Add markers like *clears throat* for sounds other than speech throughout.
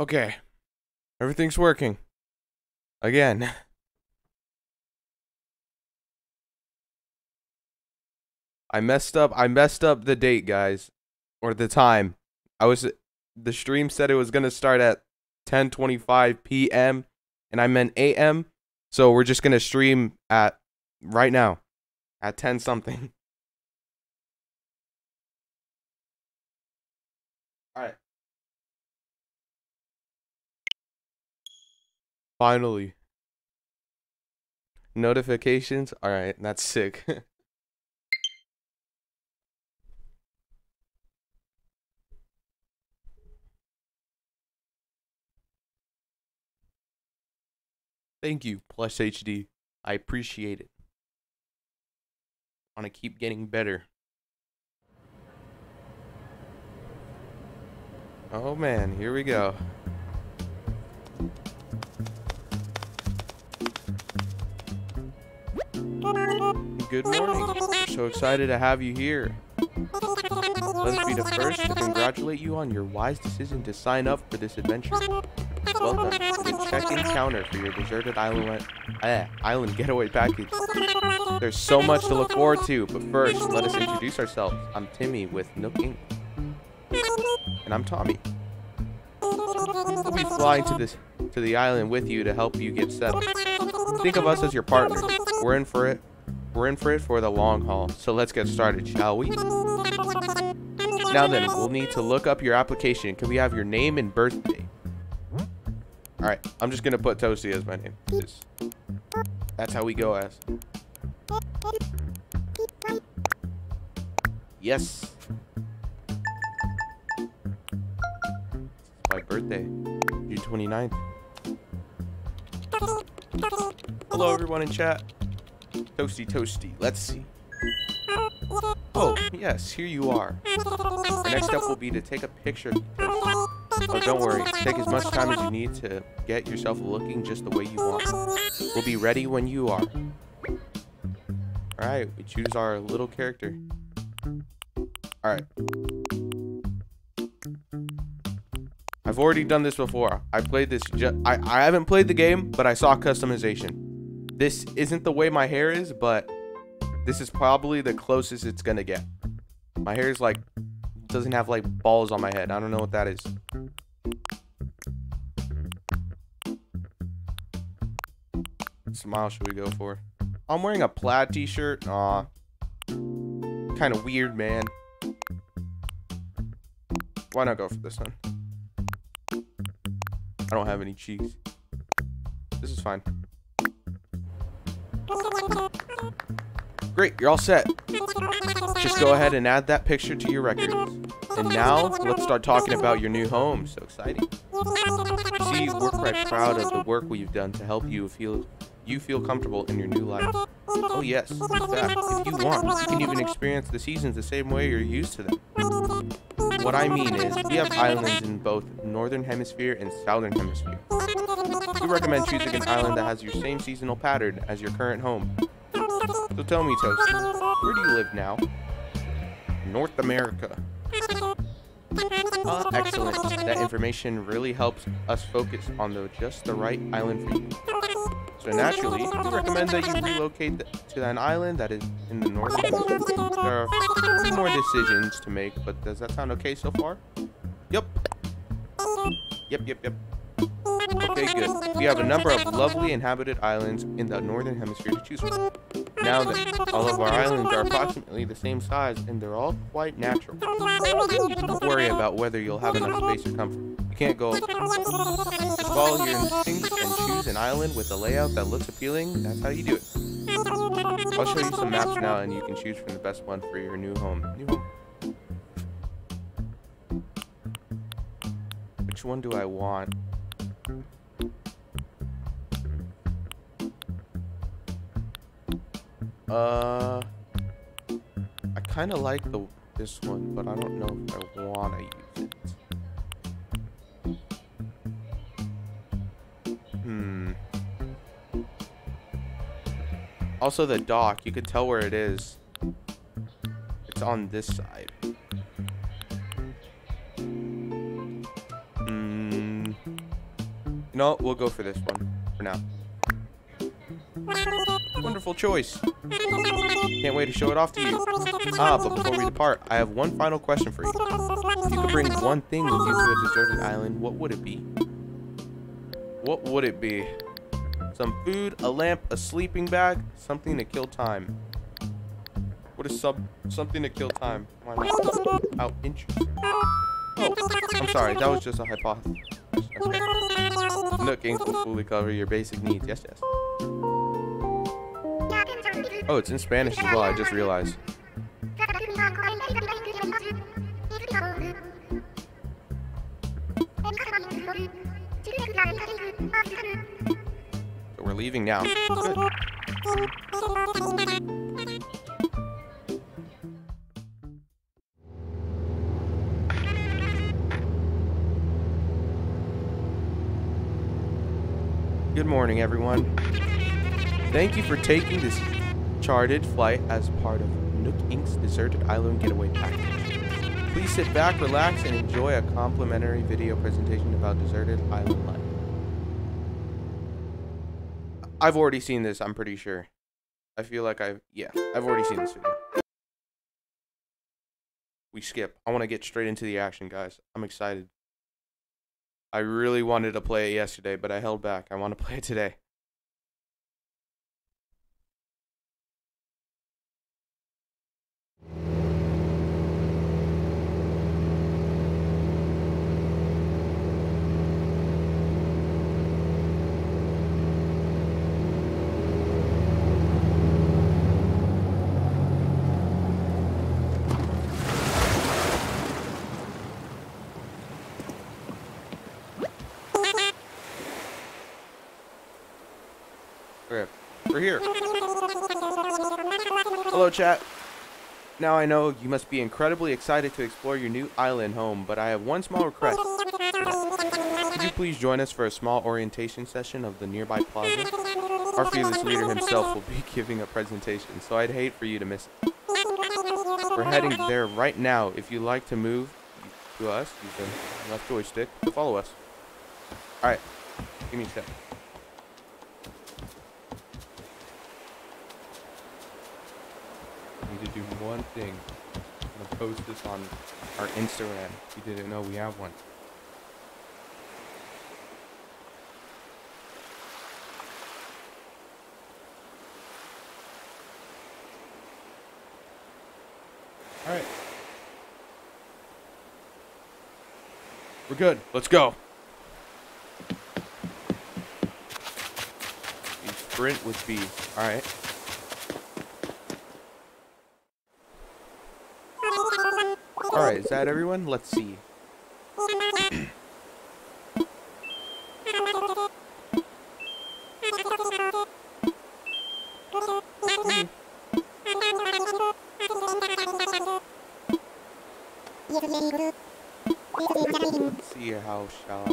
Okay. Everything's working. Again. *laughs* I messed up. I messed up the date, guys, or the time. I was the stream said it was going to start at 10:25 p.m. and I meant a.m. So we're just going to stream at right now at 10 something. *laughs* Finally. Notifications. All right, that's sick. *laughs* Thank you, Plus HD. I appreciate it. I Want to keep getting better. Oh man, here we go. Good morning. So excited to have you here. Let us be the first to congratulate you on your wise decision to sign up for this adventure. Welcome to the check-in counter for your deserted island, eh, island getaway package. There's so much to look forward to, but first, let us introduce ourselves. I'm Timmy with Nook Inc. And I'm Tommy. We'll be flying to this to the island with you to help you get settled. Think of us as your partners. We're in for it. We're in for it for the long haul. So let's get started, shall we? Now then, we'll need to look up your application. Can we have your name and birthday? Alright, I'm just gonna put Toasty as my name. That's how we go as. Yes. My birthday. June 29th. Hello everyone in chat. Toasty toasty. Let's see. Oh, yes, here you are. The next step will be to take a picture. Oh, don't worry. Take as much time as you need to get yourself looking just the way you want. We'll be ready when you are. Alright, we choose our little character. Alright. I've already done this before. I played this. I, I haven't played the game, but I saw customization. This isn't the way my hair is, but this is probably the closest it's gonna get. My hair is like doesn't have like balls on my head. I don't know what that is. Smile should we go for? I'm wearing a plaid t-shirt. Aw. Kind of weird, man. Why not go for this one? I don't have any cheeks. This is fine. Great, you're all set. Just go ahead and add that picture to your record. And now, let's start talking about your new home. So exciting. See, we're quite proud of the work we've done to help you feel you feel comfortable in your new life. Oh yes, in fact, if you want, you can even experience the seasons the same way you're used to them. What I mean is, we have islands in both Northern Hemisphere and Southern Hemisphere. We recommend choosing an island that has your same seasonal pattern as your current home. So tell me, Toast, where do you live now? North America. Uh, excellent. That information really helps us focus on the just the right island for you. So naturally, we recommend that you relocate to an island that is in the north. There are a few more decisions to make, but does that sound okay so far? Yep. Yep, yep, yep. Okay, good. We have a number of lovely inhabited islands in the northern hemisphere to choose from. Now that all of our islands are approximately the same size and they're all quite natural. Don't worry about whether you'll have enough space or comfort. You can't go. Follow your instincts and choose an island with a layout that looks appealing. That's how you do it. I'll show you some maps now and you can choose from the best one for your new home. New home. Which one do I want? Uh, I kind of like the this one, but I don't know if I want to use it. Hmm. Also, the dock, you could tell where it is. It's on this side. Hmm. No, we'll go for this one for now. Wonderful choice. Can't wait to show it off to you. Ah, but before we depart, I have one final question for you. If you could bring one thing with you to a deserted island, what would it be? What would it be? Some food, a lamp, a sleeping bag, something to kill time. What is sub something to kill time? Why not? How interesting. Oh, I'm sorry, that was just a hypothesis. Nook Inc will fully cover your basic needs. Yes, yes. Oh, it's in Spanish as well, I just realized. So we're leaving now. Good. Good morning, everyone. Thank you for taking this charted flight as part of Nook Inc.'s Deserted Island Getaway Package. Please sit back, relax, and enjoy a complimentary video presentation about deserted island life. I've already seen this, I'm pretty sure. I feel like I've, yeah, I've already seen this video. We skip. I want to get straight into the action, guys. I'm excited. I really wanted to play it yesterday, but I held back. I want to *laughs* play it today. Okay, we're here. Hello, chat. Now I know you must be incredibly excited to explore your new island home, but I have one small request. Could you please join us for a small orientation session of the nearby plaza? Our fearless leader himself will be *laughs* giving a presentation, so I'd hate for you to miss it. We're heading there right now. If you'd like to move to us, use the left joystick follow us. Alright, give me a sec. need to do one thing. I'm gonna post this on our Instagram. If you didn't know, we have one. Alright. We're good. Let's go. Sprint with B. Alright. Alright, is that everyone? Let's see. See how shall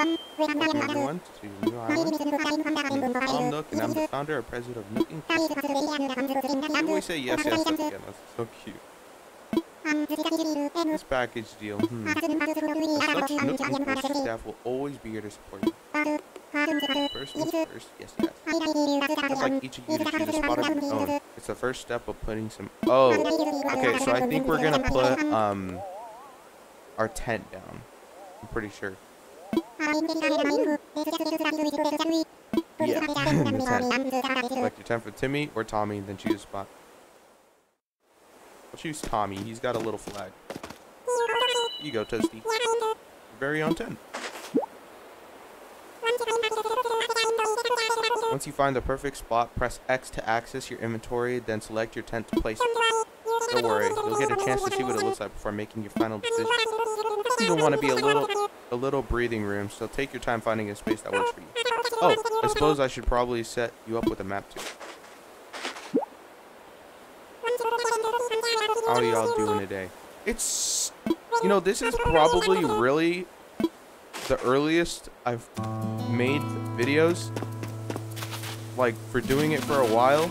everyone to New Island. I'm Nook and I'm the founder and president of Nook Inc. Always say yes, yes, yes again. That's so cute. This package deal, hmm. Such, Nook Inc. staff will always be here to support you. First things first, yes, yes. I'd like each of you to choose a spot of your own. It's the first step of putting some... Oh, okay, so I think we're gonna put, um, our tent down. I'm pretty sure. Yeah. *laughs* Select your tent for Timmy or Tommy, then choose a spot. I'll choose Tommy. He's got a little flag. You go, Toasty. Your very own tent. Once you find the perfect spot, press X to access your inventory, then select your tent to place it. Don't worry, you'll get a chance to see what it looks like before making your final decision. You'll want to be a little a little breathing room, so take your time finding a space that works for you. *laughs* Oh, I suppose I should probably set you up with a map too. How are y'all doing today? It's, you know, this is probably really the earliest I've made videos, like, for doing it for a while.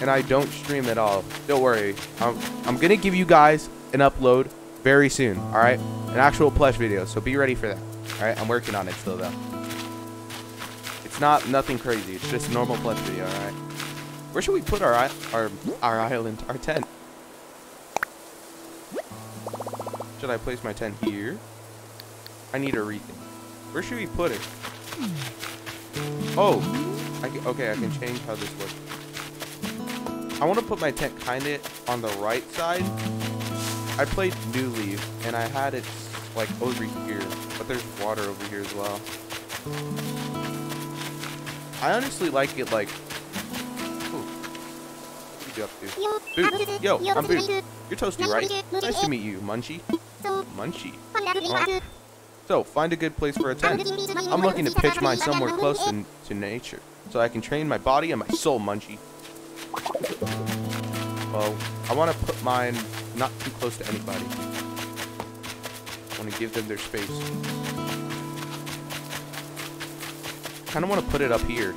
And I don't stream at all. Don't worry. I'm, I'm going to give you guys an upload very soon, alright? An actual plush video, so be ready for that. Alright, I'm working on it still though. It's not nothing crazy, it's just a normal plush video, alright? Where should we put our our our island, our tent? Should I place my tent here? I need a rethink. Where should we put it? Oh, I can, okay, I can change how this works. I want to put my tent kind of on the right side. I played New Leaf, and I had it like over here, but there's water over here as well. I honestly like it like. You up to? Boot. Yo, I'm Boot. You're Toasty, right? Nice to meet you, Munchie. Munchie. Oh. So, find a good place for a tent. I'm looking to pitch mine somewhere close to, to nature, so I can train my body and my soul, Munchie. Well, I want to put mine not too close to anybody. Want to give them their space. kind of want to put it up here.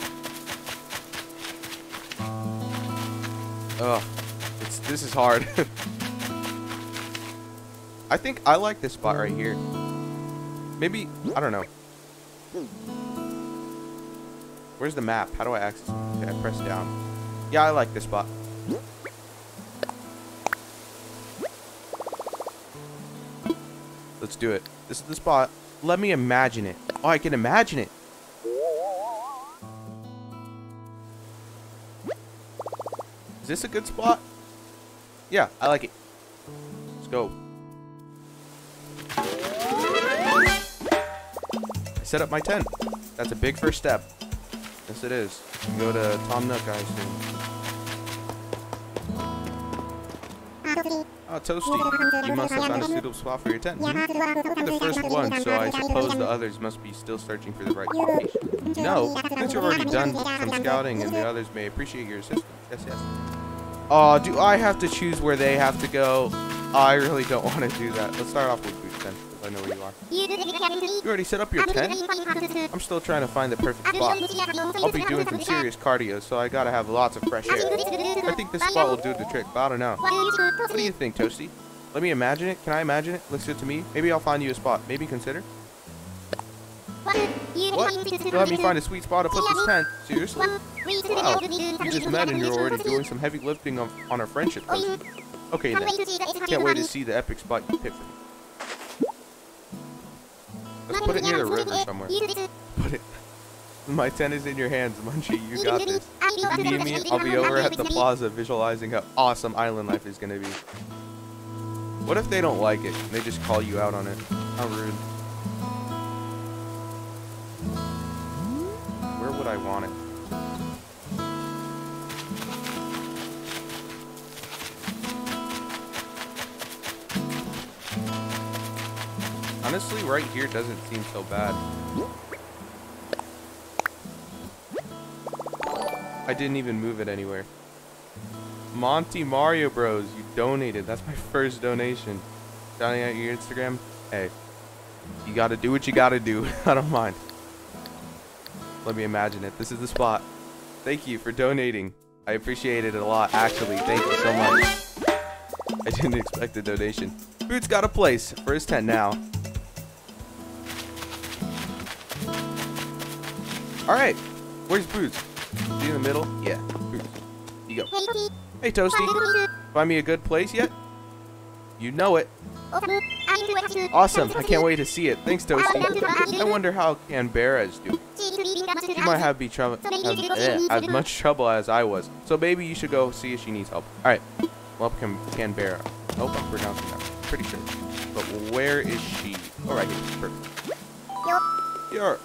Ugh. It's, this is hard. *laughs* I think I like this spot right here. Maybe, I don't know. Where's the map? How do I access it? Okay, I press down. Yeah, I like this spot. Let's do it. This is the spot. Let me imagine it. Oh, I can imagine it. Is this a good spot? Yeah, I like it. Let's go. I set up my tent. That's a big first step. Yes, it is. Go to Tom Nook, assume. Oh, Toasty, you must have found a suitable spot for your tent. Hmm? You're the first one, so I suppose the others must be still searching for the right location. No, since you've already done some scouting and the others may appreciate your assistance. Yes, yes. Oh, do I have to choose where they have to go? I really don't want to do that. Let's start off with. I know where you are. You already set up your tent? I'm still trying to find the perfect spot. I'll be doing some serious cardio, so I gotta have lots of fresh air. I think this spot will do the trick, but I don't know. What do you think, Toasty? Let me imagine it. Can I imagine it? Looks good to me. Maybe I'll find you a spot. Maybe consider. What? You'll me find a sweet spot to put this tent? Seriously? Wow. You just met and you're already doing some heavy lifting on, on our friendship, Okay then. Can't wait to see the epic spot you pick for me. Let's put it near the river somewhere. Put it. My tent is in your hands, Munchie. You got this. You need me, I'll be over at the plaza visualizing how awesome island life is gonna be. What if they don't like it and they just call you out on it? How rude. Where would I want it? Honestly, right here doesn't seem so bad. I didn't even move it anywhere. Monty Mario Bros, you donated. That's my first donation. Shouting out your Instagram. Hey, you gotta do what you gotta do. *laughs* I don't mind. Let me imagine it. This is the spot. Thank you for donating. I appreciate it a lot, actually. Thank you so much. I didn't *laughs* expect a donation. Boots got a place his tent now. Alright. Where's Boots? Is he in the middle? Yeah. Boots. You go. Hey, Toasty. Find me a good place yet? You know it. Awesome. I can't wait to see it. Thanks, Toasty. I wonder how Canberra is doing. She might have be trouble have, eh, as much trouble as I was. So maybe you should go see if she needs help. Alright. Well, Can Canberra. Hope I'm pronouncing that. Pretty sure. But where is she? Alright. Perfect. You're...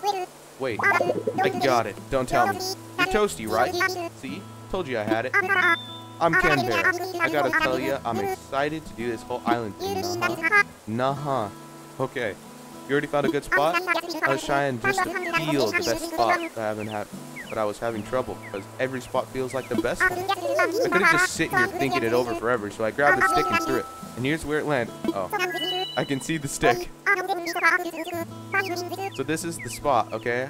Wait, I got it. Don't tell me. You're Toasty, right? See? Told you I had it. I'm Canberra. I gotta tell you, I'm excited to do this whole island thing. Nah-huh. Nah-huh. Okay. You already found a good spot? I was trying just to feel the best spot that I haven't had, but I was having trouble because every spot feels like the best one. I couldn't just sit here thinking it over forever, so I grabbed a stick and threw it. And here's where it landed. Oh. I can see the stick. So this is the spot, okay?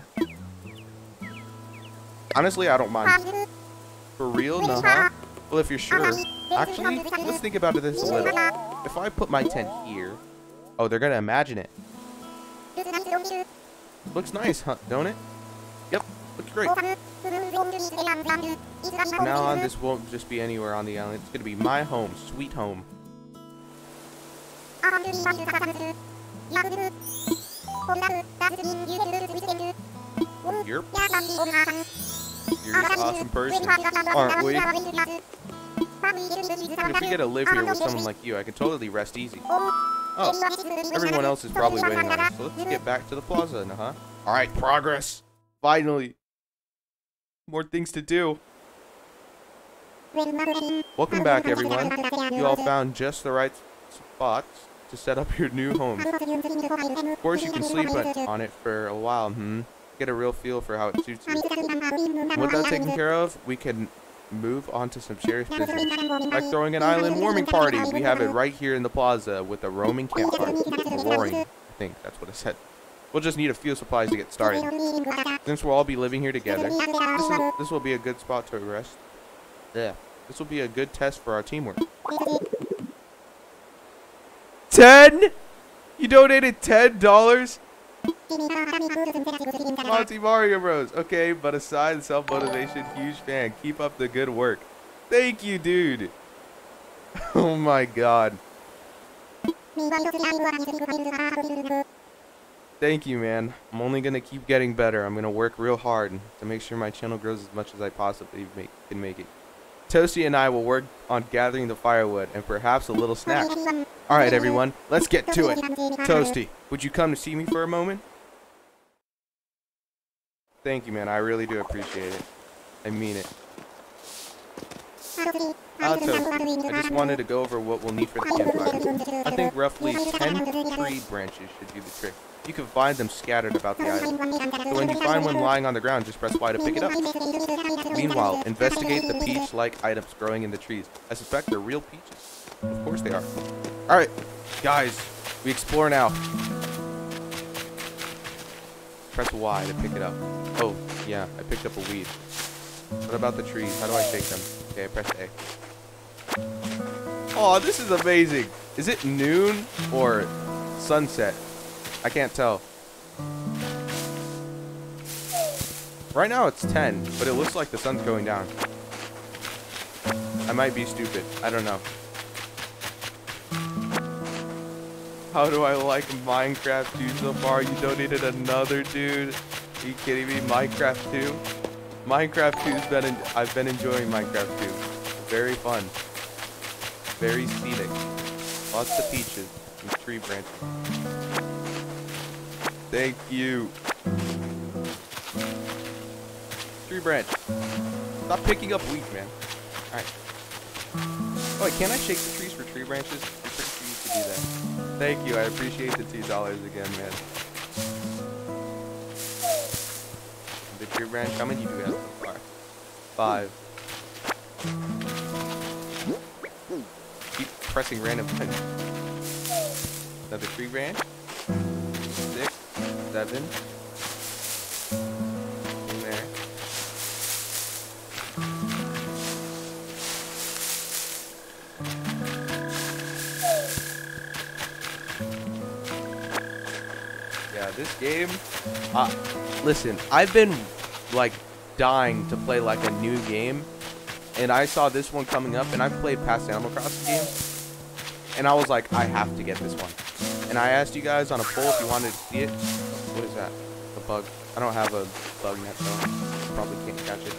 Honestly, I don't mind. For real? No, huh? Well, if you're sure. Actually, let's think about this a little. if I put my tent here, oh, they're gonna imagine it. Looks nice, huh? Don't it? Yep, looks great. From now on, this won't just be anywhere on the island. It's gonna be my home, sweet home. You're, you're an awesome person, aren't we? And if we get to live here with someone like you, I can totally rest easy. Oh. oh, everyone else is probably waiting on us, so let's get back to the plaza, huh? Alright, progress. Finally. More things to do. Welcome back, everyone. You all found just the right spots to set up your new home. Of course, you can sleep on it for a while, hmm? Get a real feel for how it suits you. With that taken care of, we can move on to some serious business. Like throwing an island warming party. We have it right here in the plaza with a roaming campfire. Roaring, I think that's what it said. We'll just need a few supplies to get started. Since we'll all be living here together, this, is, this will be a good spot to rest. Yeah, this will be a good test for our teamwork. 10? You donated $10? Monty Mario Bros. Okay, but aside self-motivation, huge fan. Keep up the good work. Thank you, dude. *laughs* Oh my god. Thank you, man. I'm only going to keep getting better. I'm going to work real hard to make sure my channel grows as much as I possibly make, can make it. Toasty and I will work on gathering the firewood and perhaps a little snack. Alright, everyone, let's get to it. Toasty, would you come to see me for a moment? Thank you, man. I really do appreciate it. I mean it. Uh, Toasty, I just wanted to go over what we'll need for the campfire. I think roughly 10 tree branches should do the trick. You can find them scattered about the island. So when you find one lying on the ground, just press Y to pick it up. Meanwhile, investigate the peach-like items growing in the trees. I suspect they're real peaches. Of course they are. Alright, guys, we explore now. Press Y to pick it up. Oh, yeah, I picked up a weed. What about the trees? How do I shake them? Okay, I press A. Oh, this is amazing. Is it noon or sunset? I can't tell. Right now it's 10, but it looks like the sun's going down. I might be stupid. I don't know. How do I like Minecraft 2 so far? You donated another dude. Are you kidding me? Minecraft 2? Minecraft 2's been I've been enjoying Minecraft 2. Very fun. Very scenic. Lots of peaches and tree branches. Thank you. Tree branch. Stop picking up weeds, man. Alright. Oh, wait, can I shake the trees for tree branches? I'm pretty sure you could do that. Thank you. I appreciate the $2 again, man. The tree branch, how many do you have so far? Five. Keep pressing random buttons. Another tree branch seven. In there. Yeah, this game. Uh, listen, I've been like dying to play like a new game, and I saw this one coming up, and I played past Animal Crossing games, and I was like, I have to get this one. And I asked you guys on a poll if you wanted to see it. What is that? A bug. I don't have a bug net, so probably can't catch it.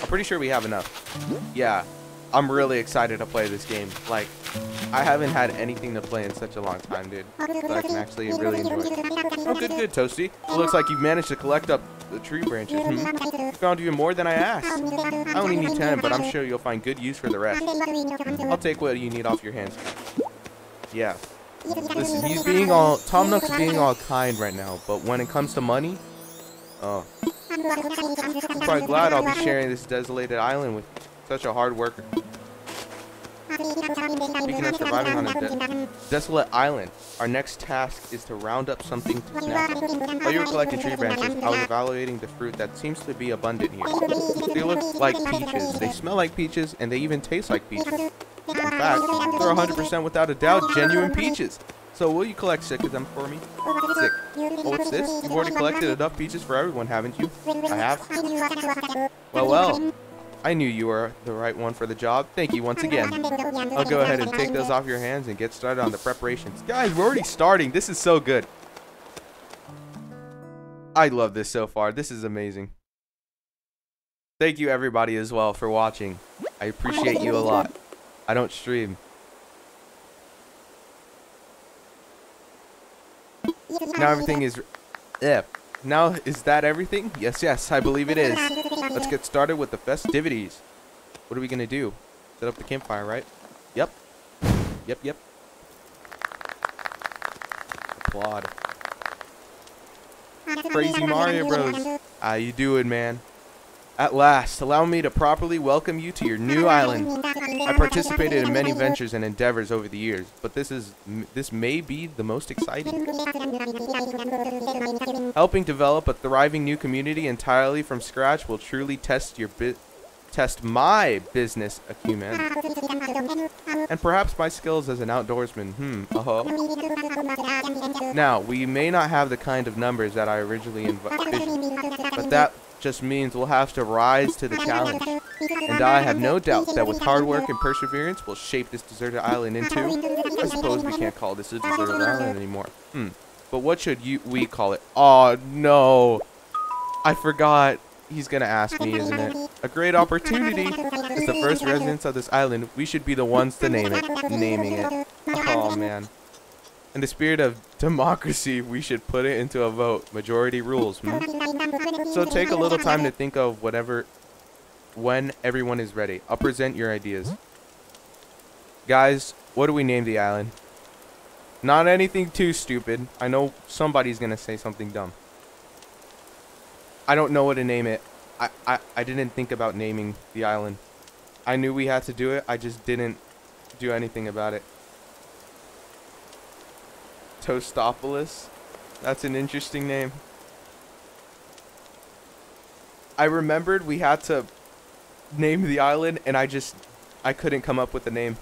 I'm pretty sure we have enough. Yeah, I'm really excited to play this game. Like, I haven't had anything to play in such a long time, dude. So I can actually really enjoy it. Oh, good, good, Toasty. It looks like you've managed to collect up the tree branches. Hmm? You found even more than I asked. I only need 10, but I'm sure you'll find good use for the rest. I'll take what you need off your hands. Yeah, Listen, he's being all Tom Nook's being all kind right now, but when it comes to money, oh, I'm quite glad I'll be sharing this desolated island with such a hard worker. Speaking of surviving on a de desolate island, our next task is to round up something to snack. While you were collecting tree branches, I was evaluating the fruit that seems to be abundant here. They look like peaches, they smell like peaches, and they even taste like peaches. In fact, they're 100% without a doubt genuine peaches. So will you collect six of them for me? Sick. Oh, what's this? You've already collected enough peaches for everyone, haven't you? I have. Well, well. I knew you were the right one for the job. Thank you once again. I'll go ahead and take those off your hands and get started on the preparations. Guys, we're already starting. This is so good. I love this so far. This is amazing. Thank you everybody as well for watching. I appreciate you a lot. I don't stream. Now everything is... Yeah. Now, is that everything? Yes, yes, I believe it is. Let's get started with the festivities. What are we going to do? Set up the campfire, right? Yep. Yep, yep. Applaud. Crazy Mario Bros. How you doing, man? At last, allow me to properly welcome you to your new island. I participated in many ventures and endeavors over the years, but this is this may be the most exciting. Helping develop a thriving new community entirely from scratch will truly test your bit test my business acumen and perhaps my skills as an outdoorsman. Hmm. Uh -huh. Now, we may not have the kind of numbers that I originally envisioned, but that just means we'll have to rise to the challenge. And I have no doubt that with hard work and perseverance, we'll shape this deserted island into... I suppose we can't call this a deserted island anymore. Hmm. But what should you we call it? Oh, no. I forgot. He's going to ask me, isn't it? A great opportunity. As the first residents of this island, we should be the ones to name it. Naming it. Oh, man. In the spirit of democracy, we should put it into a vote. Majority rules. Hmm? So take a little time to think of whatever, when everyone is ready. I'll present your ideas. Guys, what do we name the island? Not anything too stupid. I know somebody's to say something dumb. I don't know what to name it. I, I, I didn't think about naming the island. I knew we had to do it. I just didn't do anything about it. Toastopolis. That's an interesting name. I remembered we had to name the island, and I just, I couldn't come up with a name.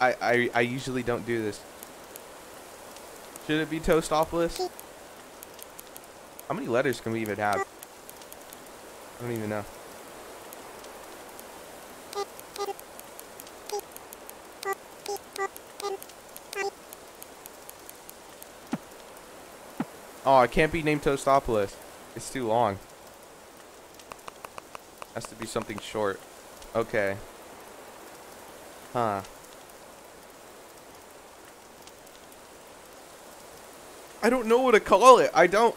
I, I, I usually don't do this. Should it be Toastopolis? How many letters can we even have? I don't even know. Oh, it can't be named Toastopolis. It's too long. Has to be something short. Okay. Huh. I don't know what to call it. I don't...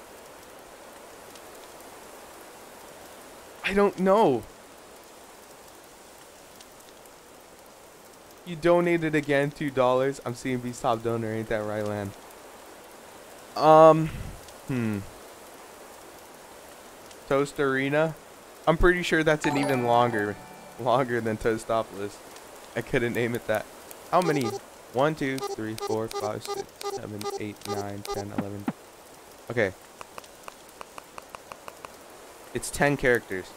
I don't know. You donated again, $2. I'm CNB's top donor. Ain't that right, Land? Um... Hmm. Toasterina? I'm pretty sure that's an even longer, longer than Toastopolis. I couldn't name it that. How many? 1, 2, 3, 4, 5, 6, 7, 8, 9, 10, 11. Okay. It's 10 characters.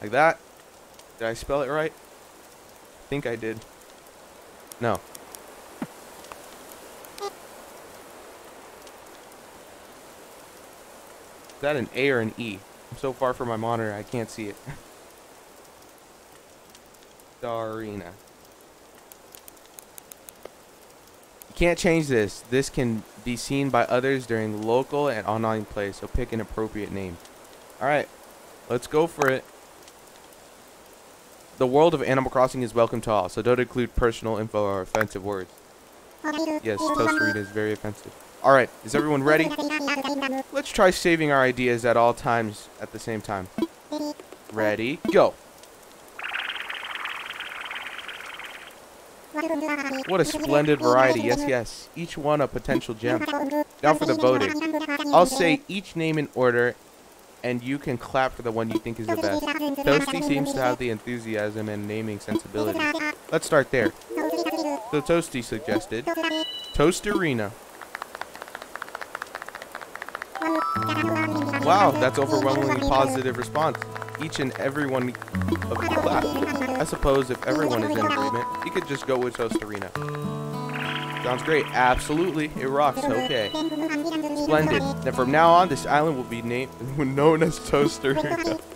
Like that. Did I spell it right? I think I did. No. Is that an A or an E? I'm so far from my monitor, I can't see it. *laughs* Darina. You can't change this. This can be seen by others during local and online play, so pick an appropriate name. Alright, let's go for it. The world of Animal Crossing is welcome to all, so don't include personal info or offensive words. Yes, Toasterina is very offensive. Alright, is everyone ready? Let's try saving our ideas at all times at the same time. Ready, go! What a splendid variety, yes, yes. Each one a potential gem. Now for the voting. I'll say each name in order and you can clap for the one you think is the best. Toasty seems to have the enthusiasm and naming sensibility. Let's start there. So Toasty suggested Toasterina. Wow, that's overwhelmingly positive response. Each and every one of you clap. I suppose if everyone is in agreement, you could just go with Toasterina. Sounds great. Absolutely. It rocks. Okay. Splendid. Then from now on, this island will be named *laughs* known as Toasterina. *laughs*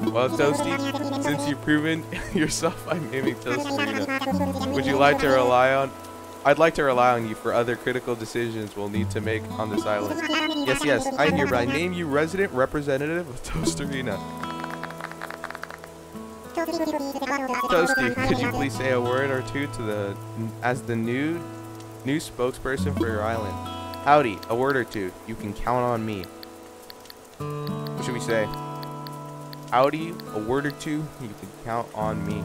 Well, Toasty, since you've proven *laughs* yourself by naming Toast Arena, would you like to rely on I'd like to rely on you for other critical decisions we'll need to make on this island. Yes, yes, I hereby name you resident representative of Toasterina. Toasty, could you please say a word or two to the as the new new spokesperson for your island? Howdy, a word or two. You can count on me. What should we say? Howdy, a word or two. You can count on me.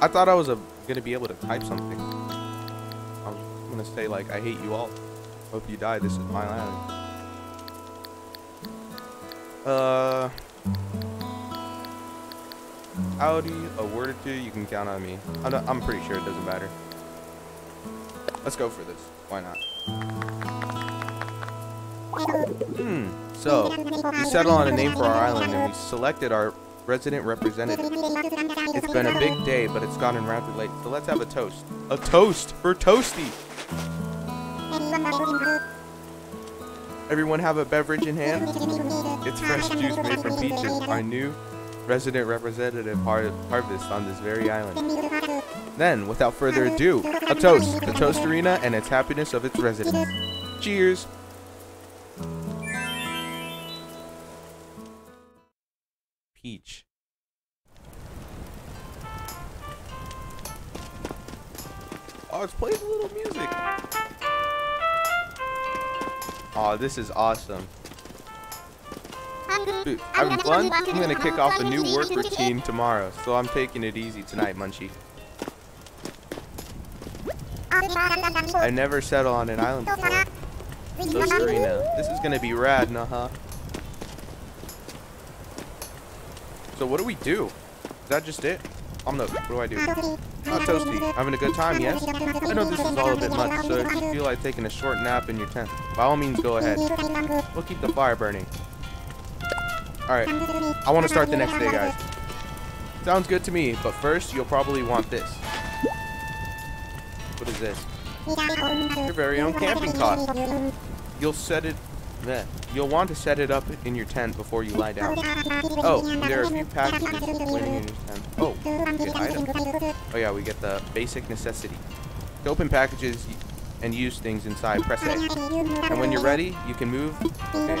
I thought I was a gonna be able to type something. I was gonna say like, I hate you all. Hope you die. This is my island. Uh, howdy, a word or two. You can count on me. I'm, not, I'm pretty sure it doesn't matter. Let's go for this. Why not? Hmm. So, we settled on a name for our island, and we selected our resident representative. It's been a big day, but it's gotten rather late, so let's have a toast. A toast for Toasty! Everyone have a beverage in hand? It's fresh juice made from peaches, I new resident representative har harvest on this very island. Then, without further ado, a toast, the Toasterina and its happiness of its residents. Cheers! Peach. Oh, it's playing a little music. Oh, this is awesome. Dude, fun? I'm gonna kick off a new work routine tomorrow, so I'm taking it easy tonight, Munchie. I never settled on an island before. So this is gonna be rad, nah huh? So what do we do? Is that just it? I'm the, what do I do? Oh, Toasty, having a good time, yes? I know this is all a bit much, so if you feel like taking a short nap in your tent, by all means go ahead. We'll keep the fire burning. Alright, I want to start the next day, guys. Sounds good to me, but first, you'll probably want this. What is this? Your very own camping cot. You'll set it then, you'll want to set it up in your tent before you lie down. Oh, there are a few packages waiting in your tent. Oh. Oh yeah, we get the basic necessity. To open packages and use things inside, press A. And when you're ready, you can move. Okay.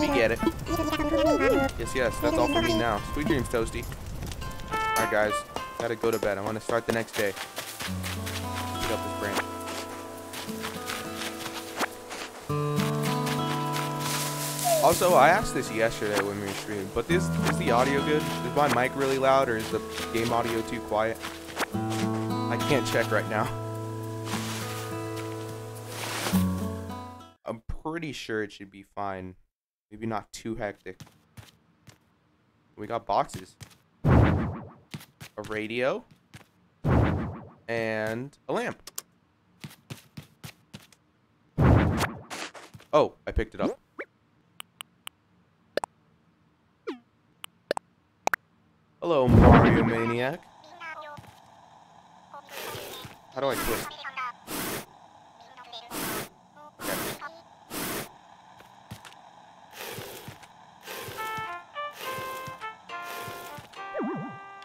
You get it. Yes, yes, that's all for me now. Sweet dreams, Toasty. Alright guys, gotta go to bed. I want to start the next day. Pick up this branch. Also, I asked this yesterday when we were streaming, but is, is the audio good? Is my mic really loud or is the game audio too quiet? I can't check right now. Pretty sure it should be fine. Maybe not too hectic. We got boxes. A radio. And a lamp. Oh, I picked it up. Hello, Mario Maniac. How do I quit?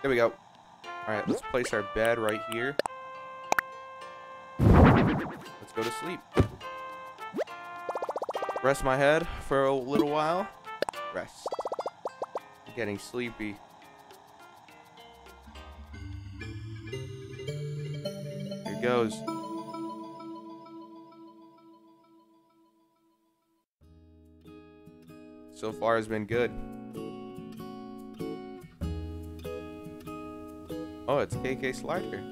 There we go. Alright, let's place our bed right here. Let's go to sleep. Rest my head for a little while. Rest. I'm getting sleepy. Here goes. So far has been good. Oh, it's KK Slider.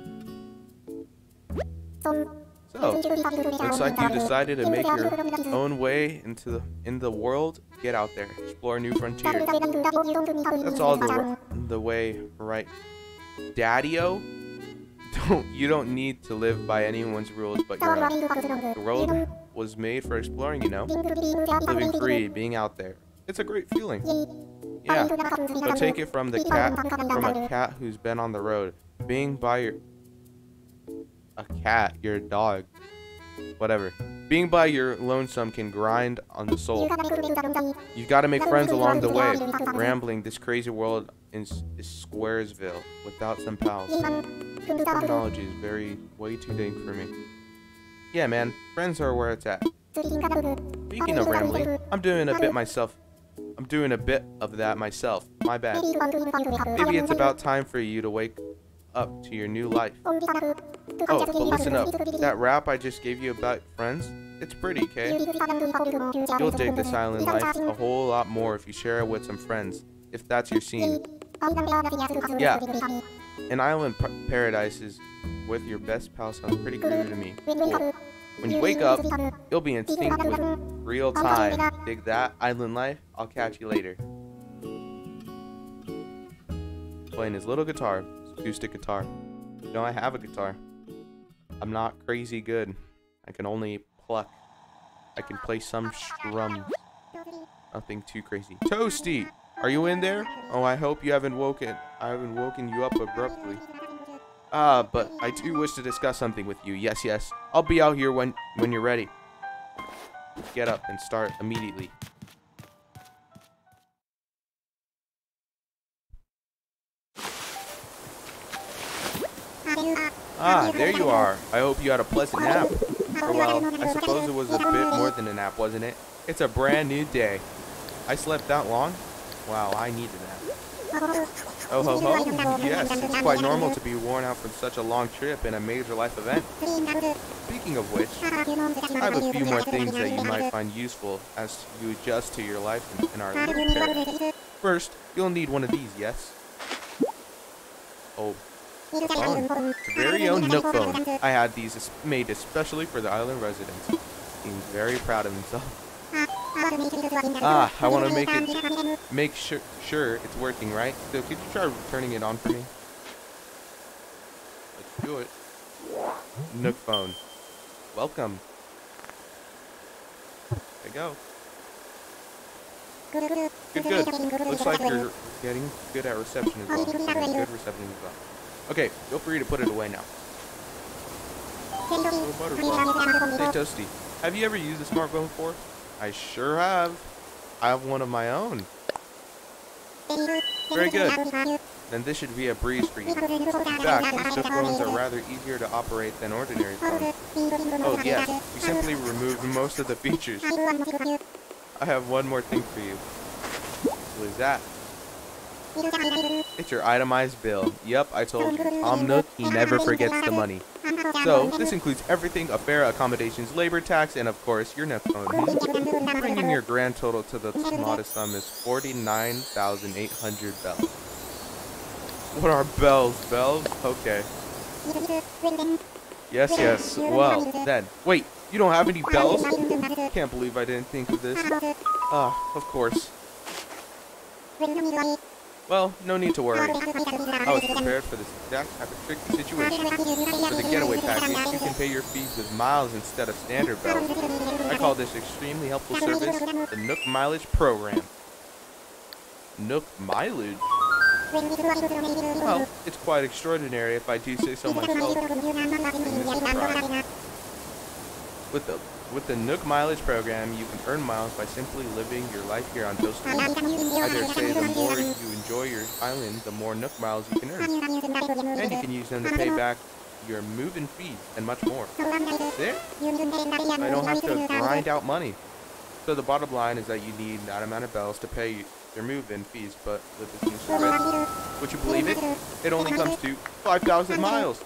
So, looks like you decided to make your own way into the in the world. Get out there, explore new frontiers. That's all the the way, right? Daddy-o? Don't you don't need to live by anyone's rules but your own. The world was made for exploring, you know? Living free, being out there. It's a great feeling. Yeah. So take it from the cat from a cat who's been on the road. Being by your a cat, your dog. Whatever. Being by your lonesome can grind on the soul. You've got to make friends along the way. Rambling this crazy world in is Squaresville without some pals. Technology is very way too big for me. Yeah, man. Friends are where it's at. Speaking of rambling, I'm doing a bit myself. I'm doing a bit of that myself. My bad. Maybe it's about time for you to wake up to your new life. Oh, oh but listen up. That rap I just gave you about friends, it's pretty, okay? You'll dig this island life a whole lot more if you share it with some friends, if that's your scene. Yeah, an island paradise is with your best pal sounds pretty groovy to me. Cool. When you wake up, you'll be in sync with real time. Dig that island life? I'll catch you later. Playing his little guitar, his acoustic guitar. You know, I have a guitar. I'm not crazy good. I can only pluck. I can play some strums. Nothing too crazy. Toasty! Are you in there? Oh, I hope you haven't woken. I haven't woken you up abruptly. Ah, but I do wish to discuss something with you. Yes, yes. I'll be out here when when you're ready. Get up and start immediately. Ah, there you are. I hope you had a pleasant nap. Or well, I suppose it was a bit more than a nap, wasn't it? It's a brand new day. I slept that long? Wow, I needed that. Oh ho ho? Yes, it's quite normal to be worn out from such a long trip in a major life event. Speaking of which, I have a few more things that you might find useful as you adjust to your life in, our little. First, you'll need one of these, yes? Oh, phone. It's very own Nook phone. I had these made especially for the island residents. Seems very proud of himself. Ah, I want to make it make sure sure it's working, right? So could you try turning it on for me? Let's do it. Nook phone. Welcome. There you go. Good, good. Looks like you're getting good at reception as well. Getting good reception as well. Okay, feel free to put it away now. Say Toasty, have you ever used a smartphone before? I sure have. I have one of my own. Very good. Then this should be a breeze for you. In fact, these phones are rather easier to operate than ordinary phones. Oh yes, we simply removed most of the features. *laughs* I have one more thing for you. What is that? It's your itemized bill. Yep, I told you. Tom he never forgets the money. So, this includes everything, a fare, accommodations, labor tax, and of course, your net? Bringing your grand total to the modest sum is 49,800 bells. What are bells? Bells? Okay. Yes, yes. Well, then. Wait, you don't have any bells? Can't believe I didn't think of this. Ah, of course. Well, no need to worry. I was prepared for this exact type of tricky situation. For the getaway package, you can pay your fees with miles instead of standard bells. I call this extremely helpful service the Nook Mileage Program. Nook Mileage? Well, it's quite extraordinary if I do say so myself. in this surprise. With the with the Nook Mileage Program, you can earn miles by simply living your life here on Toast I dare say the more you enjoy your island, the more Nook miles you can earn. And you can use them to pay back your move-in fees and much more. There? I don't have to grind out money. So the bottom line is that you need that amount of bells to pay your move-in fees, but with this new service, would you believe it? It only comes to 5,000 miles.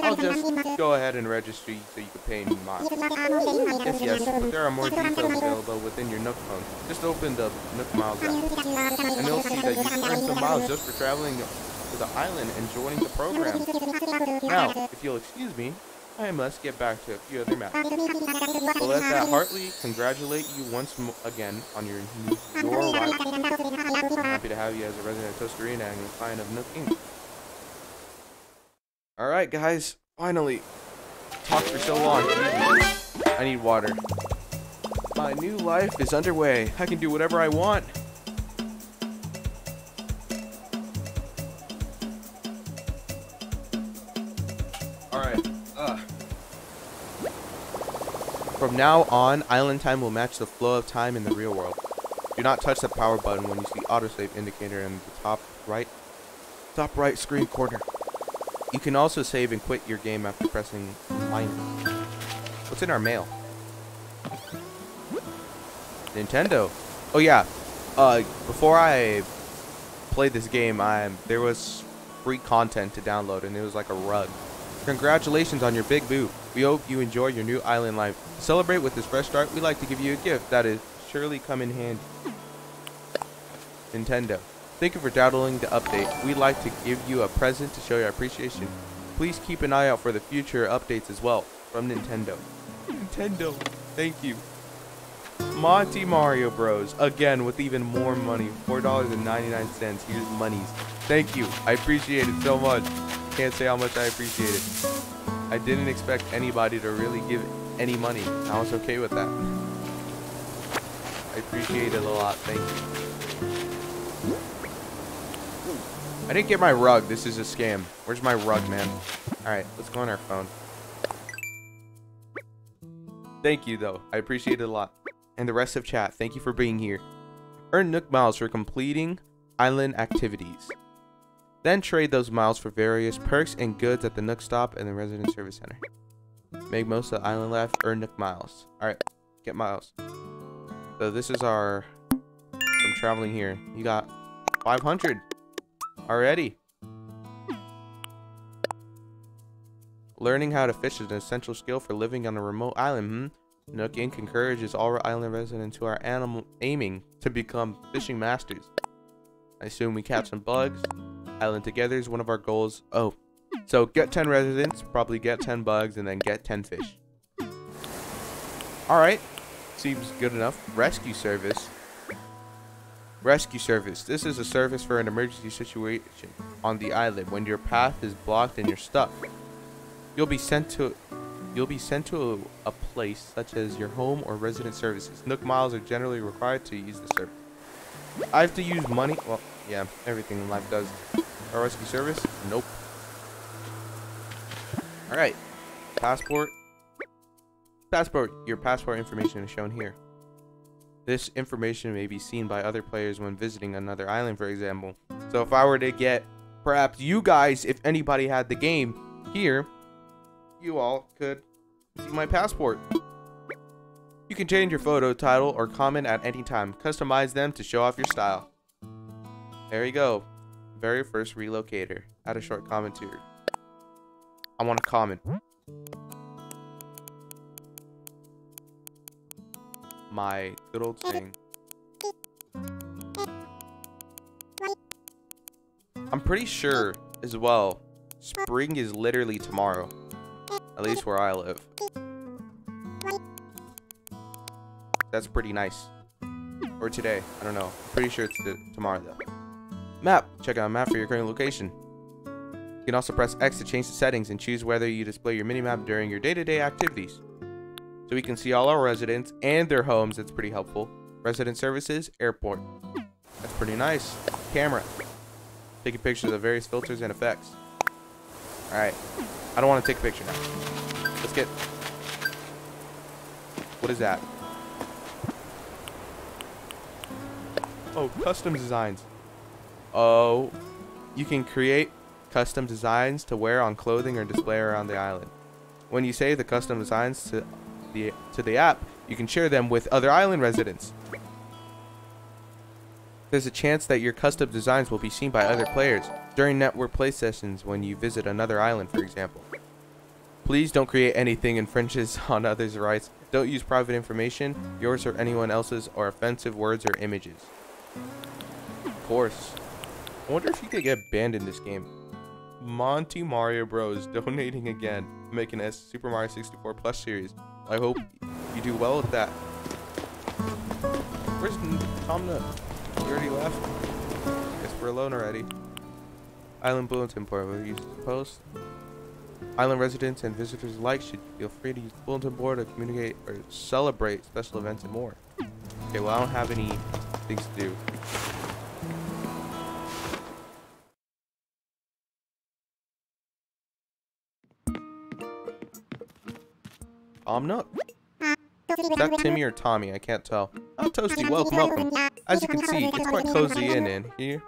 I'll just go ahead and register you so you can pay me miles. Yes, yes, but there are more details available within your Nook phone. Just open the Nook Miles app, and you'll see that you can earn some miles just for traveling to the island and joining the program. Now, if you'll excuse me, I must get back to a few other matters. Well, let that heartily congratulate you once again on your new your arrival. Happy to have you as a resident of Toasterina and a client of Nook Inc. Alright, guys. Finally. Talked for so long. I need water. My new life is underway. I can do whatever I want. From now on, island time will match the flow of time in the real world. Do not touch the power button when you see autosave indicator in the top right top right screen corner. You can also save and quit your game after pressing minus. What's in our mail? Nintendo. Oh yeah. Uh, before I played this game, I there was free content to download, and it was like a rug. Congratulations on your big boo. We hope you enjoy your new island life. To celebrate with this fresh start, we'd like to give you a gift that is surely come in handy. Nintendo. Thank you for downloading the update. We'd like to give you a present to show your appreciation. Please keep an eye out for the future updates as well. From Nintendo. Nintendo. Thank you. Monty Mario Bros. Again with even more money. $4.99. Here's monies. Thank you. I appreciate it so much. Can't say how much I appreciate it. I didn't expect anybody to really give any money. I was okay with that. I appreciate it a lot. Thank you. I didn't get my rug. This is a scam. Where's my rug, man? Alright, let's go on our phone. Thank you, though. I appreciate it a lot. And the rest of chat, thank you for being here. Earn Nook Miles for completing island activities. Then trade those miles for various perks and goods at the Nook Stop and the Resident Service Center. Make most of the island life, earn Nook Miles. Alright, get miles. So this is our... from traveling here. You got 500 already. Learning how to fish is an essential skill for living on a remote island, hmm? Nook Inc. encourages all island residents who are animal aiming to become fishing masters. I assume we catch some bugs. Island together is one of our goals. Oh, so get 10 residents, probably get 10 bugs, and then get 10 fish. Alright, seems good enough. Rescue service. Rescue service. This is a service for an emergency situation on the island when your path is blocked and you're stuck. You'll be sent to you'll be sent to a, a place such as your home or resident services. Nook miles are generally required to use the service. I have to use money. Well, yeah, everything in life does. A rescue service? Nope. Alright. Passport. Passport. Your passport information is shown here. This information may be seen by other players when visiting another island, for example. So if I were to get, perhaps you guys, if anybody had the game here, you all could see my passport. You can change your photo, title, or comment at any time. Customize them to show off your style. There you go. Very first relocator. Add a short comment here. I want a comment. my good old saying. I'm pretty sure as well, spring is literally tomorrow. At least where I live. That's pretty nice. Or today, I don't know. Pretty sure it's tomorrow though. Map! Check out a map for your current location. You can also press X to change the settings and choose whether you display your minimap during your day-to-day -day activities. So we can see all our residents and their homes. That's pretty helpful. Resident services, airport. That's pretty nice. Camera. Taking pictures of various filters and effects. Alright. I don't want to take a picture now. Let's get... What is that? Oh, custom designs. Oh, you can create custom designs to wear on clothing or display around the island. When you save the custom designs to the to the app, you can share them with other island residents. There's a chance that your custom designs will be seen by other players during network play sessions when you visit another island, for example. Please don't create anything infringes *laughs* on others' rights. Don't use private information, yours or anyone else's, or offensive words or images. Of course. I wonder if you could get banned in this game. Monty Mario Bros. *laughs* donating again, making a Super Mario 64 Plus series. I hope you do well with that. Where's Tom Nook? He already left? Guess we're alone already. Island Bulletin Board, will you post? Island residents and visitors alike should feel free to use the bulletin board to communicate or celebrate special events and more. Okay, well I don't have any things to do. Nook. Is that Timmy or Tommy? I can't tell. Oh, Toasty, welcome, welcome. As you can see, it's quite cozy in in here.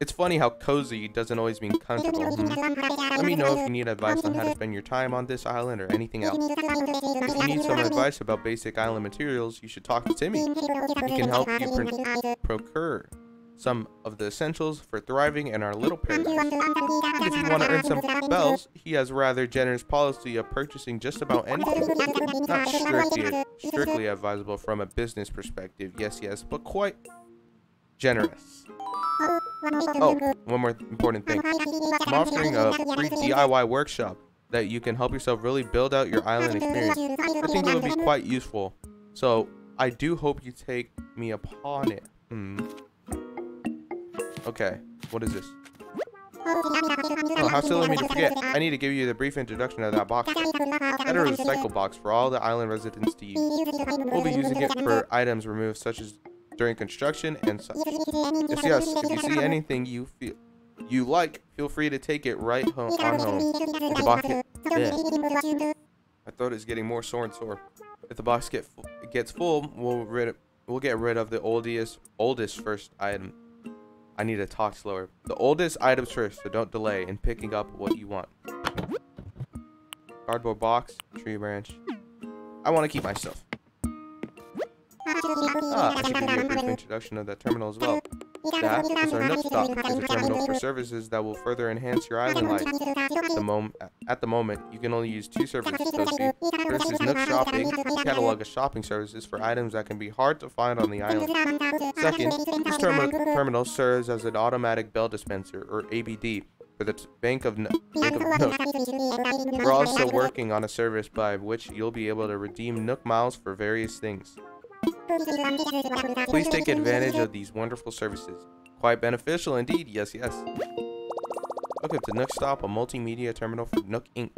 It's funny how cozy doesn't always mean comfortable. Let me know if you need advice on how to spend your time on this island or anything else. If you need some advice about basic island materials, you should talk to Timmy. He can help you procure some of the essentials for thriving in our little paradise. If you want to earn some bells, he has a rather generous policy of purchasing just about anything. Not strictly, strictly advisable from a business perspective, yes, yes, but quite generous. Oh, one more important thing. I'm offering a free DIY workshop that you can help yourself really build out your island experience. I think it would be quite useful. So, I do hope you take me upon it. Hmm. Okay, what is this? Oh, how silly of me to forget. I need to give you the brief introduction of that box. That is a recycle box for all the island residents to use. We'll be using it for items removed such as during construction and such. Yes, yes, if you see anything you feel you like, feel free to take it right home on home. If the box get, yeah. My throat is getting more sore and sore. If the box get gets full, we'll rid we'll get rid of the oldest oldest first item I need to talk slower. The oldest items first, so don't delay in picking up what you want. Cardboard box, tree branch. I want to keep my stuff. Ah, I should give you a brief introduction of that terminal as well. That is our Nook Stop. It's a terminal for services that will further enhance your island life. The mom at the moment, you can only use two services. First is Nook Shopping, a catalog of shopping services for items that can be hard to find on the island. Second, this term terminal serves as an automatic bell dispenser, or ABD, for the Bank of, no Bank of Nook. We're also working on a service by which you'll be able to redeem Nook Miles for various things. Please take advantage of these wonderful services. Quite beneficial indeed, yes, yes. Welcome to Nook Stop, a multimedia terminal for Nook Inc.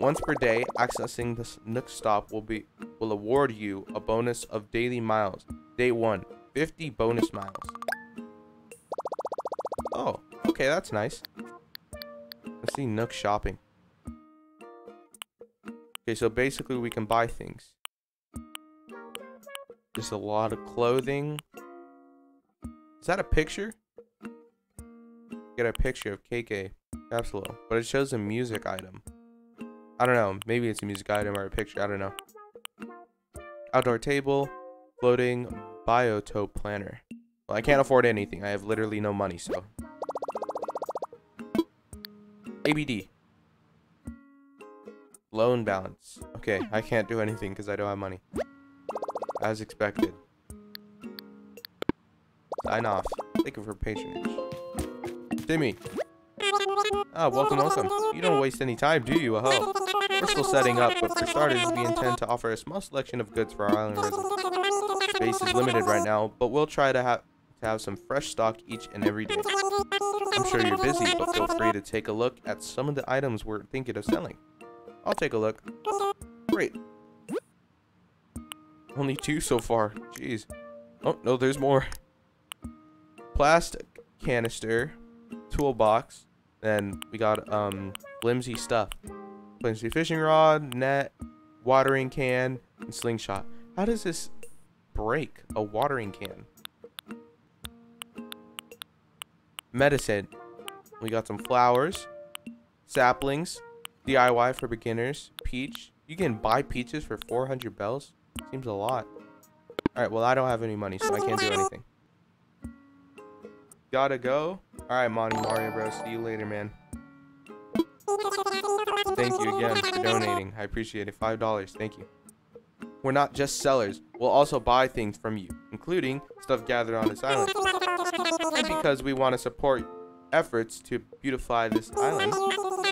Once per day, accessing this Nook Stop will be will award you a bonus of daily miles. Day 1, 50 bonus miles. Oh, okay, that's nice. Let's see Nook shopping. Okay, so basically we can buy things. Just a lot of clothing. Is that a picture? Get a picture of KK Calypso, but it shows a music item. I don't know. Maybe it's a music item or a picture. I don't know. Outdoor table, floating biotope planner. Well, I can't afford anything. I have literally no money, so. ABD. Loan balance. Okay, I can't do anything because I don't have money as expected. Sign off. Thank you for patronage. Timmy. Ah, welcome, welcome. You don't waste any time, do you? Oh. We're still setting up, but for starters, we intend to offer a small selection of goods for our island residents. Space is limited right now, but we'll try to have to have some fresh stock each and every day. I'm sure you're busy, but feel free to take a look at some of the items we're thinking of selling. I'll take a look. Great. Only two so far. Jeez. Oh, no, there's more. Plastic canister, toolbox, then we got um flimsy stuff. Flimsy fishing rod, net, watering can, and slingshot. How does this break a watering can? Medicine. We got some flowers, saplings, DIY for beginners, peach. You can buy peaches for 400 bells. Seems a lot. Alright, well, I don't have any money, so I can't do anything. Gotta go? Alright, Monty Mario Bros. See you later, man. Thank you again for donating. I appreciate it. $5. Thank you. We're not just sellers. We'll also buy things from you, including stuff gathered on this island. And because we want to support efforts to beautify this island,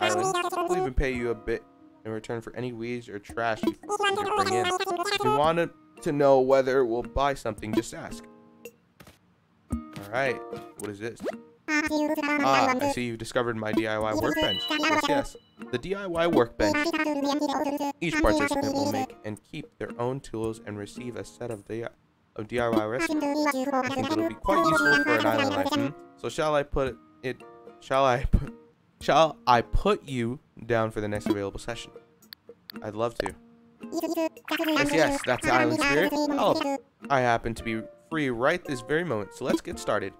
island, we'll even pay you a bit in return for any weeds or trash you, bring in. If you wanted to know whether we'll buy something, just ask. Alright, what is this? Ah, I see you've discovered my DIY workbench. Yes, yes. The DIY workbench. Each participant will make and keep their own tools and receive a set of, di of DIY recipes. I think it'll be quite useful for an island life. Hmm? So shall I put it? Shall I put? Shall I put you down for the next available session? I'd love to. Yes, yes, that's island spirit. Oh, I happen to be free right this very moment, so let's get started.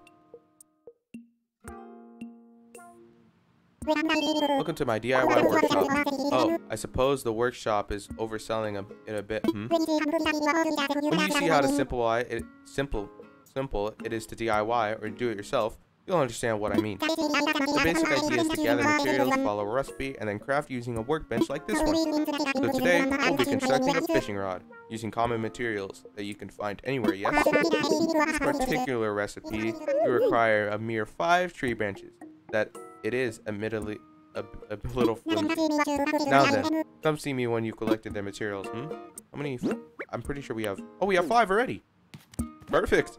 Welcome to my DIY workshop. Oh, I suppose the workshop is overselling a, it a bit, hmm? When you see how to simplify it, simple, simple it is to DIY or do it yourself, you'll understand what I mean. The basic idea is to gather materials, follow a recipe, and then craft using a workbench like this one. So today, we'll be constructing a fishing rod, using common materials that you can find anywhere, yes? This particular recipe, you require a mere five tree branches that it is admittedly a, a little flimsy. Now then, come see me when you collected their materials, hmm? How many? I'm pretty sure we have... Oh, we have five already! Perfect!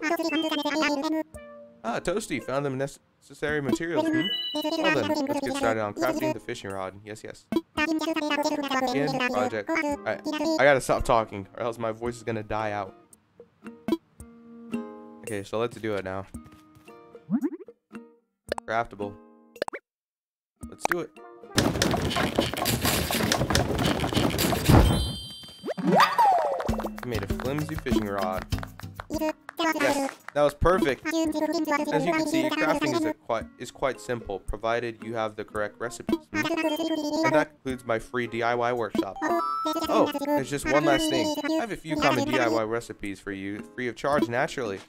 Ah, Toasty, found the necessary materials, hmm? Well then, let's get started on crafting the fishing rod. Yes, yes. Begin project. I, I gotta stop talking, or else my voice is gonna die out. Okay, so let's do it now. Craftable. Let's do it. I made a flimsy fishing rod. Yes, that was perfect. As you can see, crafting is, quite, is quite simple, provided you have the correct recipes. And that concludes my free DIY workshop. Oh, there's just one last thing. I have a few common DIY recipes for you, free of charge, naturally.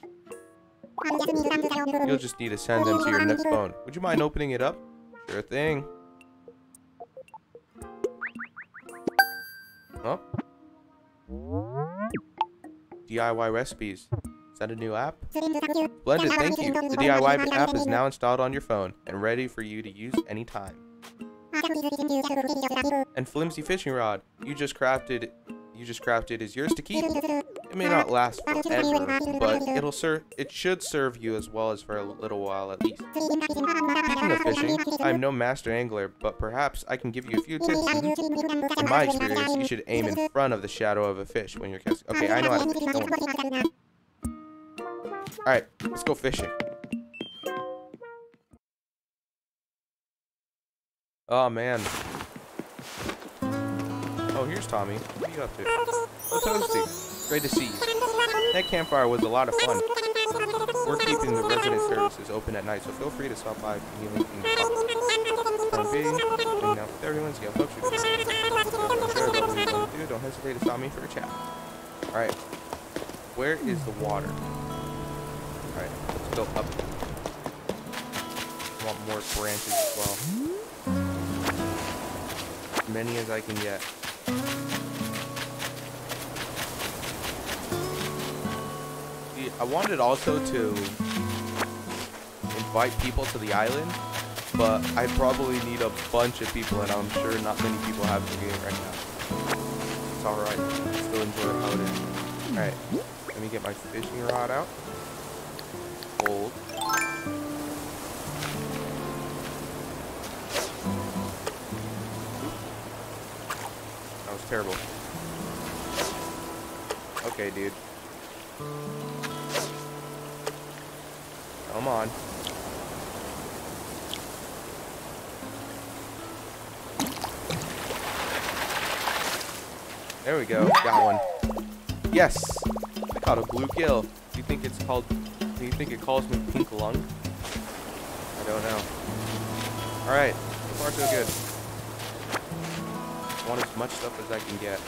You'll just need to send them to your next phone. Would you mind opening it up? Sure thing. Oh. Huh? DIY recipes. Is that a new app? Splendid, thank you. The DIY app is now installed on your phone and ready for you to use anytime. And Flimsy Fishing Rod, you just crafted you just crafted is yours to keep. It may not last forever, but it'll serve it should serve you as well as for a little while at least. Speaking of fishing, I'm no master angler, but perhaps I can give you a few tips. In my experience, you should aim in front of the shadow of a fish when you're casting. Okay, I know how to fish. Alright, let's go fishing. Oh man, Oh, here's Tommy. What are you up to? Oh, Toasty. Great to see you. That campfire was a lot of fun. We're keeping the resident services open at night, so feel free to stop by if you need anything. Plan B, hanging out with everyone, see how folks are doing. Sure about what you do, don't hesitate to stop me for a chat. Alright. Where is the water? Alright, let's go up. I want more branches as well. As many as I can get. See, I wanted also to invite people to the island, but I probably need a bunch of people, and I'm sure not many people have the game right now. It's alright. Still enjoy how it is. Alright, let me get my fishing rod out. Hold. That was terrible. Okay, dude. Come on. There we go. Got one. Yes! I caught a bluegill. Do you think it's called... Do you think it calls me pink lung? I don't know. Alright. So far so good. I want as much stuff as I can get.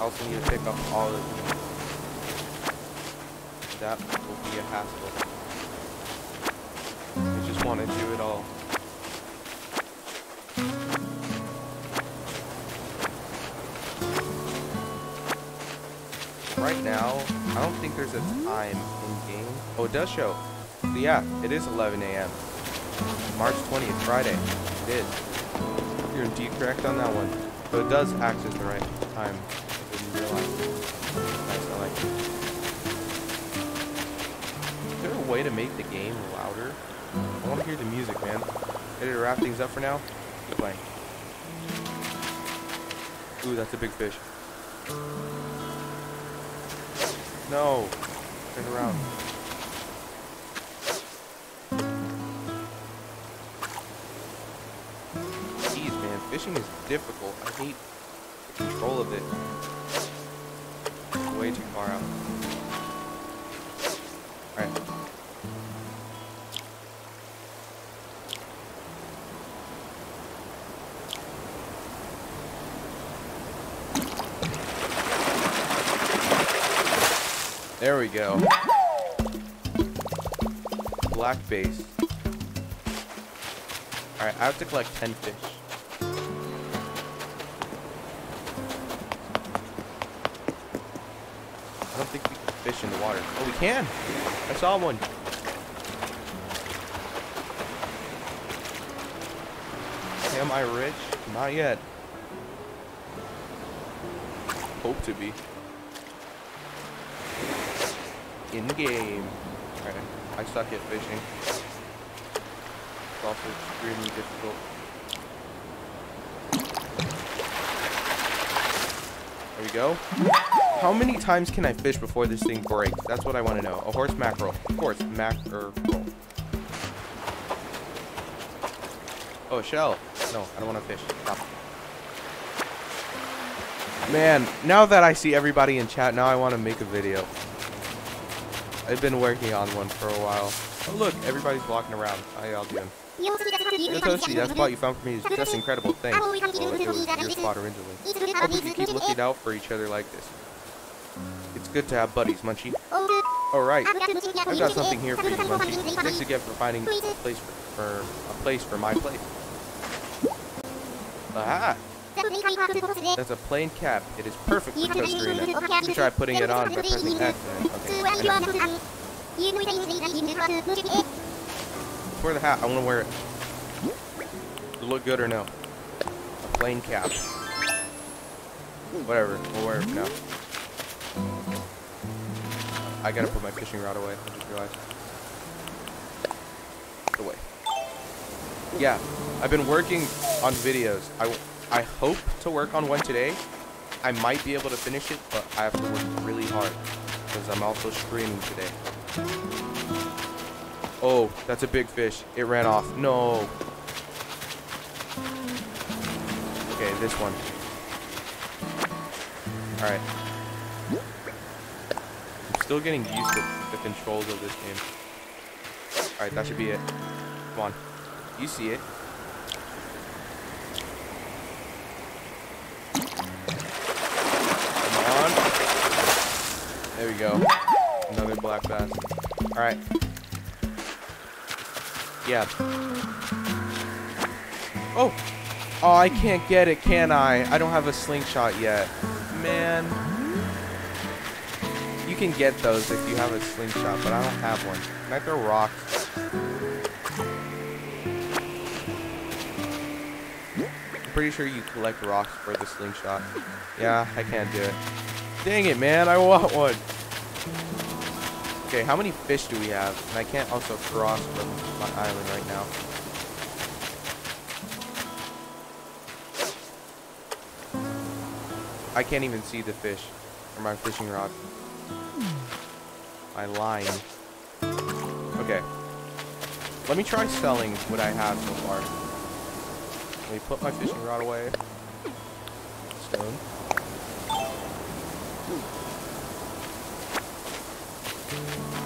I also need to pick up all of them. That will be a hassle. I just want to do it all. Right now, I don't think there's a time. Oh, it does show. Yeah, it is 11 a.m. March 20th, Friday. It is. You're indeed correct on that one. So it does access the right time. I didn't realize. Nice, I like it. Is there a way to make the game louder? I want to hear the music, man. Ready to wrap things up for now? Keep playing. Ooh, that's a big fish. No. Turn around. Fishing is difficult. I hate the control of it. Way too far out. Alright. There we go. Black base. Alright, I have to collect 10 fish. Water. Oh, we can! I saw one. Am I rich? Not yet. Hope to be. In game. Alright, I suck at fishing. It's also extremely difficult. There we go. How many times can I fish before this thing breaks? That's what I want to know. A horse mackerel. Of course, mackerel. Oh, shell. No, I don't want to fish. Stop. Man, now that I see everybody in chat, now I want to make a video. I've been working on one for a while. Oh look, everybody's walking around. How y'all doing? Yotoshi, that spot you found for me is just incredible. Thanks. Oh, well, it was your spot originally. Hope we can keep looking out for each other like this. Good to have buddies, Munchie. Alright, I've got something here for you, Munchie. Thanks again for finding a place for, for a place for my place. Aha! That's a plain cap. It is perfect for Toasterina. You try putting it on by pressing X. Okay. For the hat, I want to wear it. Does it look good or no? A plain cap. Whatever, we'll wear it now. I gotta put my fishing rod away. I just realized. Away. Yeah, I've been working on videos. I I hope to work on one today. I might be able to finish it, but I have to work really hard because I'm also streaming today. Oh, that's a big fish. It ran off. No. Okay, this one. Alright. Still getting used to the controls of this game. Alright, that should be it. Come on. You see it. Come on. There we go. Another black bass. Alright. Yeah. Oh! Oh, I can't get it, can I? I don't have a slingshot yet. Man. You can get those if you have a slingshot, but I don't have one. Can I throw rocks? I'm pretty sure you collect rocks for the slingshot. Yeah, I can't do it. Dang it, man. I want one. Okay, how many fish do we have? And I can't also cross from my island right now. I can't even see the fish. Or my fishing rod. My line. Okay. Let me try selling what I have so far. Let me put my fishing rod away. Stone.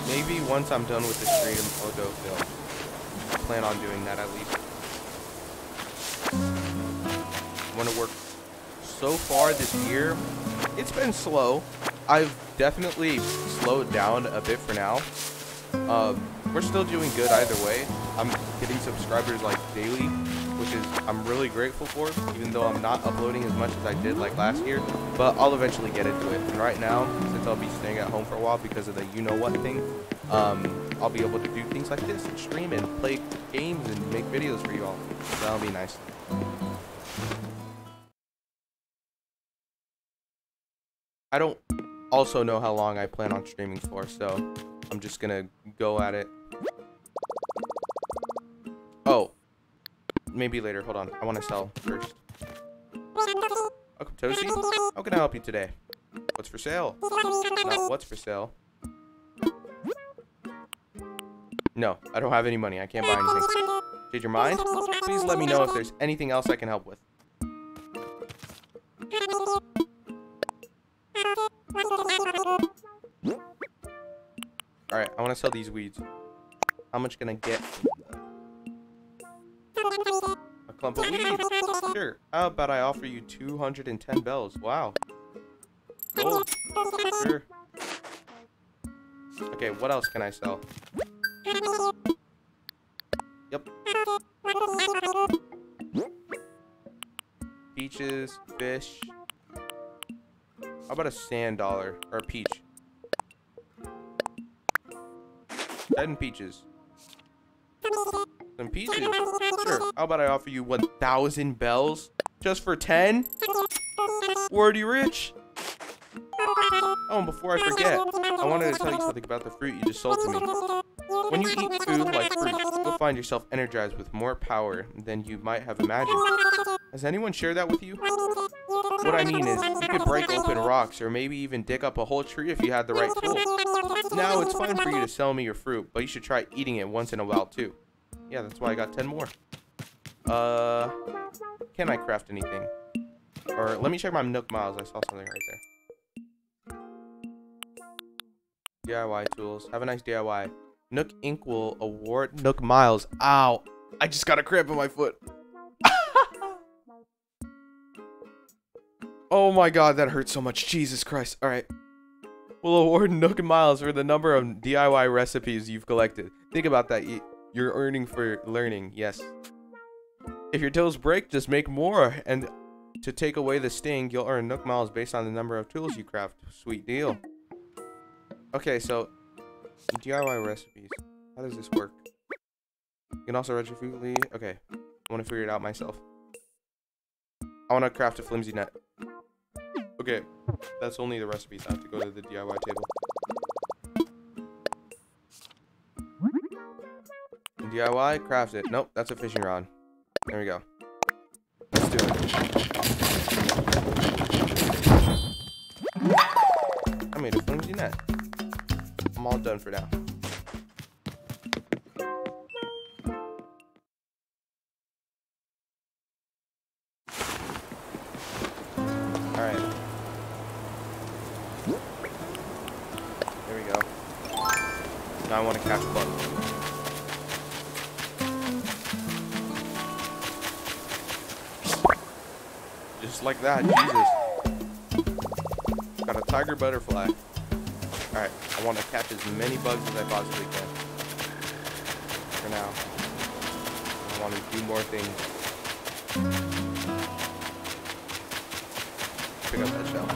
Maybe once I'm done with the stream, I'll go film. I plan on doing that at least. I want to work so far this year. It's been slow. I've definitely slowed down a bit for now. Um, we're still doing good either way. I'm getting subscribers like daily, which is I'm really grateful for, even though I'm not uploading as much as I did like last year. But I'll eventually get into it. And right now, since I'll be staying at home for a while because of the you know what thing, um, I'll be able to do things like this and stream and play games and make videos for you all. That'll be nice. I don't also know how long I plan on streaming for, so I'm just gonna go at it. Oh, maybe later. Hold on. I want to sell first. Toasty. How can I help you today? What's for sale? What's for sale. No, I don't have any money. I can't buy anything. Did your mind? Please let me know if there's anything else I can help with. Alright, I want to sell these weeds. How much can I get? A clump of weeds. Sure. How about I offer you 210 bells? Wow. Gold. Sure. Okay, what else can I sell? Yep. Peaches, fish. How about a sand dollar? Or a peach? Ten peaches. Some peaches? Sure. How about I offer you 1,000 bells? Just for 10? Wordy rich? Oh, and before I forget, I wanted to tell you something about the fruit you just sold to me. When you eat food like fruit, you'll find yourself energized with more power than you might have imagined. Has anyone shared that with you? What I mean is, you could break open rocks or maybe even dig up a whole tree if you had the right tool. Now, it's fine for you to sell me your fruit, but you should try eating it once in a while too. Yeah, that's why I got 10 more. Uh, can I craft anything? Or let me check my Nook Miles. I saw something right there. DIY tools. Have a nice DIY. Nook Inc. will award Nook Miles. Ow. I just got a cramp in my foot. *laughs* oh my god, that hurt so much. Jesus Christ. Alright. We'll award Nook Miles for the number of DIY recipes you've collected. Think about that. You're earning for learning. Yes. If your toes break, just make more. And to take away the sting, you'll earn Nook Miles based on the number of tools you craft. Sweet deal. Okay, so DIY recipes. How does this work? You can also retrofitly. Okay, I want to figure it out myself. I want to craft a flimsy net. Okay, that's only the recipes. I have to go to the DIY table. DIY, craft it. Nope, that's a fishing rod. There we go. Let's do it. I made a flimsy net. I'm all done for now. Alright. There we go. Now I want to catch bugs. Just like that, Jesus. Got a tiger butterfly. I want to catch as many bugs as I possibly can. For now. I want to do more things. Pick up that shell.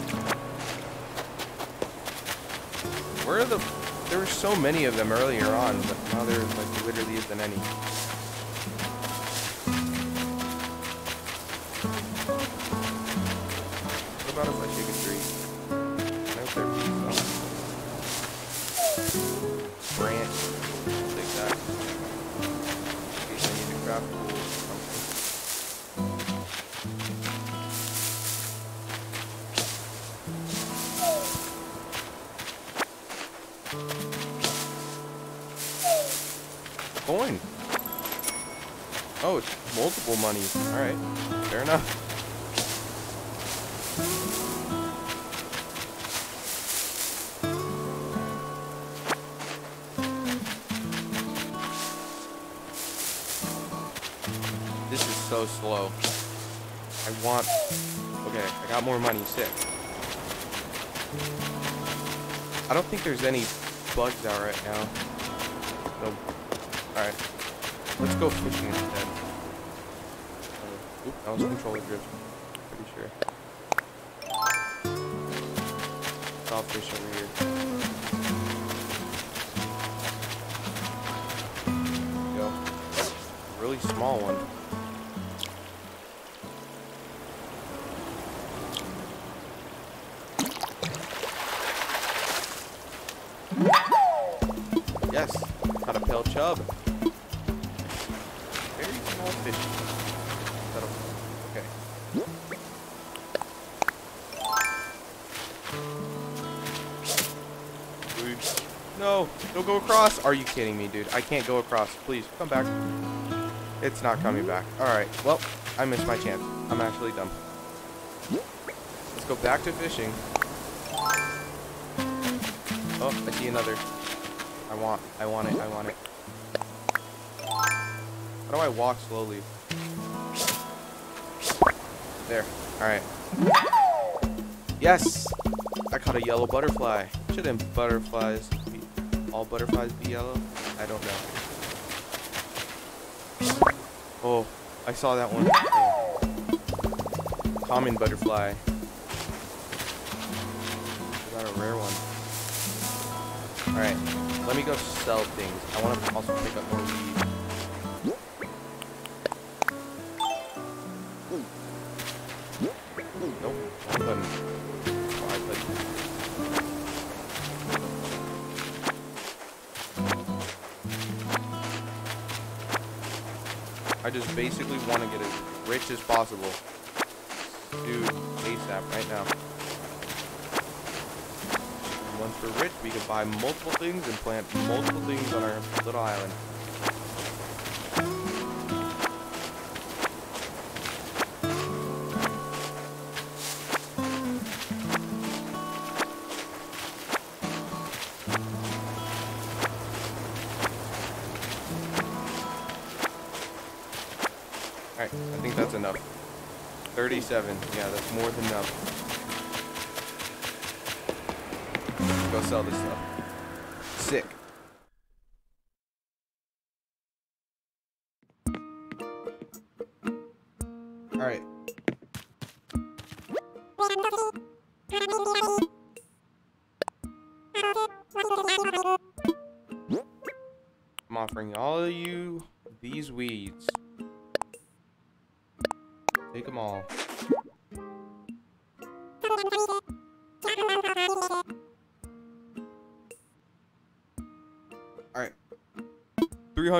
Where are the... There were so many of them earlier on, but now there like literally isn't any. Oh, it's multiple monies. Alright. Fair enough. This is so slow. I want... Okay, I got more money. Sick. I don't think there's any bugs out right now. Nope. Alright. Let's go fishing instead. Uh, oop, that was controller drift. Pretty sure. Saw fish over here. Go. really small one. Go across. Are you kidding me, dude? I can't go across. Please, come back. It's not coming back. Alright, well, I missed my chance. I'm actually dumb. Let's go back to fishing. Oh, I see another. I want, I want it, I want it. How do I walk slowly? There. Alright. Yes! I caught a yellow butterfly. Shouldn't butterflies be, all butterflies be yellow? I don't know. Oh, I saw that one. Common butterfly. Got a rare one. Alright, let me go sell things. I want to also pick up more I just basically want to get as rich as possible. Dude, ASAP right now. Once we're rich, we can buy multiple things and plant multiple things on our little island. 37. Yeah, that's more than enough. Go sell this stuff.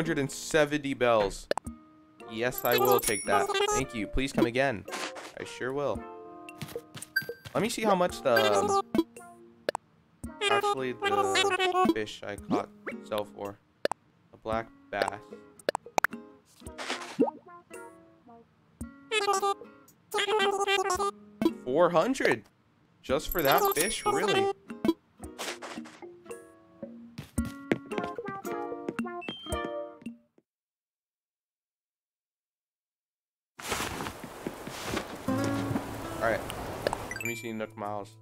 370 bells. Yes, I will take that. Thank you. Please come again. I sure will. Let me see how much the... um, actually, the fish I caught sell for. A black bass. Four hundred, just for that fish, really? 15 miles.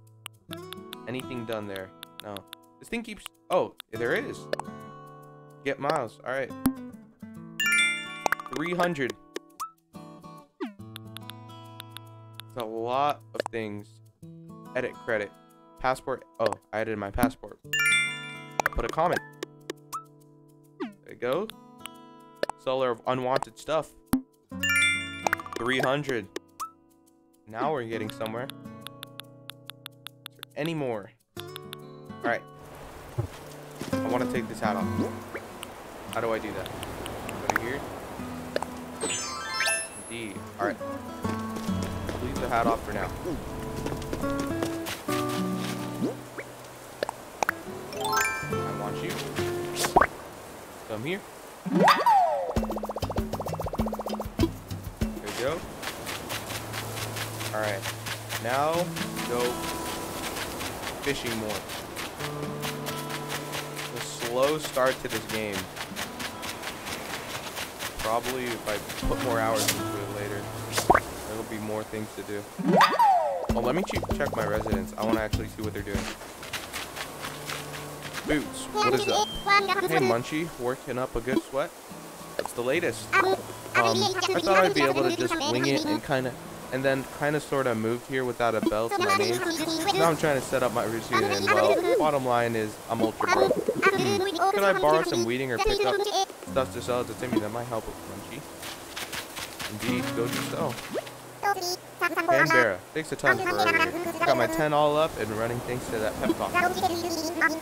Anything done there? No. This thing keeps... Oh, there is. Get miles. All right. 300. It's a lot of things. Edit credit. Passport. Oh, I added my passport. I put a comment. There you go. Seller of unwanted stuff. 300. Now we're getting somewhere. Is there any more? Alright. I want to take this hat off. How do I do that? Here. Indeed. Alright leave the hat off for now. I want you. Come here. There you go. Alright. Now, go fishing more. A slow start to this game. Probably if I put more hours into it later there'll be more things to do. Oh, let me ch check my residence. I want to actually see what they're doing. Boots. What is up? Hey, Munchie. Working up a good sweat? What's the latest? Um, I thought I'd be able to just wing it and kind of, and then kind of sort of moved here without a bell to my name. Now I'm trying to set up my routine, and well, bottom line is I'm ultra broke. *clears throat* Hmm. Could I borrow some weeding or pick up stuff to sell to Timmy? That might help with Munchie. Indeed, go do so. Canberra. Thanks a ton for earlier. Got my tent all up and running thanks to that pep talk.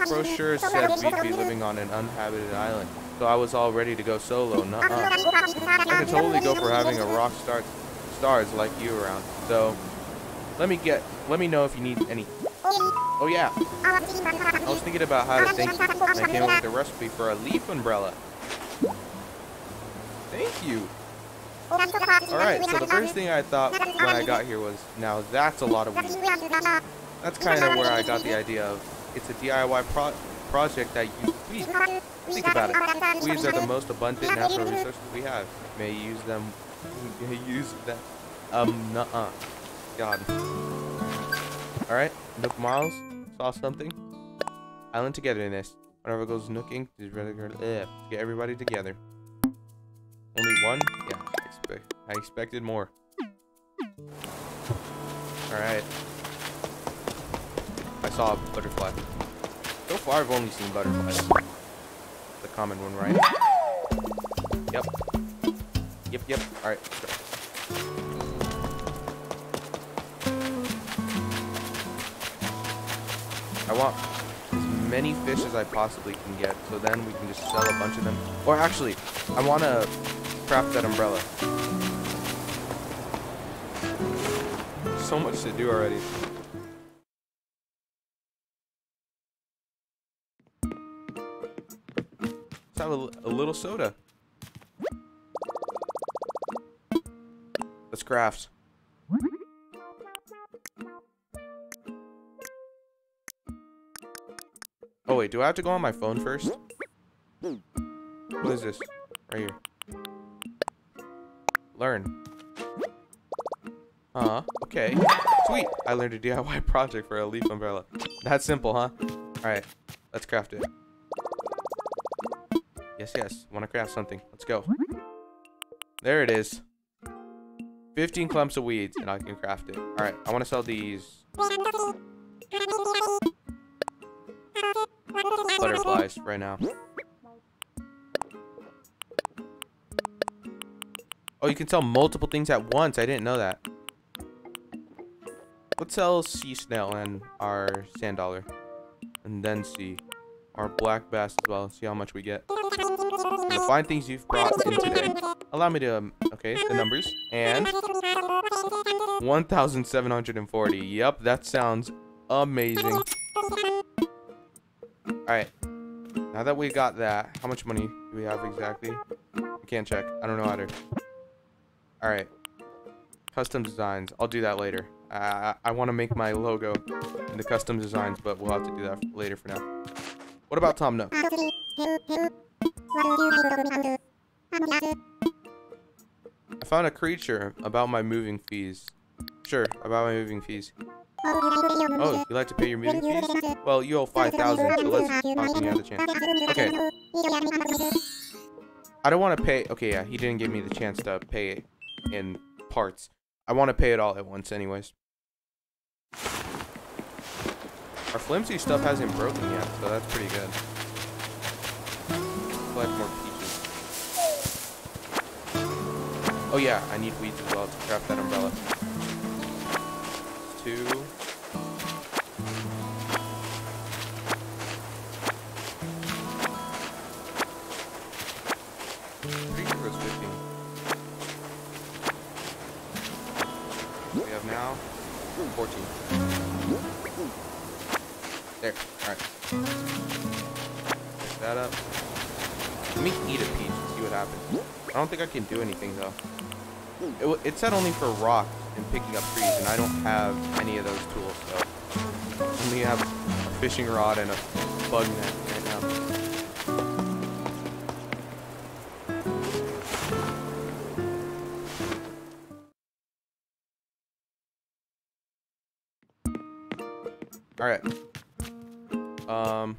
Brochure said we'd be living on an uninhabited island, so I was all ready to go solo. Nuh -uh. I could totally go for having a rock star stars like you around. So let me get let me know if you need any Oh yeah, I was thinking about how to thank you, and I came up with a recipe for a leaf umbrella. Thank you. Alright, so the first thing I thought when I got here was, now that's a lot of weeds. That's kind of where I got the idea of, it's a DIY pro project that uses weeds. Think about it. Weeds are the most abundant natural resources we have. May use them, *laughs* use that. Um, nuh-uh. God. Alright, Nook Miles saw something. Island togetherness. Whenever it goes nooking, good. Ugh, get everybody together. Only one? Yeah, I, I expected more. Alright. I saw a butterfly. So far, I've only seen butterflies. The common one, right? Yep. Yep, yep. Alright, I want as many fish as I possibly can get, so then we can just sell a bunch of them. Or actually, I want to craft that umbrella. So much to do already. Let's have a, a little soda. Craft. Oh wait, do I have to go on my phone first? What is this? Right here. Learn. Uh huh. Okay. Sweet. I learned a DIY project for a leaf umbrella. That's simple, huh? Alright. Let's craft it. Yes, yes. Want to craft something. Let's go. There it is. 15 clumps of weeds, and I can craft it. Alright, I want to sell these butterflies right now. Oh, you can sell multiple things at once. I didn't know that. Let's sell sea snail and our sand dollar. And then see our black bass as well. See how much we get. And the fine things you've brought in today. Allow me to, um, okay, the numbers. And 1,740. Yep, that sounds amazing. Alright. Now that we got that, how much money do we have exactly? I can't check. I don't know how to. Alright. Custom designs. I'll do that later. I, I want to make my logo in the custom designs, but we'll have to do that later for now. What about Tom Nook? I found a creature about my moving fees. Sure, about my moving fees. Oh, you like to pay your moving fees? Well, you owe 5000 so let's talk when you have the chance. Okay. I don't want to pay... Okay, yeah, he didn't give me the chance to pay it in parts. I want to pay it all at once anyways. Our flimsy stuff hasn't broken yet, so that's pretty good. Oh yeah, I need weeds as well to craft that umbrella. Two. we have now room 14 There. Alright. Pick that up. Let me eat a peach and see what happens. I don't think I can do anything, though. It, it said only for rock and picking up trees, and I don't have any of those tools, so... Only have a fishing rod and a bug net right now. Alright. Um.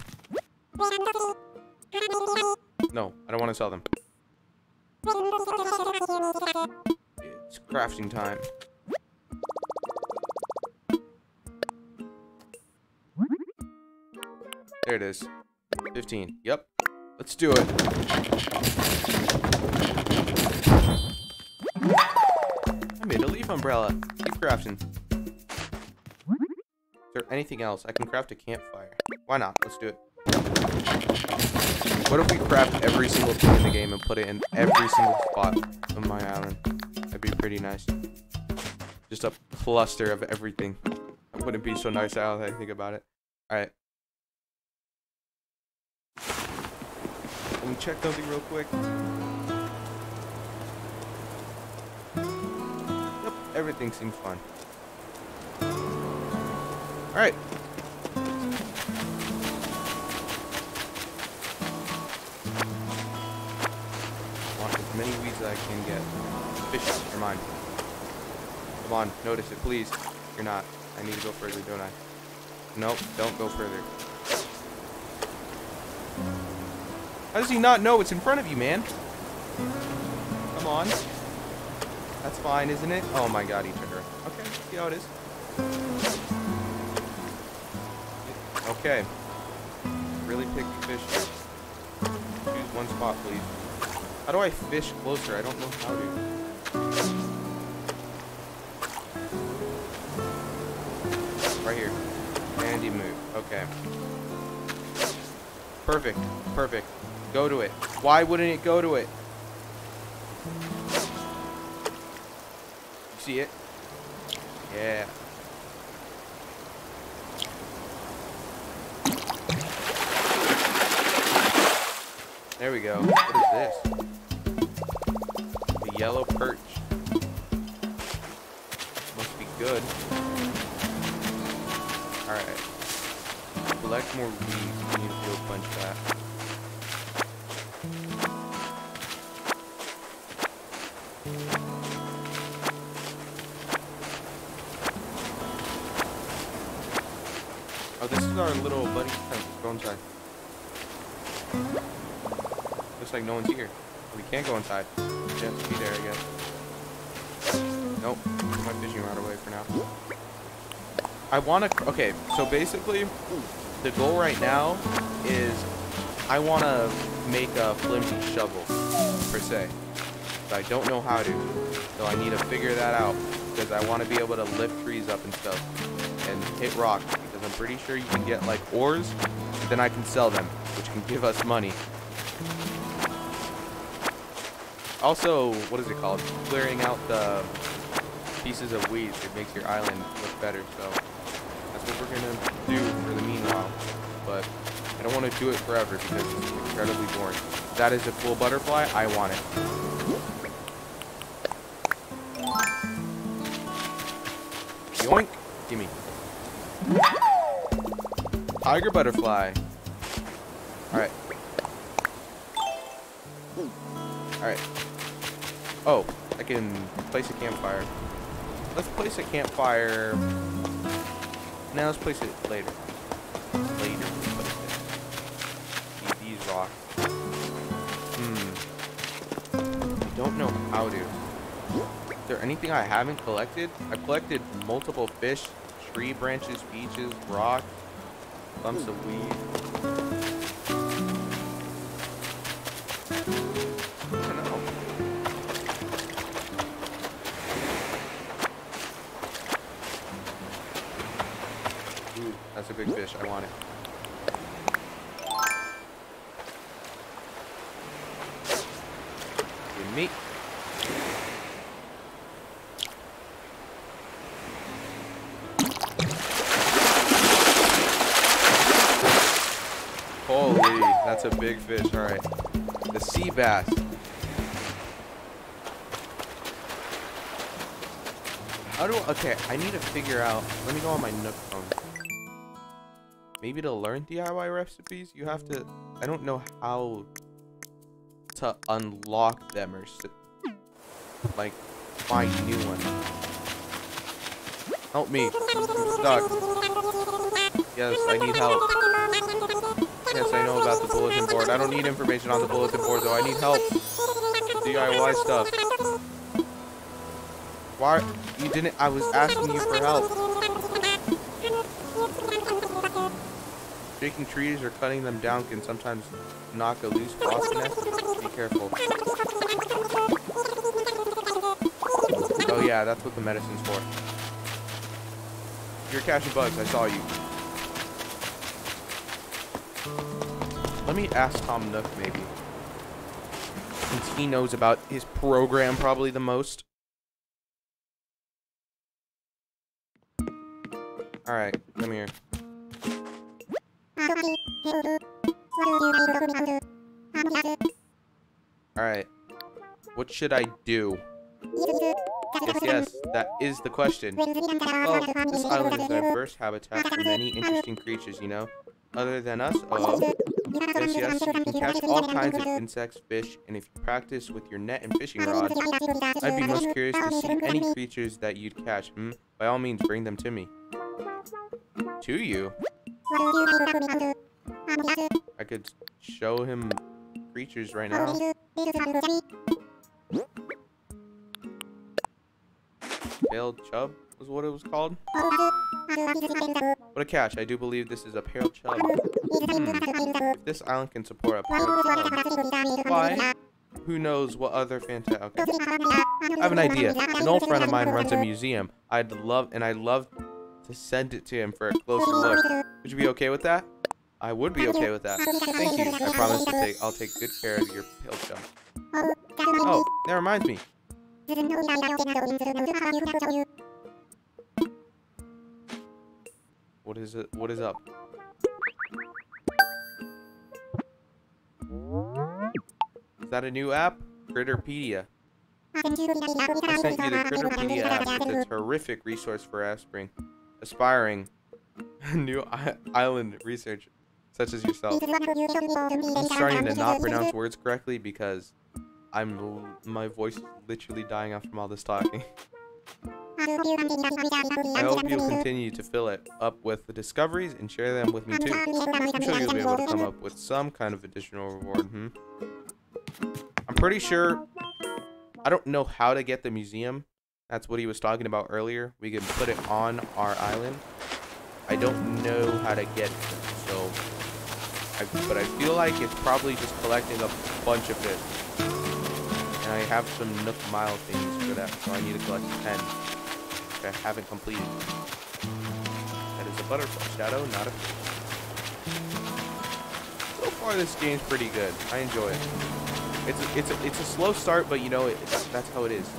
No, I don't want to sell them. Crafting time. There it is. 15. Yep. Let's do it. I made a leaf umbrella. Keep crafting. Is there anything else? I can craft a campfire. Why not? Let's do it. What if we craft every single thing in the game and put it in every single spot of my island? That'd be pretty nice. Just a cluster of everything that wouldn't be so nice now that I think about it. Alright. Let me check something real quick. Yep, everything seems fine. Alright. Want as many weeds as I can get. Fishes, you're mine. Come on, notice it, please. You're not. I need to go further, don't I? Nope, don't go further. How does he not know it's in front of you, man? Come on. That's fine, isn't it? Oh my god, he took her. Okay, see how it is. Okay. Really picky fish. Choose one spot, please. How do I fish closer? I don't know how to. Right here. And you move. Okay. Perfect. Perfect. Go to it. Why wouldn't it go to it? You see it? Yeah. There we go. What is this? Yellow perch. Must be good. Alright. Collect more weeds. We need to go punch that. Oh, this is our little buddy. Let's go inside. Looks like no one's here. We can't go inside. You be there, I guess. Nope. My fishing rod away for now. I want to... Okay, so basically, the goal right now is I want to make a flimsy shovel, per se. But I don't know how to. So I need to figure that out. Because I want to be able to lift trees up and stuff. And hit rocks. Because I'm pretty sure you can get, like, ores. Then I can sell them. Which can give us money. Also, what is it called? Clearing out the pieces of weeds. It makes your island look better. So that's what we're going to do for the meanwhile. But I don't want to do it forever because it's incredibly boring. That is a cool butterfly. I want it. Yoink. Gimme. Tiger butterfly. Alright. Alright. Oh, I can place a campfire. Let's place a campfire. Now let's place it later. Later. we'll it. These rocks. Hmm. I don't know how to. Is there anything I haven't collected? I've collected multiple fish, tree branches, beaches, rocks, lumps of weed. Big fish. I want it. Give me. Holy, that's a big fish. All right. The sea bass. How do okay? I need to figure out. Let me go on my Nook phone. Maybe to learn DIY recipes, you have to. I don't know how to unlock them or like find new ones. Help me! Stuck. Yes, I need help. Yes, I know about the bulletin board. I don't need information on the bulletin board though. I need help. DIY stuff. Why? You didn't. I was asking you for help. Shaking trees or cutting them down can sometimes knock a loose wasp nest. Be careful. Oh yeah, that's what the medicine's for. You're catching bugs. I saw you. Let me ask Tom Nook maybe. Since he knows about his program probably the most. Alright, Alright. What should I do? Yes, yes, that is the question. Well, this island is a diverse habitat for many interesting creatures, you know? Other than us, oh. Yes, yes, you can catch all kinds of insects, fish, and if you practice with your net and fishing rod, I'd be most curious to see any creatures that you'd catch, hmm? By all means, bring them to me. To you? I could show him creatures right now. Pale chub was what it was called. What a catch. I do believe this is a pale chub. Hmm. This island can support a pale chub, why? Who knows what other fantastic... Okay. I have an idea. An old friend of mine runs a museum. I'd love... And I'd love to send it to him for a closer look. Would you be okay with that? I would be okay with that. Thank you. I promise to take... I'll take good care of your chub. Oh, that reminds me. What is it? What is up? Is that a new app? Critterpedia. I sent you the Critterpedia app. It's a terrific resource for aspiring, aspiring *laughs* new island research, such as yourself. I'm starting to not pronounce words correctly because I'm my voice is literally dying out from all this talking. I hope you'll continue to fill it up with the discoveries and share them with me too. I'm sure you'll be able to come up with some kind of additional reward, hmm? I'm pretty sure... I don't know how to get the museum. That's what he was talking about earlier. We can put it on our island. I don't know how to get it, so... I, but I feel like it's probably just collecting a bunch of it. And I have some Nook Mile things for that, so I need to collect 10. Which I haven't completed. That is a butterfly shadow, not a fish. So far this game's pretty good. I enjoy it. It's a, it's a, it's a slow start, but you know, it, that's how it is.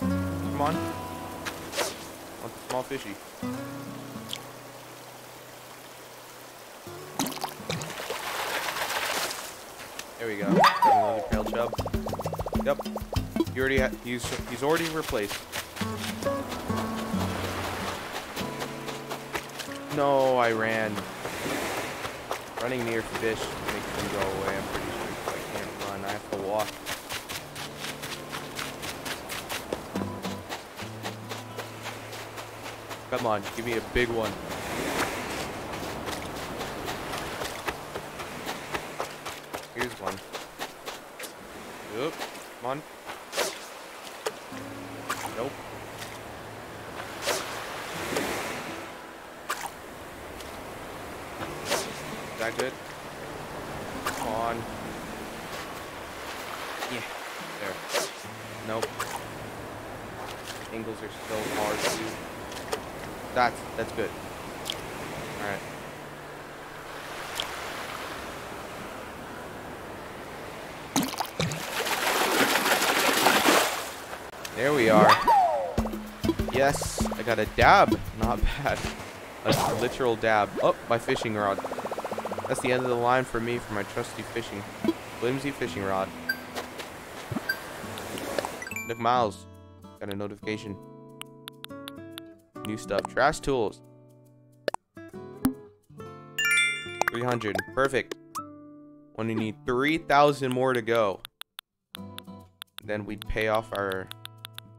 Come on. Want the small fishy. There we go. Another pale chub. Yep. He already he's he's already replaced. No, I ran. Running near fish makes them go away. I'm pretty sure I can't run. I have to walk. Come on, give me a big one. Here's one. Oop, come on. Nope. Is that good? Come on. Yeah. There. Nope. Angles are so hard too. That's that's good. Alright. There we are. Yes, I got a dab. Not bad. A literal dab. Oh, my fishing rod. That's the end of the line for me for my trusty fishing. Flimsy fishing rod. Nook Miles. Got a notification. New stuff. Trash tools. 300. Perfect. We need 3,000 more to go. Then we'd pay off our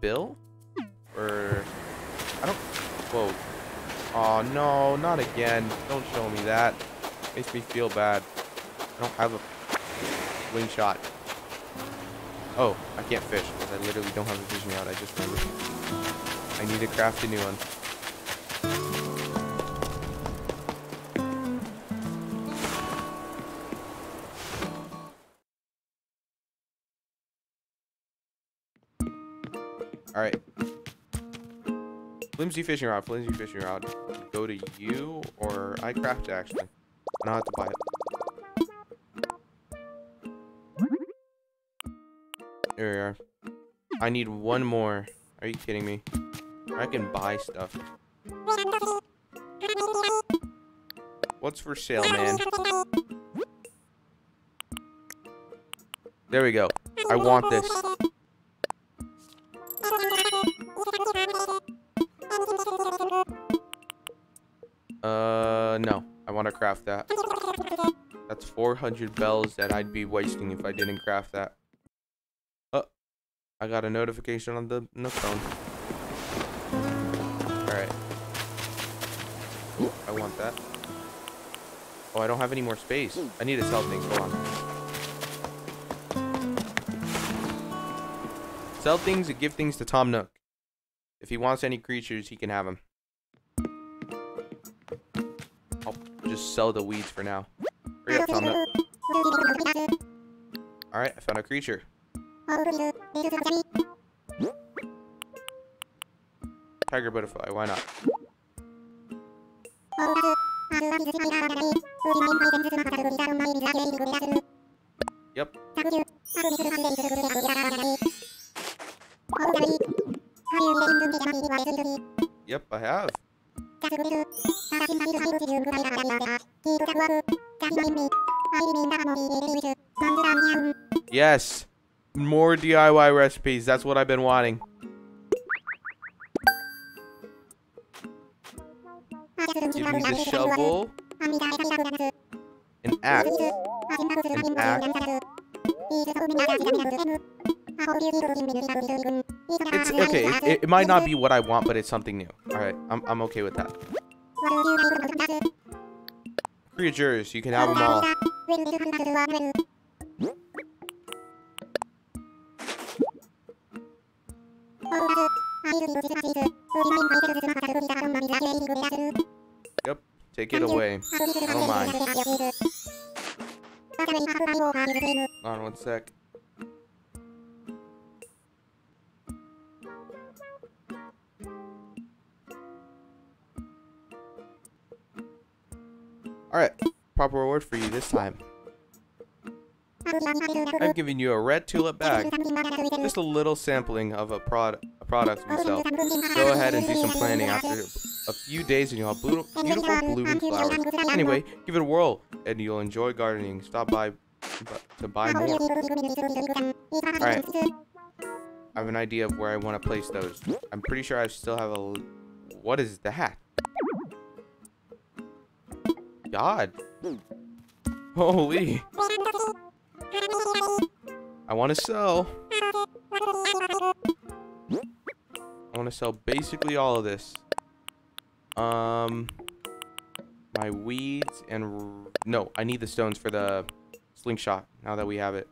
bill? Or... I don't... Whoa. Oh, no, not again. Don't show me that. Makes me feel bad. I don't have a wing shot. Oh, I can't fish because I literally don't have a fishing rod. I just. I need to craft a new one. Flimsy fishing rod, flimsy fishing rod. Go to you, or I craft it actually. I don't have to buy it. There we are. I need one more. Are you kidding me? I can buy stuff. What's for sale, man? There we go. I want this. Uh, no. I want to craft that. That's 400 bells that I'd be wasting if I didn't craft that. Oh, I got a notification on the, on the phone. Alright. I want that. Oh, I don't have any more space. I need to sell things. Hold on. Sell things and give things to Tom Nook. If he wants any creatures, he can have them. I'll just sell the weeds for now. Alright, I found a creature. Tiger butterfly, why not? Yep. Yep, I have. Yes. More DIY recipes. That's what I've been wanting. Give me the shovel. An axe. An axe. It's okay. It, it, might not be what I want, but it's something new. All right, I'm I'm okay with that. Creatures, you can have them all. Yep, take it away. I don't mind. Hold on one sec. Alright, proper reward for you this time. I'm giving you a red tulip bag. Just a little sampling of a, prod a product we sell. Go ahead and do some planning. after a few days and you'll have beautiful blooming flowers. Anyway, give it a whirl and you'll enjoy gardening. Stop by to buy more. Alright. I have an idea of where I want to place those. I'm pretty sure I still have a... What is that? God. Holy. I want to sell. I want to sell basically all of this. Um, my weeds and no, I need the stones for the slingshot. Now that we have it,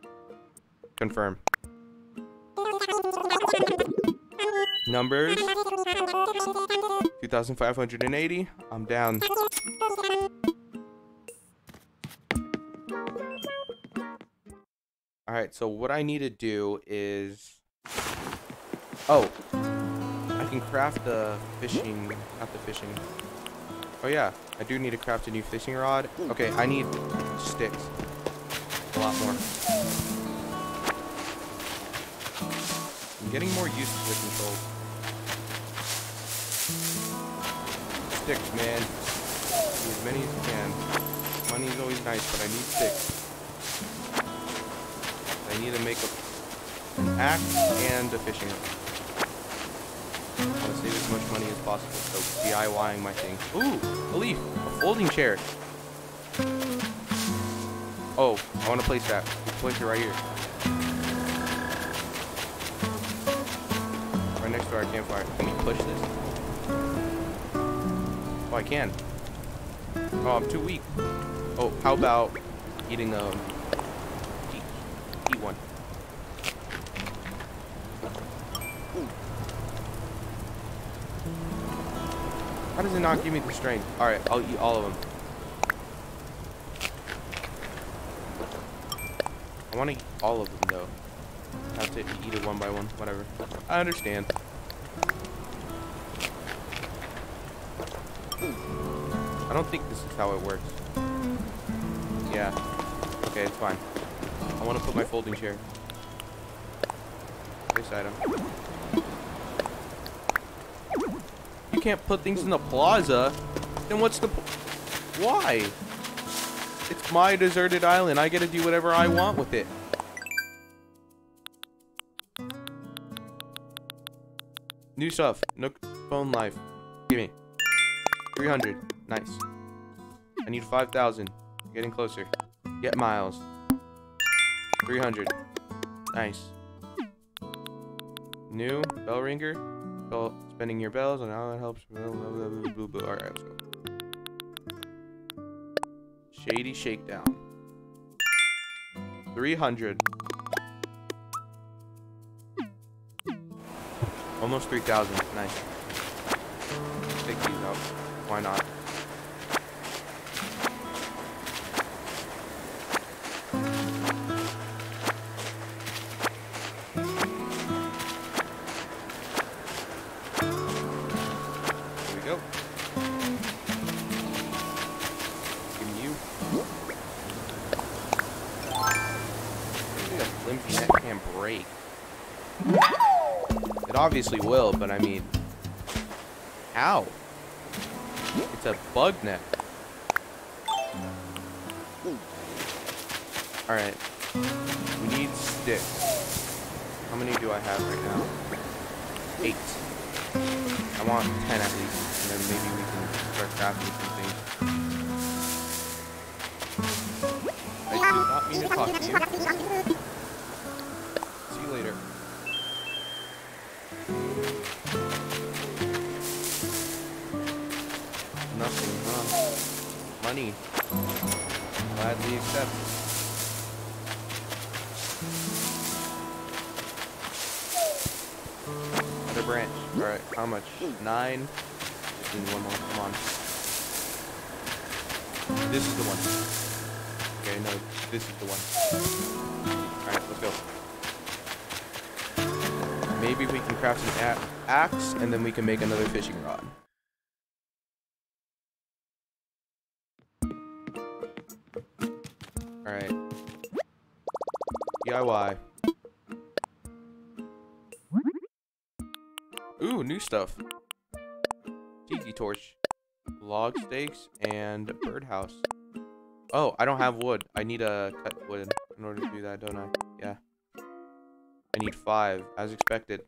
confirm. Numbers 2,580. I'm down. Alright, so what I need to do is... Oh. I can craft the fishing... Not the fishing. Oh yeah, I do need to craft a new fishing rod. Okay, I need sticks. A lot more. I'm getting more used to the controls. Sticks, man. As many as you can. Money is always nice, but I need sticks. I need to make a, an axe and a fishing rod. I want to save as much money as possible, so DIYing my thing. Ooh, a leaf, a folding chair. Oh, I want to place that. Place it right here. Right next to our campfire. Can we push this? Oh, I can. Oh, I'm too weak. Oh, how about eating a does it not give me the strength? Alright, I'll eat all of them. I want to eat all of them, though. I have to eat it one by one. Whatever. I understand. I don't think this is how it works. Yeah. Okay, it's fine. I want to put my folding chair. This item. Can't put things in the plaza, then what's the... Why? It's my deserted island. I get to do whatever I want with it. New stuff. Nook phone life. Give me. 300. Nice. I need 5,000. Getting closer. Get miles. 300. Nice. New bell ringer. Bell, spending your bells and how that helps. Alright, let's go. Shady Shakedown. 300. Almost 3,000. Nice. Take these out. Why not? Obviously will, but I mean, how? It's a bug net. Alright. We need sticks. How many do I have right now? Eight. I want ten at least, and then maybe we can start crafting some things. I did not mean to talk to you. Money. Gladly accept. Other branch. Alright, how much? Nine. Just need one more. Come on. This is the one. Okay, no, this is the one. Alright, let's go. Maybe we can craft an axe, and then we can make another fishing rod. DIY. Ooh, new stuff. Tiki torch. Log stakes and birdhouse. Oh, I don't have wood. I need a cut wood in order to do that, don't I? Yeah. I need five, as expected.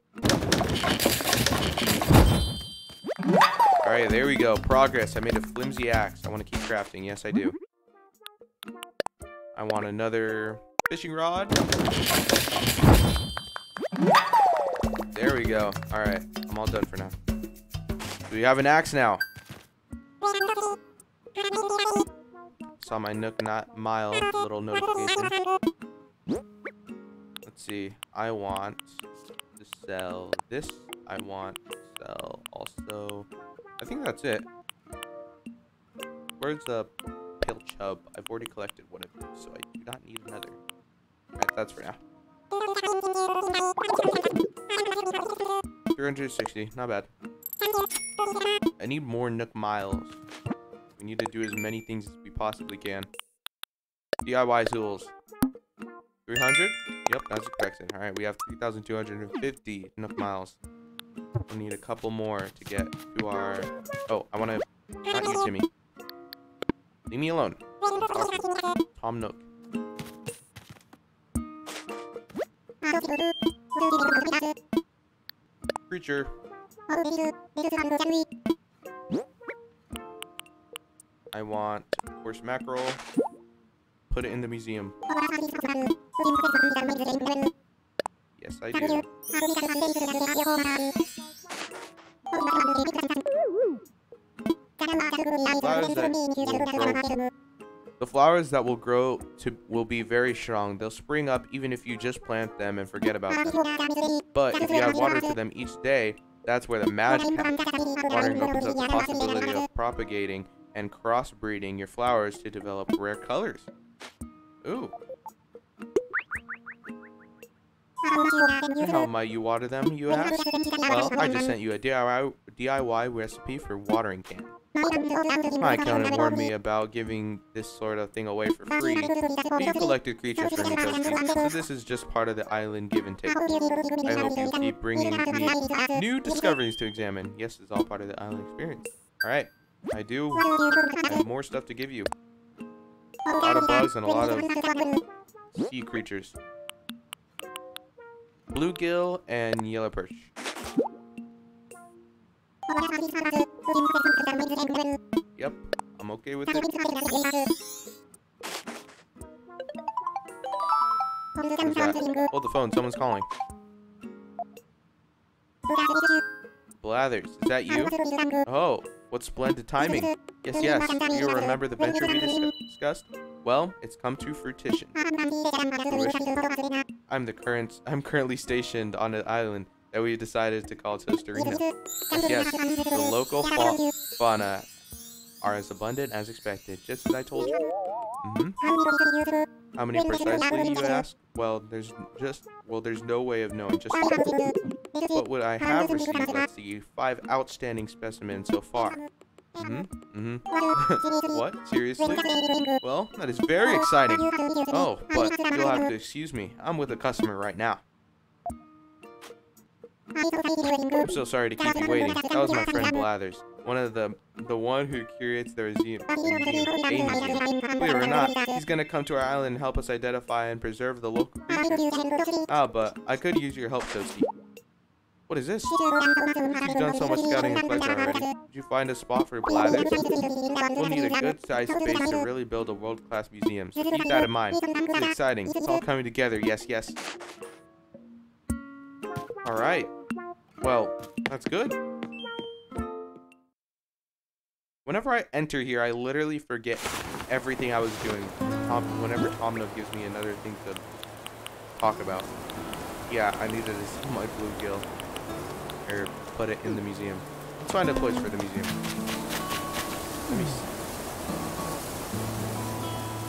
Alright, there we go. Progress. I made a flimsy axe. I want to keep crafting. Yes, I do. I want another fishing rod. There we go. Alright, I'm all done for now. We have an axe now. Saw my Nook not mile little notification. Let's see. I want to sell this. I want to sell also. I think that's it. Where's the pale chub? I've already collected one of these, so I do not need another. That's for now. 360, not bad. I need more Nook miles. We need to do as many things as we possibly can. DIY tools. 300? Yep, that's expected. Alright, we have 3,250 Nook miles. We need a couple more to get to our... Oh, I want to... Not you, Timmy. Leave me alone. Tom Nook. Creature. I want horse mackerel. Put it in the museum. Yes, I do. Flowers that will grow. The flowers that will grow to will be very strong. They'll spring up even if you just plant them and forget about them. But if you add water to them each day, that's where the magic happens. Watering opens up the possibility of propagating and crossbreeding your flowers to develop rare colors. Ooh. How might you water them, you ask? Well, I just sent you a DIY, DIY recipe for watering can. My accountant warned me about giving this sort of thing away for free. But collected creatures for me, so this is just part of the island give and take. I hope you keep bringing me new discoveries to examine. Yes, it's all part of the island experience. Alright, I do have more stuff to give you. A lot of bugs and a lot of sea creatures. Bluegill and yellow perch. Yep, I'm okay with it. Hold the phone, someone's calling. Blathers, is that you? Oh, what splendid timing. Yes, yes, do you remember the venture we dis discussed? Well, it's come to fruition. I'm the current I'm currently stationed on an island that we decided to call Toasterina. Yes, yes, the local fa fauna are as abundant as expected, just as I told you. Mm -hmm. How many precisely, you ask? Well, there's just, well, there's no way of knowing just what I have received, let's see, five outstanding specimens so far. Mm-hmm. Mm-hmm. *laughs* what? Seriously? Well, that is very exciting. Oh, but you'll have to excuse me. I'm with a customer right now. I'm so sorry to keep you waiting. That was my friend Blathers, one of the the one who curates the museum. Believe it or not, he's gonna come to our island and help us identify and preserve the local. Ah, but I could use your help, Toasty. What is this? You've done so much scouting and pleasure already. Did you find a spot for Blathers? We'll need a good-sized space to really build a world-class museum, so keep that in mind. It's exciting. It's all coming together. Yes, yes. Alright. Well, that's good. Whenever I enter here, I literally forget everything I was doing. Whenever Tom Nook gives me another thing to talk about. Yeah, I needed to see my bluegill or put it in the museum. Let's find a place for the museum. Let me see.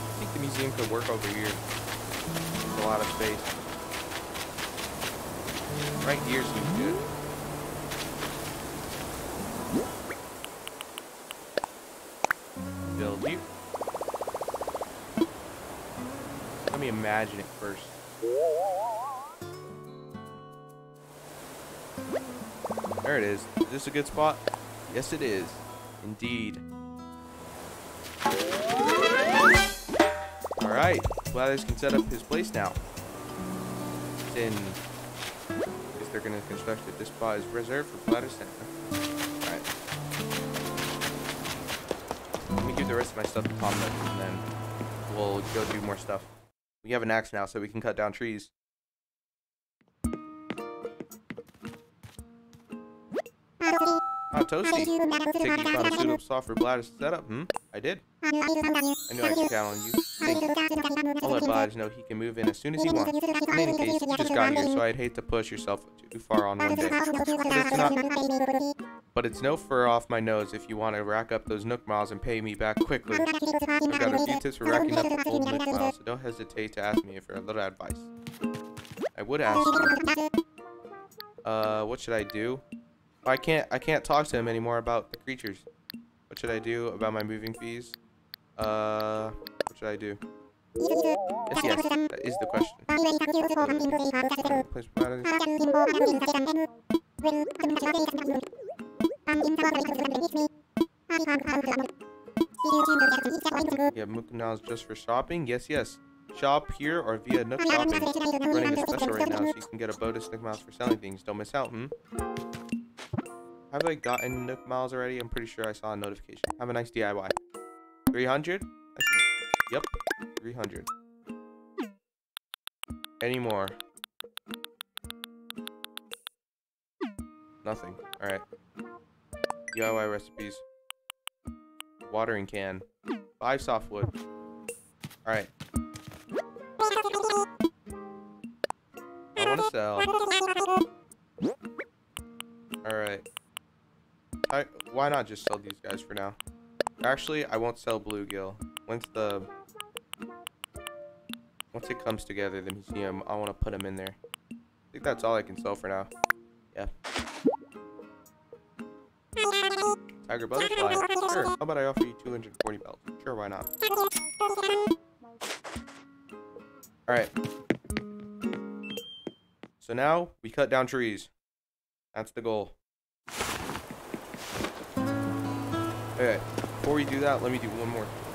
I think the museum could work over here. There's a lot of space. Right here seems good. Build you. Let me imagine it first. There it is. Is this a good spot? Yes, it is. Indeed. Alright. Blathers can set up his place now. Then, I guess they're going to construct it. This spot is reserved for Blathers the rest of my stuff to Tom and then we'll go do more stuff. We have an axe now, so we can cut down trees. Toasty. Take you found a suitable software bladder setup, hmm? I did. I knew I could count on you. Thank I'll let Blathers know he can move in as soon as he wants. In any case, you just got here, so I'd hate to push yourself too far on one day. But it's, not, but it's no fur off my nose if you want to rack up those Nook miles and pay me back quickly. I've got a few tips for racking up old Nook miles, so don't hesitate to ask me for a little advice. I would ask you. Uh, what should I do? I can't I can't talk to him anymore about the creatures. What should I do about my moving fees? Uh, what should I do? Yes, yes, that is the question. Yeah, is just for shopping? Yes, yes. Shop here or via Nook Shopping. Running a special right now so you can get a bonus Nook Miles for selling things. Don't miss out, hmm? Have I gotten Nook Miles already? I'm pretty sure I saw a notification. Have a nice DIY. 300? Yep, 300. Any more? Nothing. Alright. DIY recipes. Watering can. Five softwood. Alright. I want to sell. Alright. Why not just sell these guys for now? Actually, I won't sell bluegill. Once the once it comes together, the museum, I want to put them in there. I think that's all I can sell for now. Yeah. Tiger butterfly. Sure. How about I offer you 240 bells? Sure, why not? Alright. So now we cut down trees. That's the goal. Okay, before we do that, let me do one more.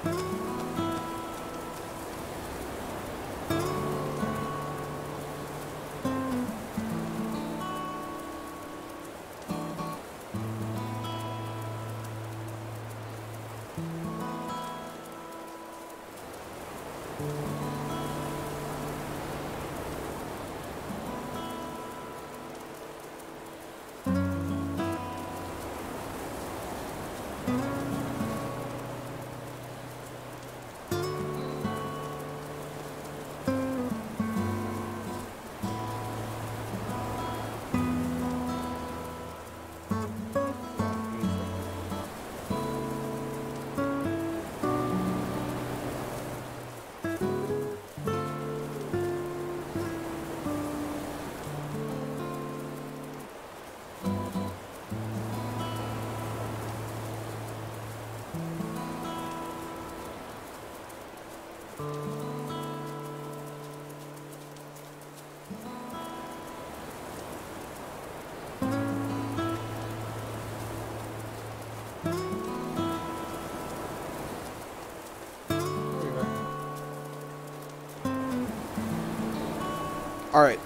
Alright,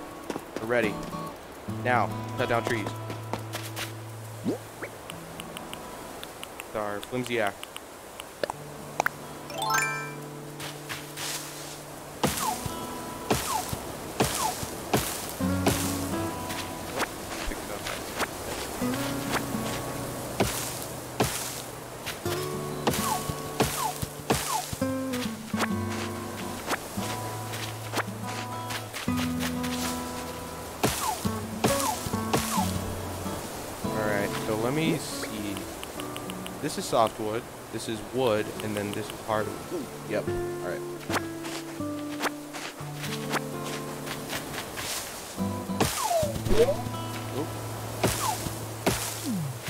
we're ready. Now, cut down trees. With our flimsy axe. Softwood, this is wood, and then this is hardwood. Yep, alright. Oop.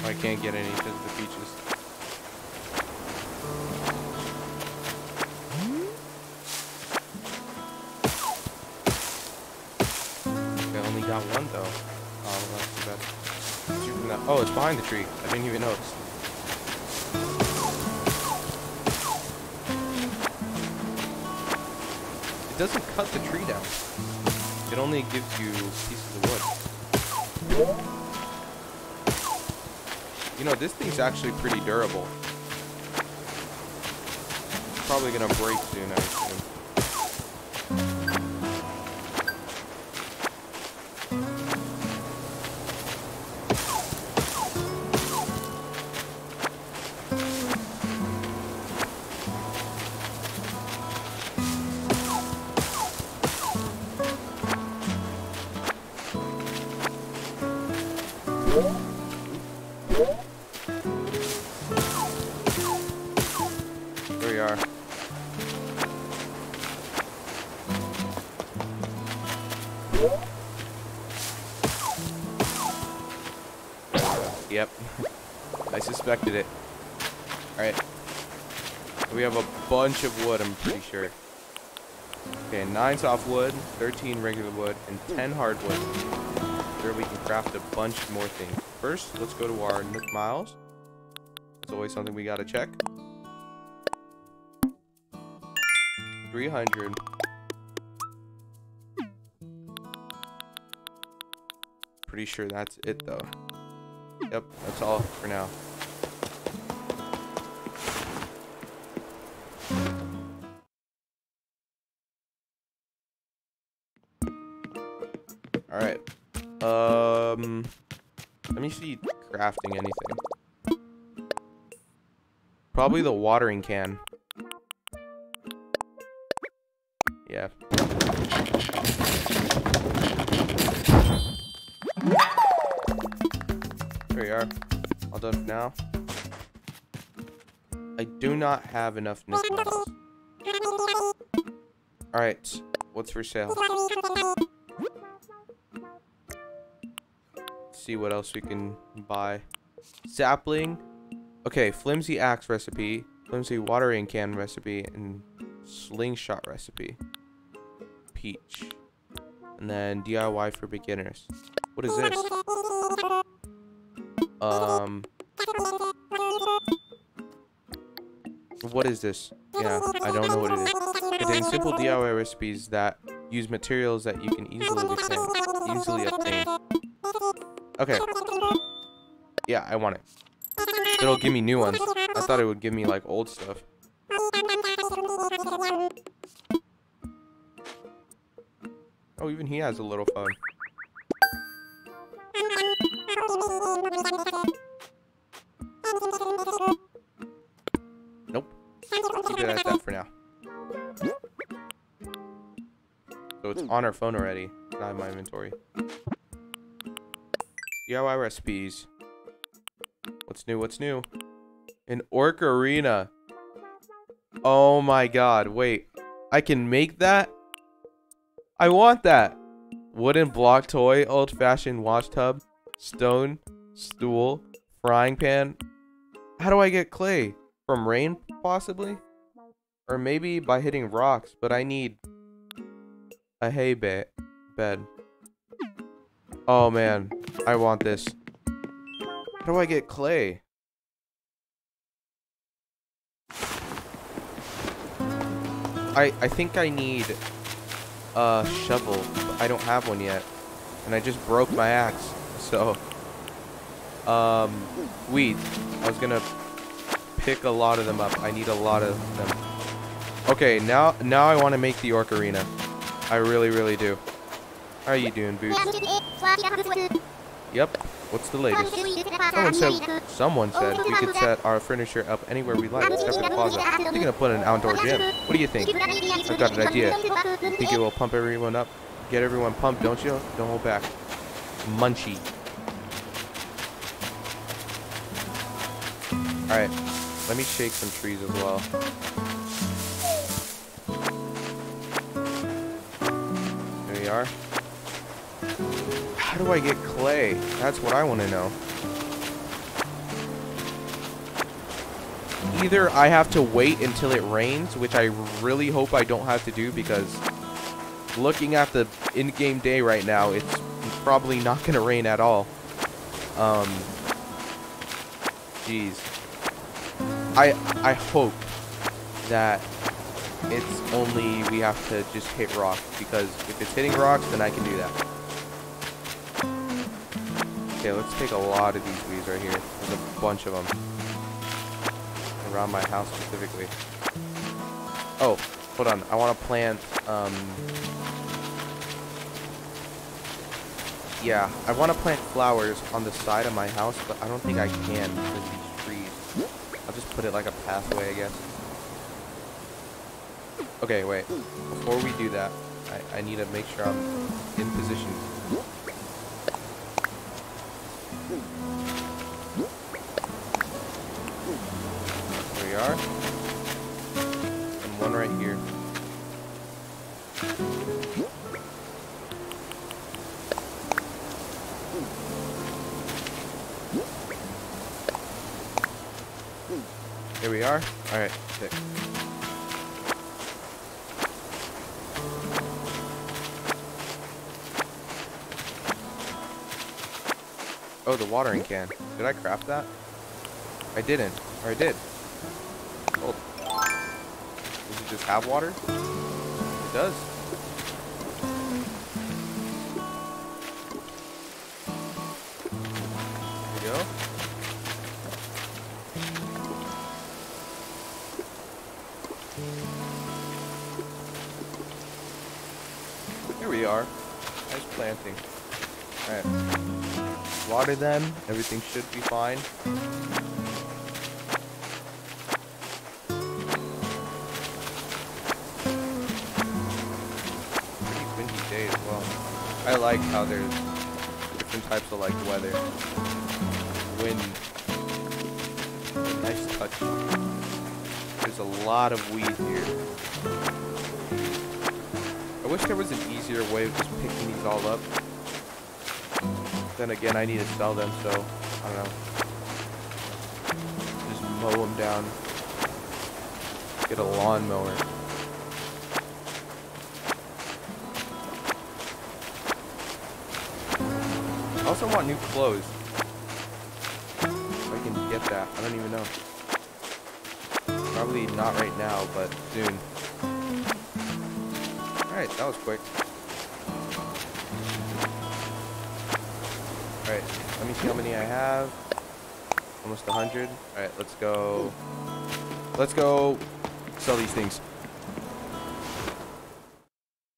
I can't get any because of the peaches. I only got one though. Oh, Oh, it's behind the tree. I didn't even notice. Cut the tree down. It only gives you pieces of wood. You know, this thing's actually pretty durable. Probably gonna break soon, I assume. Wood, I'm pretty sure. Okay, 9 soft wood, 13 regular wood, and 10 hardwood. Sure we can craft a bunch more things. First, let's go to our Nook Miles. That's always something we gotta check. 300. Pretty sure that's it though. Yep, that's all for now. Crafting anything. Probably the watering can. Yeah. There we are. All done for now. I do not have enough. Alright. What's for sale? See what else we can buy. Sapling. Okay, flimsy axe recipe, flimsy watering can recipe, and slingshot recipe. Peach. And then DIY for beginners. What is this? Um. What is this? Yeah, I don't know what it is. Containing simple DIY recipes that use materials that you can easily obtain. Easily obtain. Okay. Yeah, I want it. It'll give me new ones. I thought it would give me like old stuff. Oh, even he has a little phone. Nope. Keep it at that for now. So it's on our phone already, not in my inventory. DIY recipes. What's new? What's new? An ocarina. Oh my god, wait. I can make that? I want that. Wooden block toy, old-fashioned wash tub, stone, stool, frying pan. How do I get clay? From rain, possibly? Or maybe by hitting rocks, but I need a hay bed. bed. Oh man, I want this. How do I get clay? I I think I need a shovel. I don't have one yet. And I just broke my axe. So um weeds. I was gonna pick a lot of them up. I need a lot of them. Okay, now now I want to make the ocarina. I really, really do. How are you doing, Boots? Yep. What's the latest? Someone said, someone said we could set our furniture up anywhere we like, except for the plaza. You're gonna put an outdoor gym. What do you think? I've got an idea. Think it will pump everyone up? Get everyone pumped, don't you? Don't hold back. Munchie. Alright. Let me shake some trees as well. There we are. How do I get clay? That's what I want to know. Either I have to wait until it rains, which I really hope I don't have to do because looking at the in-game day right now, it's probably not going to rain at all. Um, jeez. I, I hope that it's only we have to just hit rocks because if it's hitting rocks, then I can do that. Okay, let's take a lot of these weeds right here. There's a bunch of them. Around my house specifically. Oh, hold on. I want to plant, um... Yeah, I want to plant flowers on the side of my house, but I don't think I can because these trees. I'll just put it like a pathway, I guess. Okay, wait. Before we do that, I, I need to make sure I'm in position Alright, sick. Oh, the watering can. Did I craft that? I didn't. Or I did. Oh. Does it just have water? It does. Water them. Everything should be fine. Pretty windy day as well. I like how there's different types of like weather. Wind. Nice touch. There's a lot of weed here. I wish there was an easier way of just picking these all up. Then again, I need to sell them, so I don't know. Just mow them down. Get a lawnmower. I also want new clothes. If I can get that, I don't even know. Probably not right now, but soon. Alright, that was quick. See how many I have. Almost 100. Alright, let's go. Let's go sell these things.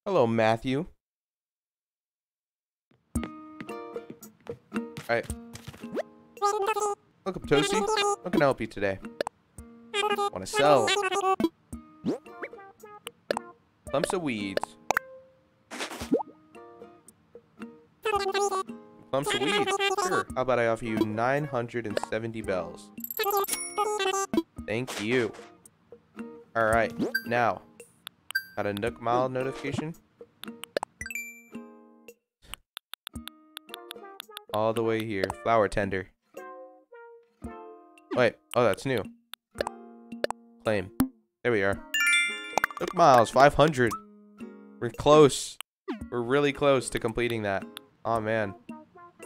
Hello, Matthew. Alright. Welcome, Toasty. How can I help you today? Want to sell? Clumps of weeds. Sure. How about I offer you 970 bells? Thank you. Alright, now. Got a Nook Mile notification? All the way here. Flower tender. Wait. Oh, that's new. Claim. There we are. Nook Miles, 500. We're close. We're really close to completing that. Oh, man.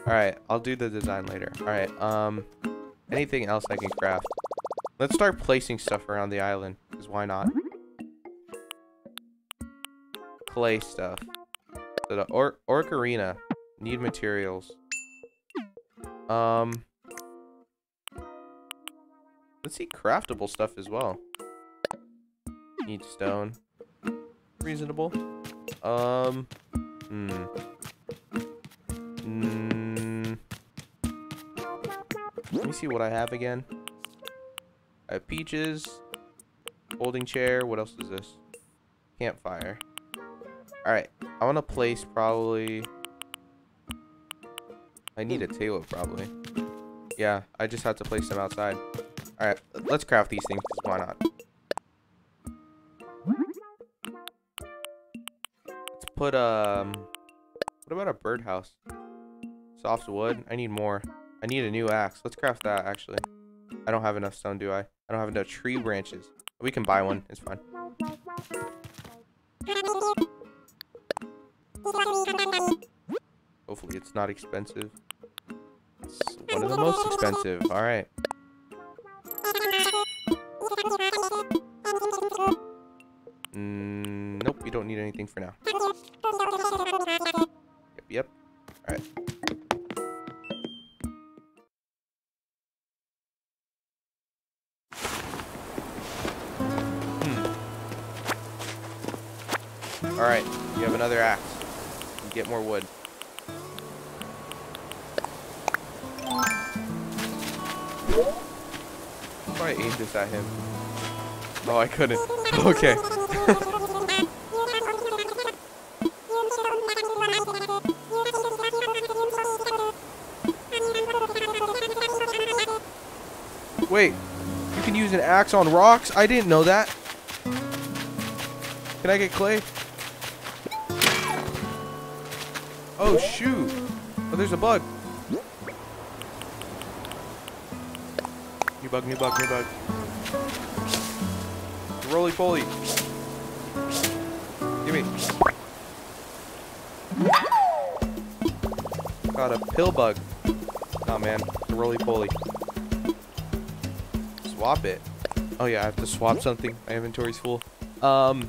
Alright, I'll do the design later. Alright, um... Anything else I can craft? Let's start placing stuff around the island. Because why not? Clay stuff. So the or Ocarina. Need materials. Um... Let's see craftable stuff as well. Need stone. Reasonable. Um... Hmm. Me see what I have again. I have peaches, folding chair. What else is this? Campfire. Alright, I want to place probably... I need a table probably. Yeah, I just have to place them outside. Alright, let's craft these things, why not? Let's put, um... What about a birdhouse? Soft wood. I need more. I need a new axe. Let's craft that, actually. I don't have enough stone, do I? I don't have enough tree branches. We can buy one. It's fine. Hopefully it's not expensive. It's one of the most expensive. Alright. Mm, nope, we don't need anything for now. Yep, yep. Alright. I couldn't. Okay. Wait, you can use an axe on rocks? I didn't know that. Can I get clay? Oh, shoot. Oh, there's a bug. New bug, new bug, new bug. Roly poly. Give me. Got a pill bug. Oh man, The roly poly. Swap it. Oh yeah, I have to swap something. My inventory's full. Um.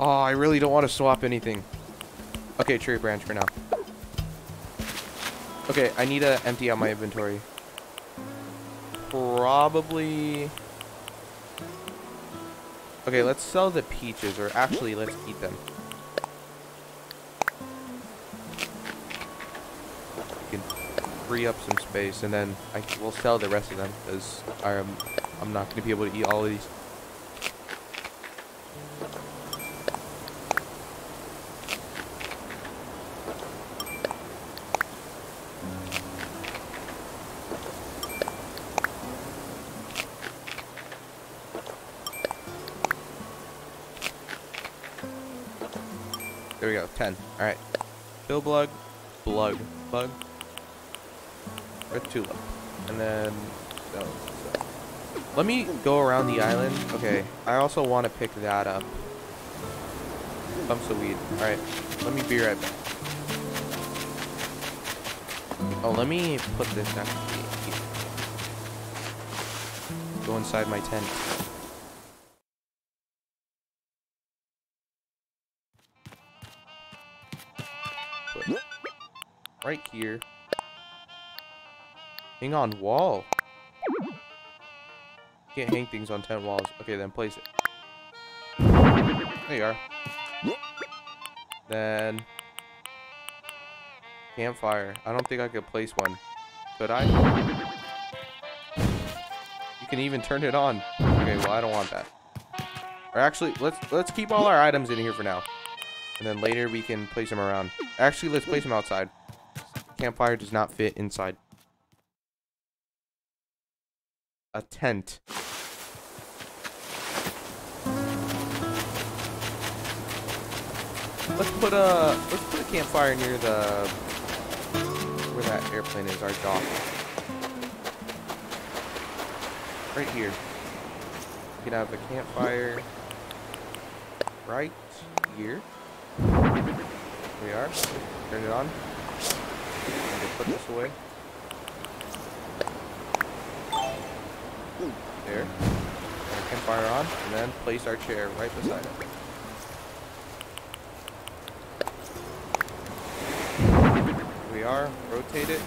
Oh, I really don't want to swap anything. Okay, tree branch for now. Okay, I need to empty out my inventory. Probably... Okay, let's sell the peaches, or actually, let's eat them. We can free up some space, and then I will sell the rest of them, because I'm, I'm not going to be able to eat all of these. Let me go around the island. Okay, I also want to pick that up. Bumps of weed. Alright, let me be right back. Oh, let me put this here. Go inside my tent. Right here. Hang on wall. Can't hang things on tent walls. Okay, then place it. There you are. Then campfire. I don't think I could place one. Could I? You can even turn it on. Okay, well I don't want that. Or actually, let's let's keep all our items in here for now. And then later we can place them around. Actually, let's place them outside. Campfire does not fit inside. A tent. Let's put a let's put a campfire near the where that airplane is, our dock. Right here. We can have a campfire right here. we are. Turn it on. And put this away. There. Campfire on, and then place our chair right beside it. Are. Rotate it.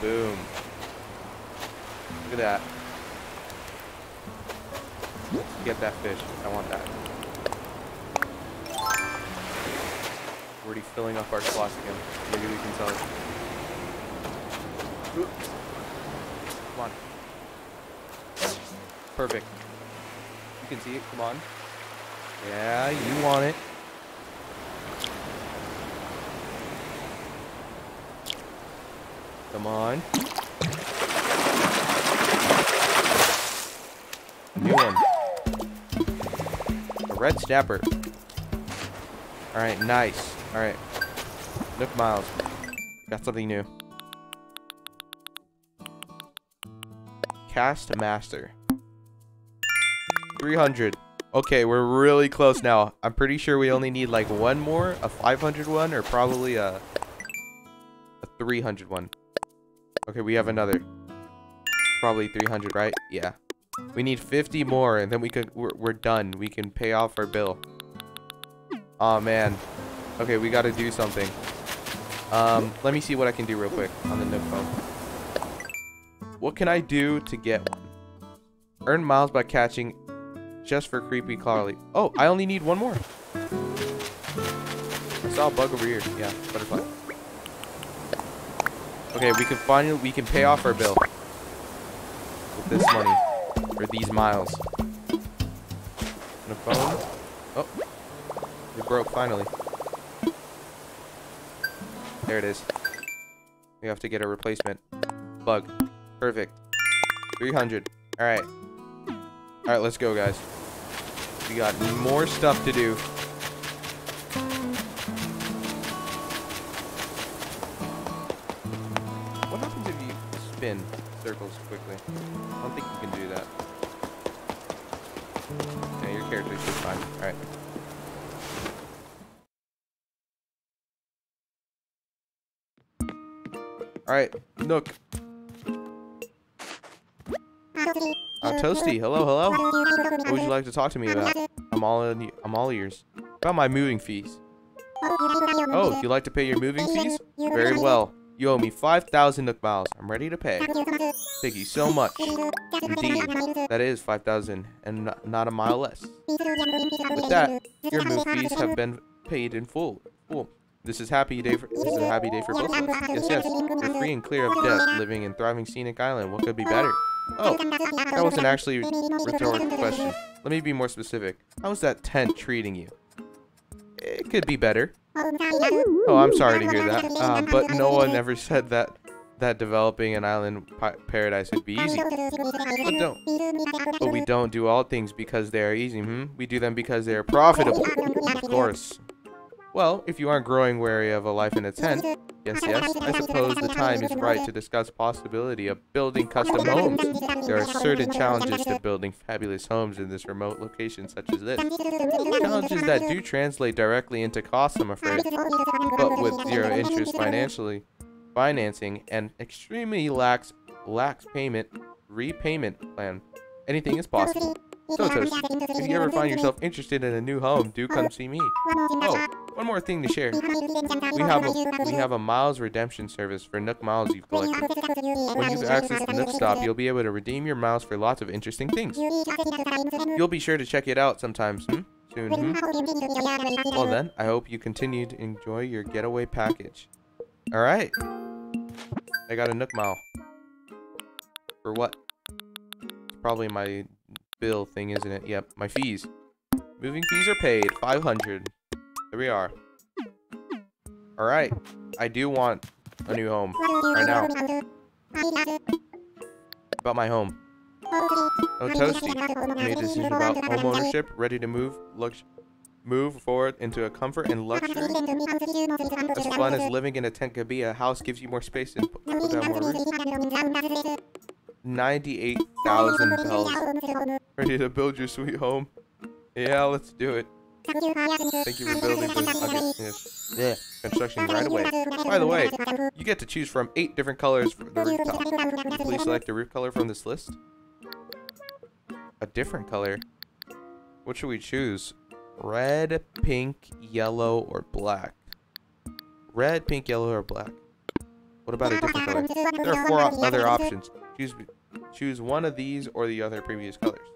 Boom. Look at that. Get that fish. I want that. We're already filling up our slots again. Maybe we can sell it. Come on. Perfect. You can see it. Come on. Yeah, you want it. Come on. New one. A red snapper. Alright, nice. Alright. Nook Miles. Got something new. Cast Master. 300. Okay, we're really close now. I'm pretty sure we only need like one more, a 500 one, or probably a, a 300 one. Okay, we have another. Probably 300, right? Yeah. We need 50 more, and then we could, we're, we're done. We can pay off our bill. Oh man. Okay, we gotta do something. Um, let me see what I can do real quick on the phone. What can I do to get one? Earn miles by catching just for creepy Carly. Oh, I only need one more. I saw a bug over here. Yeah, butterfly. Okay, we can finally we can pay off our bill with this money for these miles. And a phone. Oh, it broke finally. There it is. We have to get a replacement. Bug. Perfect. 300. Alright. Alright, let's go, guys. We got more stuff to do. Spin circles quickly? I don't think you can do that. Yeah, your character should fine. Alright. Alright, Nook. Uh, Toasty, hello, hello. What would you like to talk to me about? I'm all in, I'm all ears. About my moving fees. Oh, you like to pay your moving fees? Very well. You owe me 5,000 Nook miles. I'm ready to pay. Thank you so much. Indeed, that is 5,000 and not a mile less. With that, your move fees have been paid in full. Full. This is happy day for this is a happy day for both of us. Yes, yes. We're free and clear of debt, living in thriving scenic island. What could be better? Oh, that wasn't actually a rhetorical question. Let me be more specific. How's that tent treating you? It could be better. Oh, I'm sorry to hear that. Uh, but no one ever said that that developing an island paradise would be easy. But don't. But we don't do all things because they are easy, hmm? We do them because they are profitable. Of course. Well, if you aren't growing wary of a life in a tent, yes, yes, I suppose the time is right to discuss possibility of building custom homes. There are certain challenges to building fabulous homes in this remote location such as this. Challenges that do translate directly into costs, I'm afraid, but with zero interest financially, financing, and extremely lax, lax payment, repayment plan. Anything is possible. If you ever find yourself interested in a new home, do come see me. Oh, one more thing to share. We have a we have a miles redemption service for Nook miles you've collected. When you've accessed the Nook Stop, you'll be able to redeem your miles for lots of interesting things. You'll be sure to check it out sometimes, hmm? Soon, hmm? Well then, I hope you continue to enjoy your getaway package. Alright. I got a Nook mile. For what? It's Probably my bill thing, isn't it? Yep, my fees. Moving fees are paid. 500. There we are. Alright. I do want a new home. Right now. About my home. Oh, Toasty. Made a decision about home ownership. Ready to move. Lux move forward into a comfort and luxury. As fun as living in a tent could be, a house gives you more space and put down more room. 98,000 bells. Ready to build your sweet home? Yeah, let's do it. Thank you for building this yeah, construction right away. By the way, you get to choose from eight different colors for the rooftop. Please select a roof color from this list. A different color? What should we choose? Red, pink, yellow, or black? Red, pink, yellow, or black? What about a different color? There are four other options. Choose choose one of these or the other previous colors.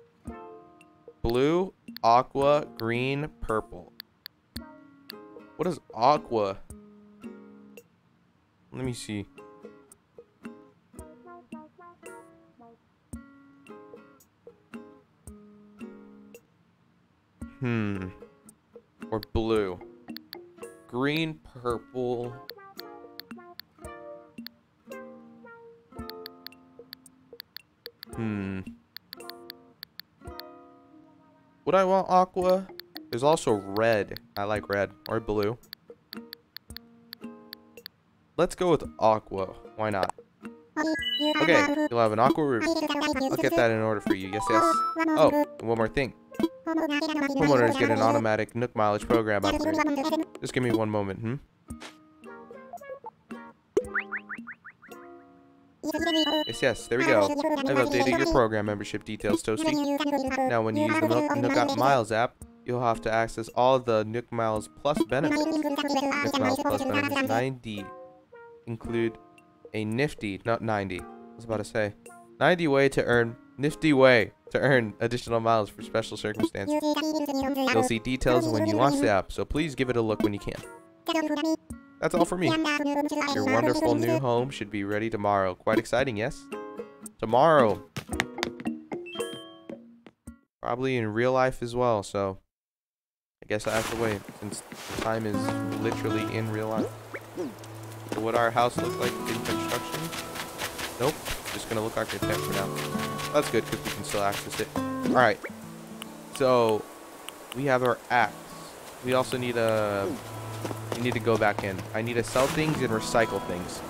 Blue, aqua, green, purple. What is aqua? Let me see. Hmm. Or blue. Green, purple, Hmm. Would I want aqua? There's also red. I like red. Or blue. Let's go with aqua. Why not? Okay, you'll have an aqua roof. I'll get that in order for you. Yes, yes. Oh, one more thing. Homeowners get an automatic Nook mileage program upgrade. Just give me one moment, hmm? Yes, yes, there we go. I've updated your program membership details, Toasty. Now, when you use the Nook, Nook Miles app, you'll have to access all the Nook Miles Plus benefits. Nook Miles Plus benefits 90 include a nifty, not 90, I was about to say, 90 way to earn, nifty way to earn additional miles for special circumstances. You'll see details when you launch the app, so please give it a look when you can. That's all for me. Your wonderful new home should be ready tomorrow. Quite exciting, yes? Tomorrow. Probably in real life as well, so... I guess I have to wait, since the time is literally in real life. So would our house look like in construction? Nope. Just gonna look like a tent for now. That's good, because we can still access it. Alright. So, we have our axe. We also need a need to go back in. I need to sell things and recycle things.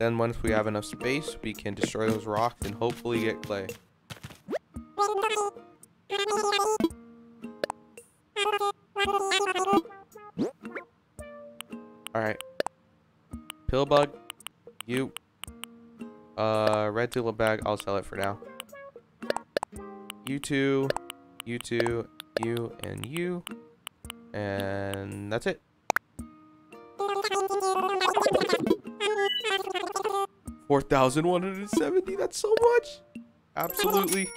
Then once we have enough space, we can destroy those rocks and hopefully get clay. Alright. Pillbug, you. Uh, red tulip bag, I'll sell it for now. You two, you two, you, and you. And that's it. 4,170, that's so much. Absolutely.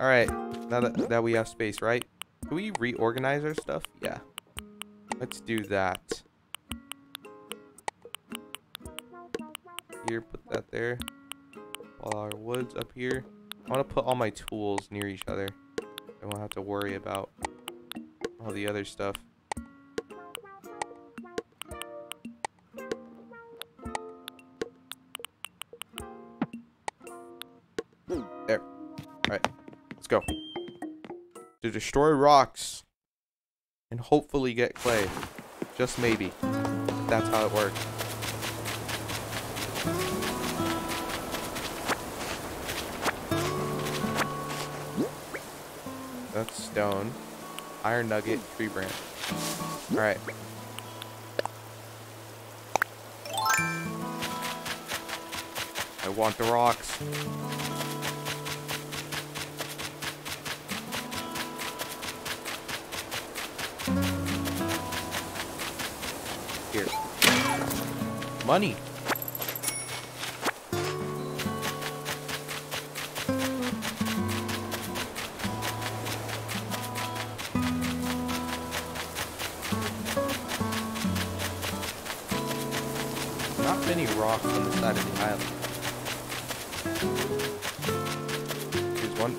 Alright, now that, that we have space, right? Can we reorganize our stuff? Yeah. Let's do that. Here, put that there. All our woods up here. I want to put all my tools near each other. I won't have to worry about all the other stuff. There. Alright. Let's go. to destroy rocks and hopefully get clay. Just maybe. That's how it works. Stone. Iron nugget, tree branch. Alright. I want the rocks. Here. Money. Side of the island. Here's one.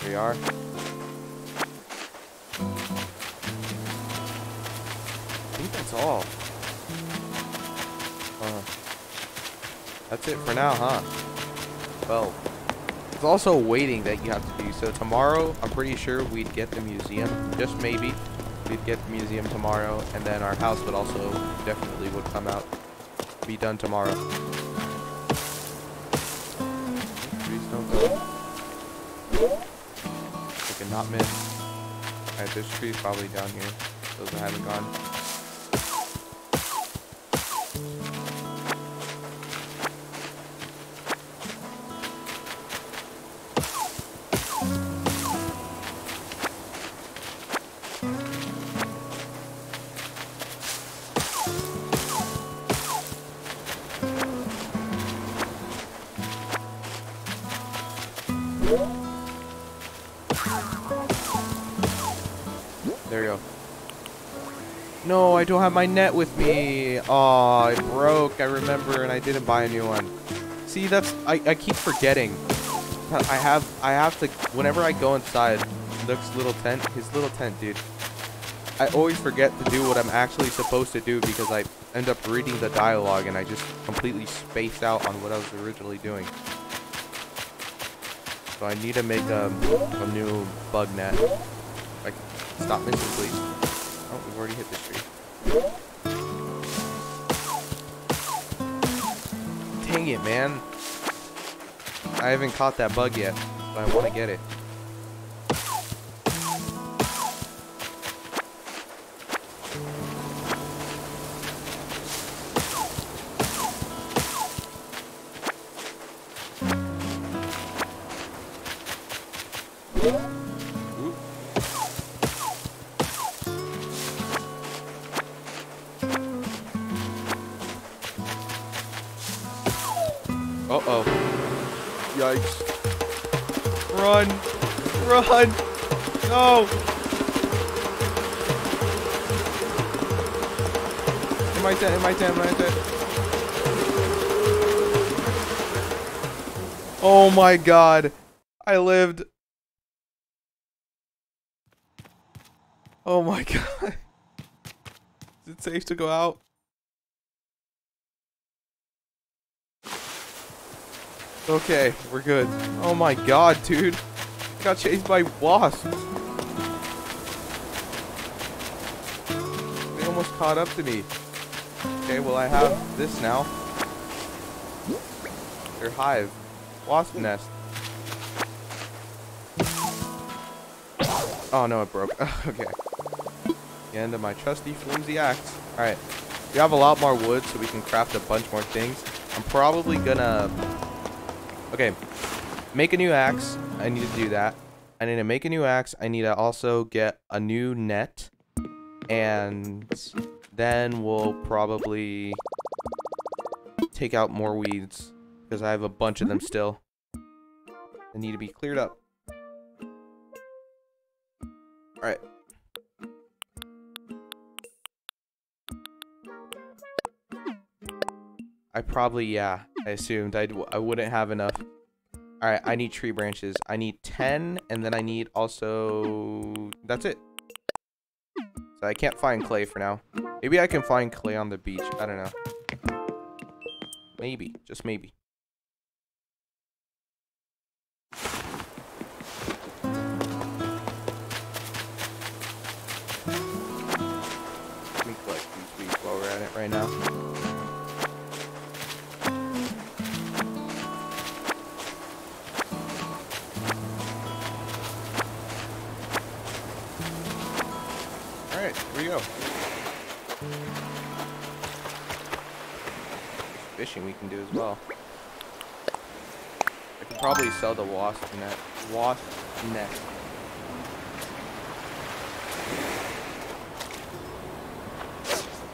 Here we are. I think that's all. Uh, that's it for now, huh? Well, it's also waiting that you have to do. So tomorrow, I'm pretty sure we'd get the museum. Just maybe. We'd get the museum tomorrow, and then our house would also definitely would come out. Be done tomorrow. Trees don't go. I cannot miss. Alright, there's trees probably down here. Those that haven't gone. Don't have my net with me. Oh, it broke. I remember, and I didn't buy a new one. See, that's I, I keep forgetting. I have I have to whenever I go inside Nook's little tent, his little tent, dude. I always forget to do what I'm actually supposed to do because I end up reading the dialogue and I just completely spaced out on what I was originally doing. So I need to make a, a new bug net. Like, stop missing, please. Oh, we've already hit tree. Dang it, man. I haven't caught that bug yet, but I want to get it. My god. I lived. Oh my *laughs* god. Is it safe to go out? Okay, we're good. Oh my god, dude. I got chased by wasps. They almost caught up to me. Okay, well I have this now. Their hive. Wasp nest. Oh no, it broke. *laughs* okay. The end of my trusty flimsy axe. Alright. We have a lot more wood, so we can craft a bunch more things. I'm probably gonna... Okay. Make a new axe. I need to do that. I need to make a new axe. I need to also get a new net. And then we'll probably take out more weeds. Because I have a bunch of them mm-hmm. still. They need to be cleared up. Alright. I probably, yeah, I assumed I'd, I wouldn't have enough. Alright, I need tree branches. I need 10, and then I need also... That's it. So I can't find clay for now. Maybe I can find clay on the beach. I don't know. Maybe. Just maybe. Right now. Alright, here we go. Fishing we can do as well. I could probably sell the wasp net. Wasp net.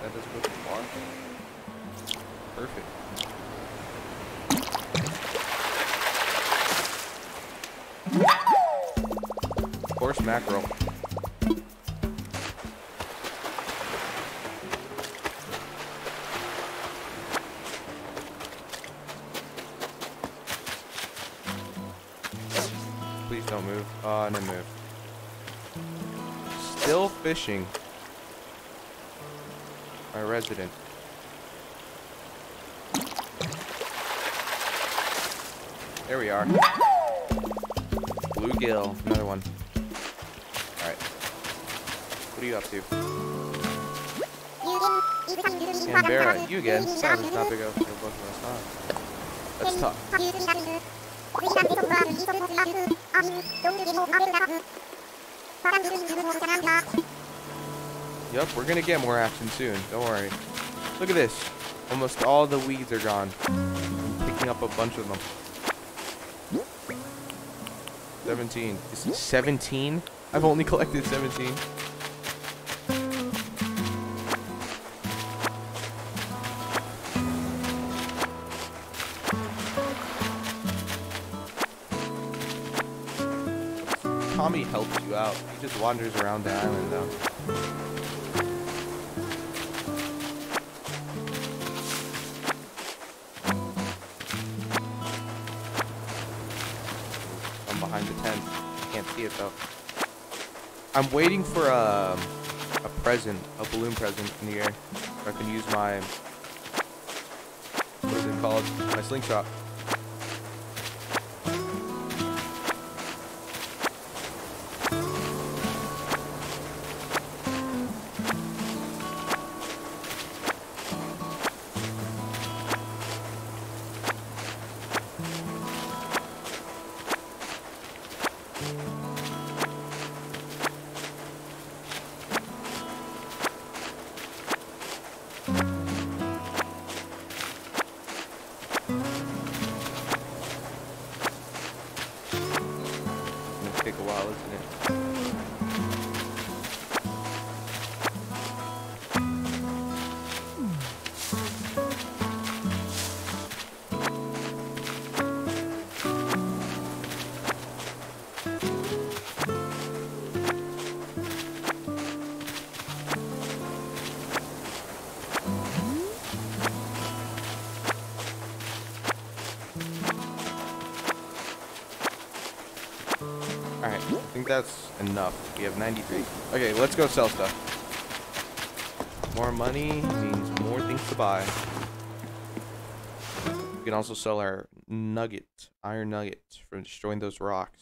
That does go too far. Perfect. Of course, mackerel. Please don't move. Oh, no move. Still fishing. My resident. There we are. Bluegill. Another one. Alright. What are you up to? Canberra. You again. Sounds not big enough for both of us? Let's talk. Yep, we're gonna get more action soon. Don't worry. Look at this. Almost all the weeds are gone. I'm picking up a bunch of them. 17. Is it 17? I've only collected 17. Tommy helps you out. He just wanders around the island though. I'm waiting for a, a present, a balloon present in the air. I can use my, what is it called? My slingshot. Okay, let's go sell stuff. More money means more things to buy. We can also sell our nugget, iron nugget, from destroying those rocks.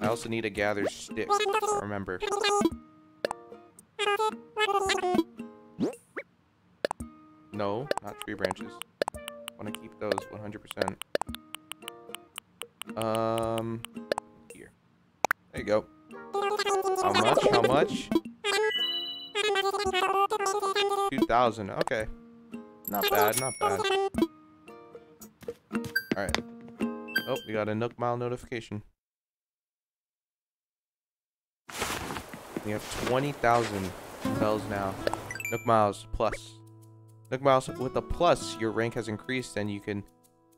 I also need a gather stick, remember. No, not tree branches. 2,000. Okay. Not bad, not bad. Alright. Oh, we got a Nook Mile notification. We have 20,000 bells now. Nook Miles plus. Nook Miles with a plus, your rank has increased and you can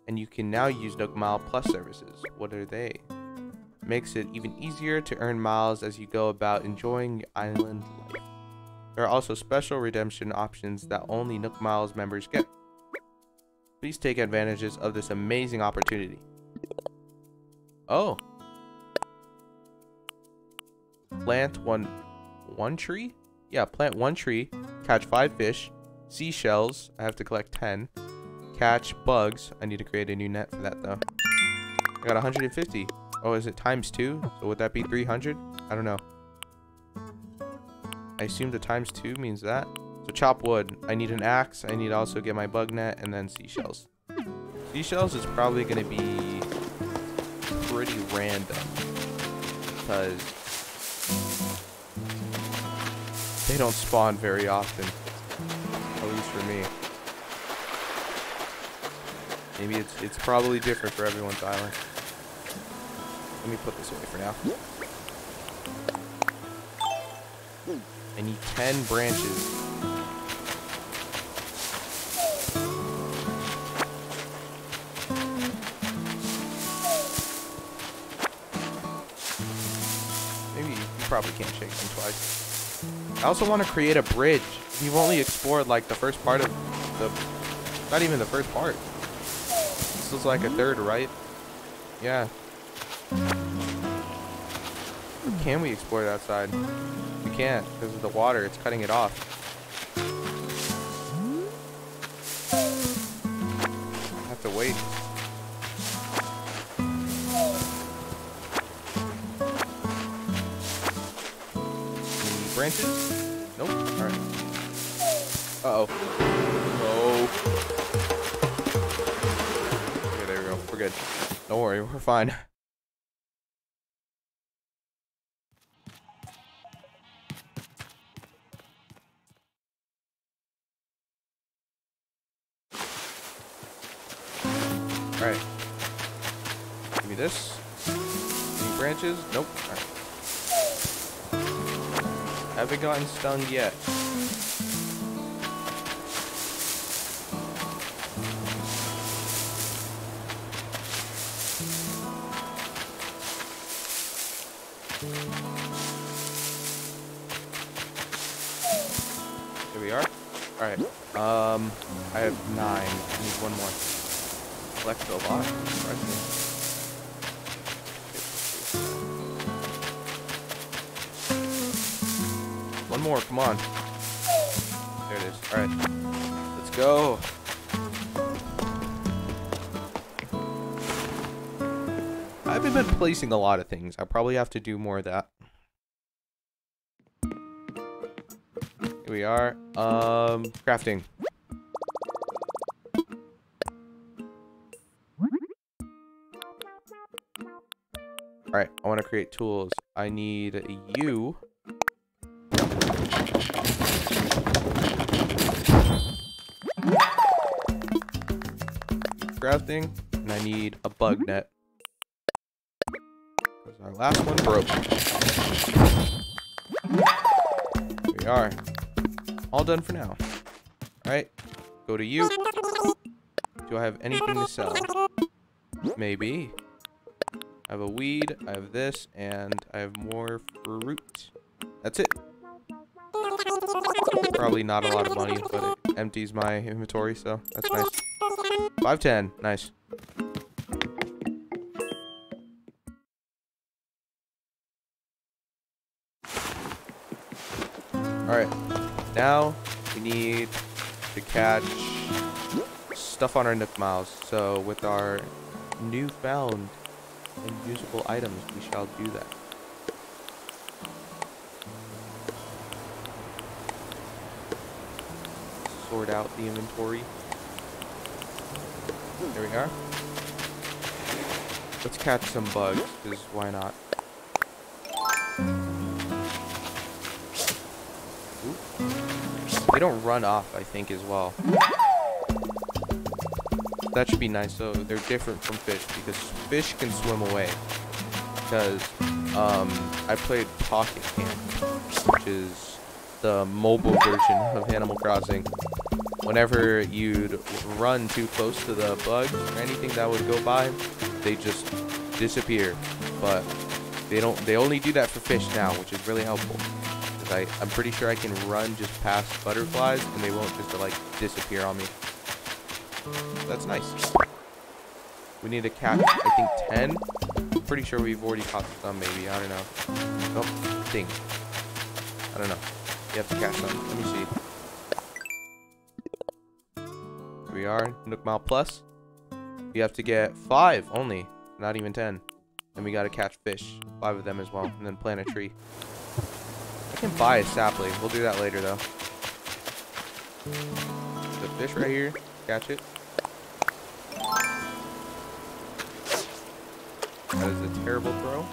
and you can now use Nook Mile Plus services. What are they? Makes it even easier to earn miles as you go about enjoying island life. There are also special redemption options that only Nook Miles members get. Please take advantages of this amazing opportunity. Oh. Plant one one tree? Yeah, plant one tree, catch five fish, seashells, I have to collect 10, catch bugs. I need to create a new net for that though. I got 150. Oh, is it times two? So would that be 300? I don't know. I assume the times two means that. So chop wood. I need an axe. I need to also get my bug net and then seashells. Seashells is probably going to be pretty random. Because they don't spawn very often. At least for me. Maybe it's it's probably different for everyone's island. Let me put this away for now. I need 10 branches. Maybe you probably can't shake them twice. I also want to create a bridge. You've only explored like the first part of the, not even the first part. This is like a third, right? Yeah. Can we explore that side? Can't because of the water. It's cutting it off. I have to wait. Any branches? Nope. All right. Uh oh. Oh. Okay, there we go. We're good. Don't worry, we're fine. *laughs* gotten stung yet. Placing a lot of things. I probably have to do more of that. Here we are. Um, crafting. Alright, I want to create tools. I need you. Crafting, and I need a bug net. Our last one broke. We are. All done for now. Alright, go to you. Do I have anything to sell? Maybe. I have a weed, I have this, and I have more fruit. That's it. Probably not a lot of money, but it empties my inventory, so that's nice. 510, nice. To catch stuff on our Nook Miles. So with our newfound and usable items, we shall do that. Sort out the inventory. There we are. Let's catch some bugs, because why not? They don't run off, I think, as well. That should be nice. So they're different from fish, because fish can swim away. Because um, I played Pocket Camp, which is the mobile version of Animal Crossing whenever you'd run too close to the bugs or anything that would go by, they just disappear. But they don't. They only do that for fish now, which is really helpful. I, I'm pretty sure I can run just past butterflies and they won't just like disappear on me. That's nice. We need to catch, I think, 10. I'm pretty sure we've already caught some, maybe. I don't know. Oh, Thing. I don't know. You have to catch some. Let me see. Here we are, Nook Mile Plus. You have to get five only, not even ten. And we gotta catch fish, five of them as well, and then plant a tree. I can buy a sapling. We'll do that later, though. The fish right here. Catch it. That is a terrible throw.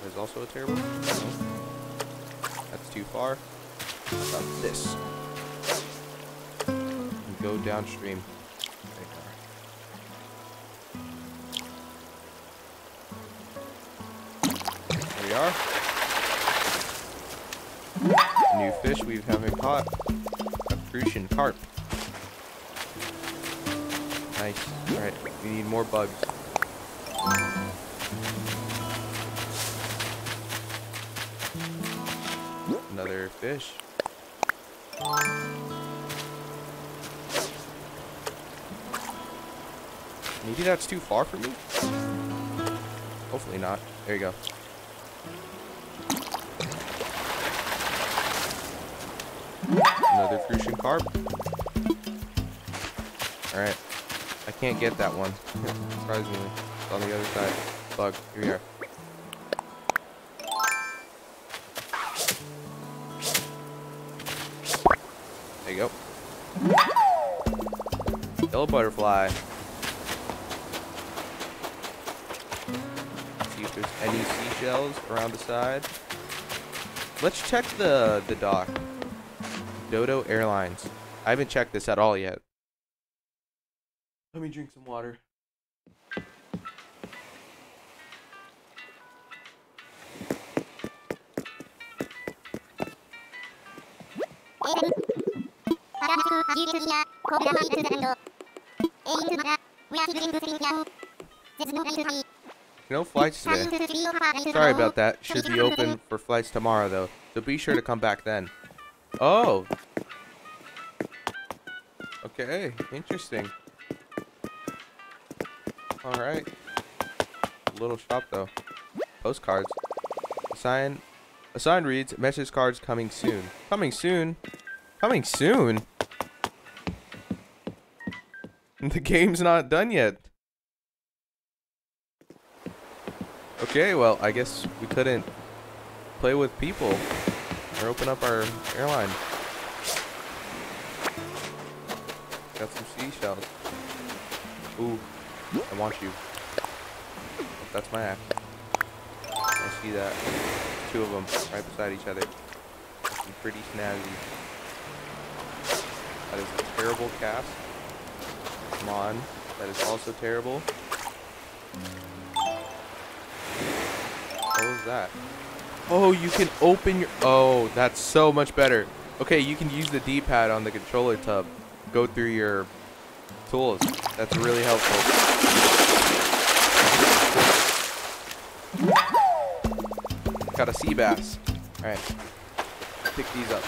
That is also a terrible throw. That's too far. How about this? And go downstream. There we are. New fish we haven't caught. A crucian carp. Nice. Alright, we need more bugs. Another fish. Maybe that's too far for me? Hopefully not. There you go. Another crucian carp. Alright. I can't get that one. *laughs* Surprisingly. It's on the other side. Bug. Here we are. There you go. Yellow butterfly. See if there's any seashells around the side. Let's check the the dock. Dodo Airlines. I haven't checked this at all yet. Let me drink some water. No flights today. Sorry about that. Should be open for flights tomorrow though. So be sure to come back then. Oh. Okay, interesting. Alright. Little shop though. Postcards. A sign a sign reads message cards coming soon. Coming soon? Coming soon? *laughs* The game's not done yet. Okay, well, I guess we couldn't play with people or open up our airline. Got some seashells. Ooh, I want you. That's my axe. I see that. Two of them right beside each other. Looking pretty snazzy. That is a terrible cast. Come on. That is also terrible. What was that? Oh, you can open your... Oh, that's so much better. Okay, you can use the D-pad on the controller tub. Go through your tools. That's really helpful. Got a sea bass. Alright. Pick these up.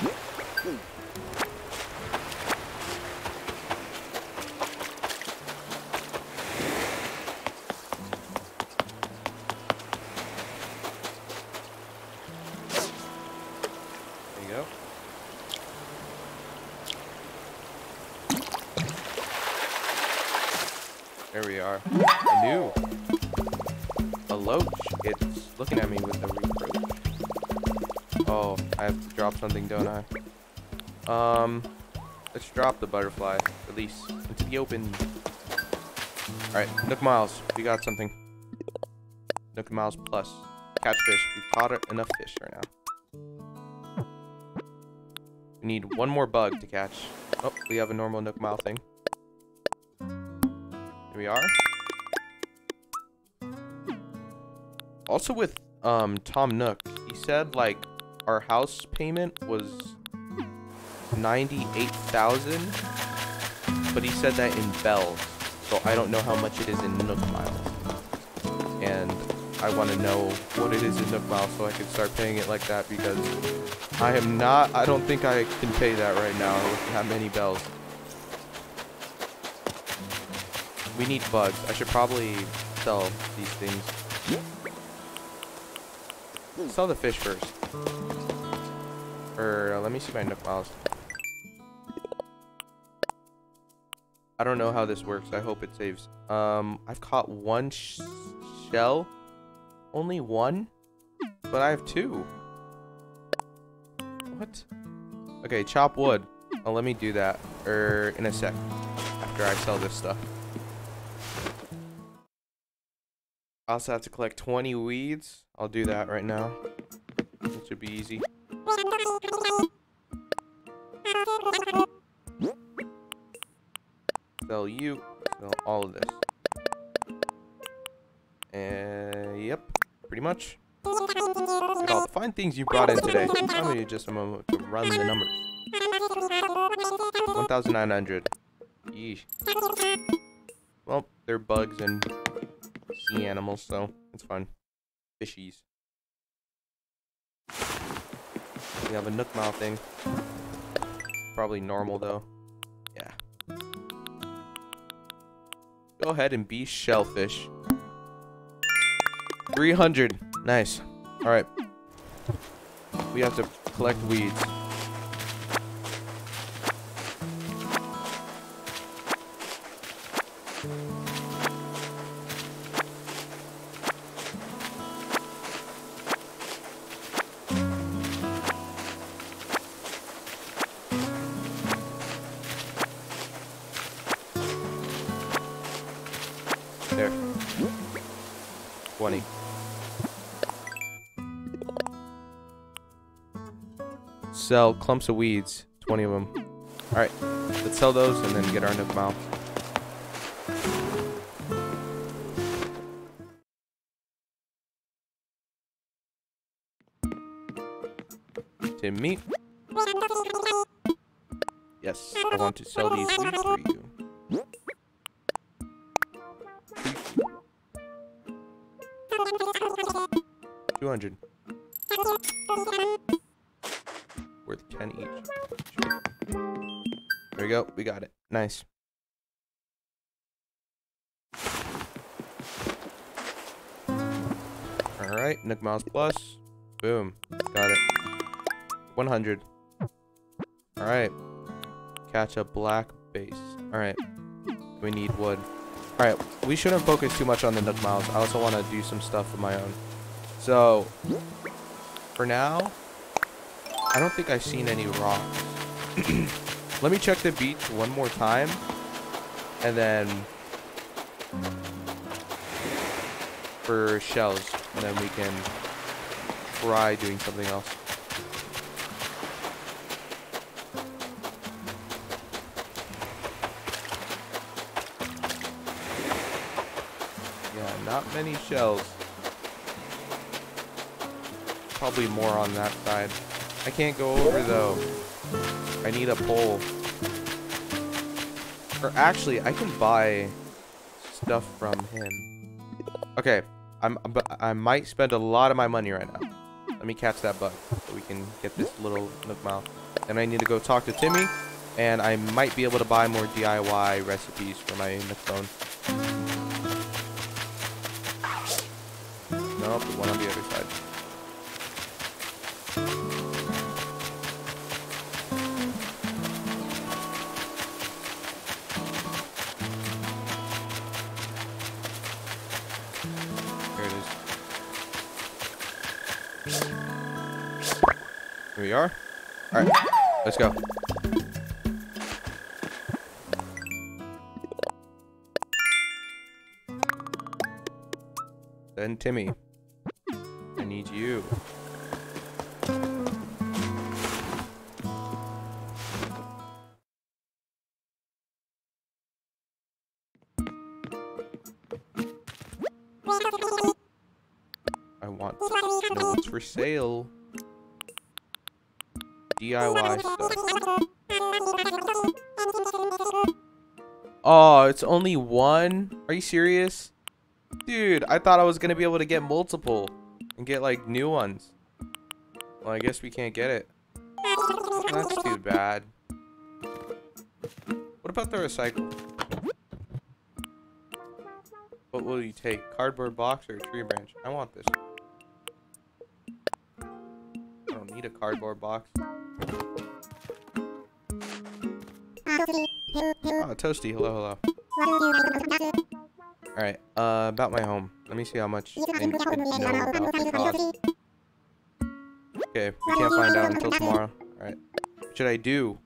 Something, don't I? Um, let's drop the butterfly. Release into the open. Alright, Nook Miles, we got something. Nook Miles plus. Catch fish. We've caught enough fish right now. We need one more bug to catch. Oh, we have a normal Nook Mile thing. Here we are. Also with um Tom Nook, he said like our house payment was 98,000, but he said that in bells. So I don't know how much it is in Nook Miles. And I want to know what it is in Nook Miles so I can start paying it like that because I am not, I don't think I can pay that right now with that many bells. We need bugs. I should probably sell these things. Sell the fish first. Or uh, let me see my Nook Miles. I don't know how this works. I hope it saves. Um, I've caught one sh shell. Only one? But I have two. What? Okay, chop wood. Oh, let me do that. Er, in a sec. After I sell this stuff. I also have to collect 20 weeds. I'll do that right now. It should be easy. Sell you. Sell all of this. And yep, pretty much. Look all the fine things you brought in today. Allow me just a moment to run the numbers. 1,900. Yeesh. Well, they're bugs and sea animals, so it's fine. Fishies. We have a Nook Miles thing. Probably normal though. Yeah. Go ahead and be shellfish. 300. Nice. Alright. We have to collect weeds. Sell clumps of weeds. 20 of them. Alright. Let's sell those and then get our Nook Miles. Timmy. Yes, I want to sell these weeds for you. Nook Miles Plus. Boom. Got it. 100. All right. Catch a black bass. All right. We need wood. All right. We shouldn't focus too much on the Nook Miles. I also want to do some stuff of my own. So, for now, I don't think I've seen any rocks. *clears throat* Let me check the beach one more time. And then for shells. And then we can try doing something else. Yeah, not many shells. Probably more on that side. I can't go over though. I need a pole. Or actually, I can buy stuff from him. Okay, I'm but I might spend a lot of my money right now. Let me catch that bug so we can get this little Nook Miles. Then I need to go talk to Timmy, and I might be able to buy more DIY recipes for my NookPhone. Nope, the one on the other let's go. Then Timmy. I need you. I want what's for sale. Oh, it's only one? Are you serious? Dude, I thought I was gonna be able to get multiple and get like new ones. Well, I guess we can't get it. That's too bad. What about the recycle? What will you take? Cardboard box or tree branch? I want this. I don't need a cardboard box. Oh, Toasty, hello, hello. Alright, uh, about my home. Let me see how much I know about the cost. Okay, we can't find out until tomorrow. Alright. What should I do?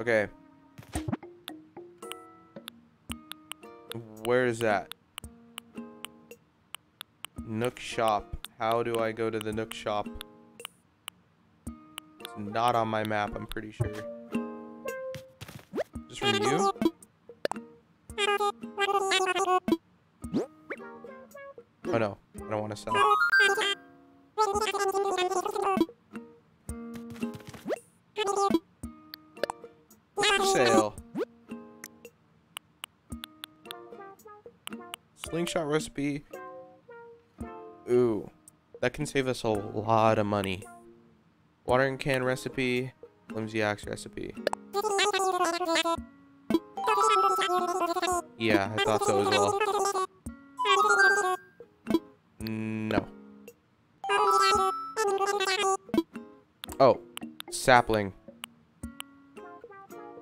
Okay. Where is that? Nook shop. How do I go to the Nook shop? It's not on my map, I'm pretty sure. Just from you? Oh no, I don't want to sell. Sale. Slingshot recipe. Can save us a lot of money. Watering can recipe, flimsy axe recipe. Yeah, I thought so as well. No. Oh, sapling.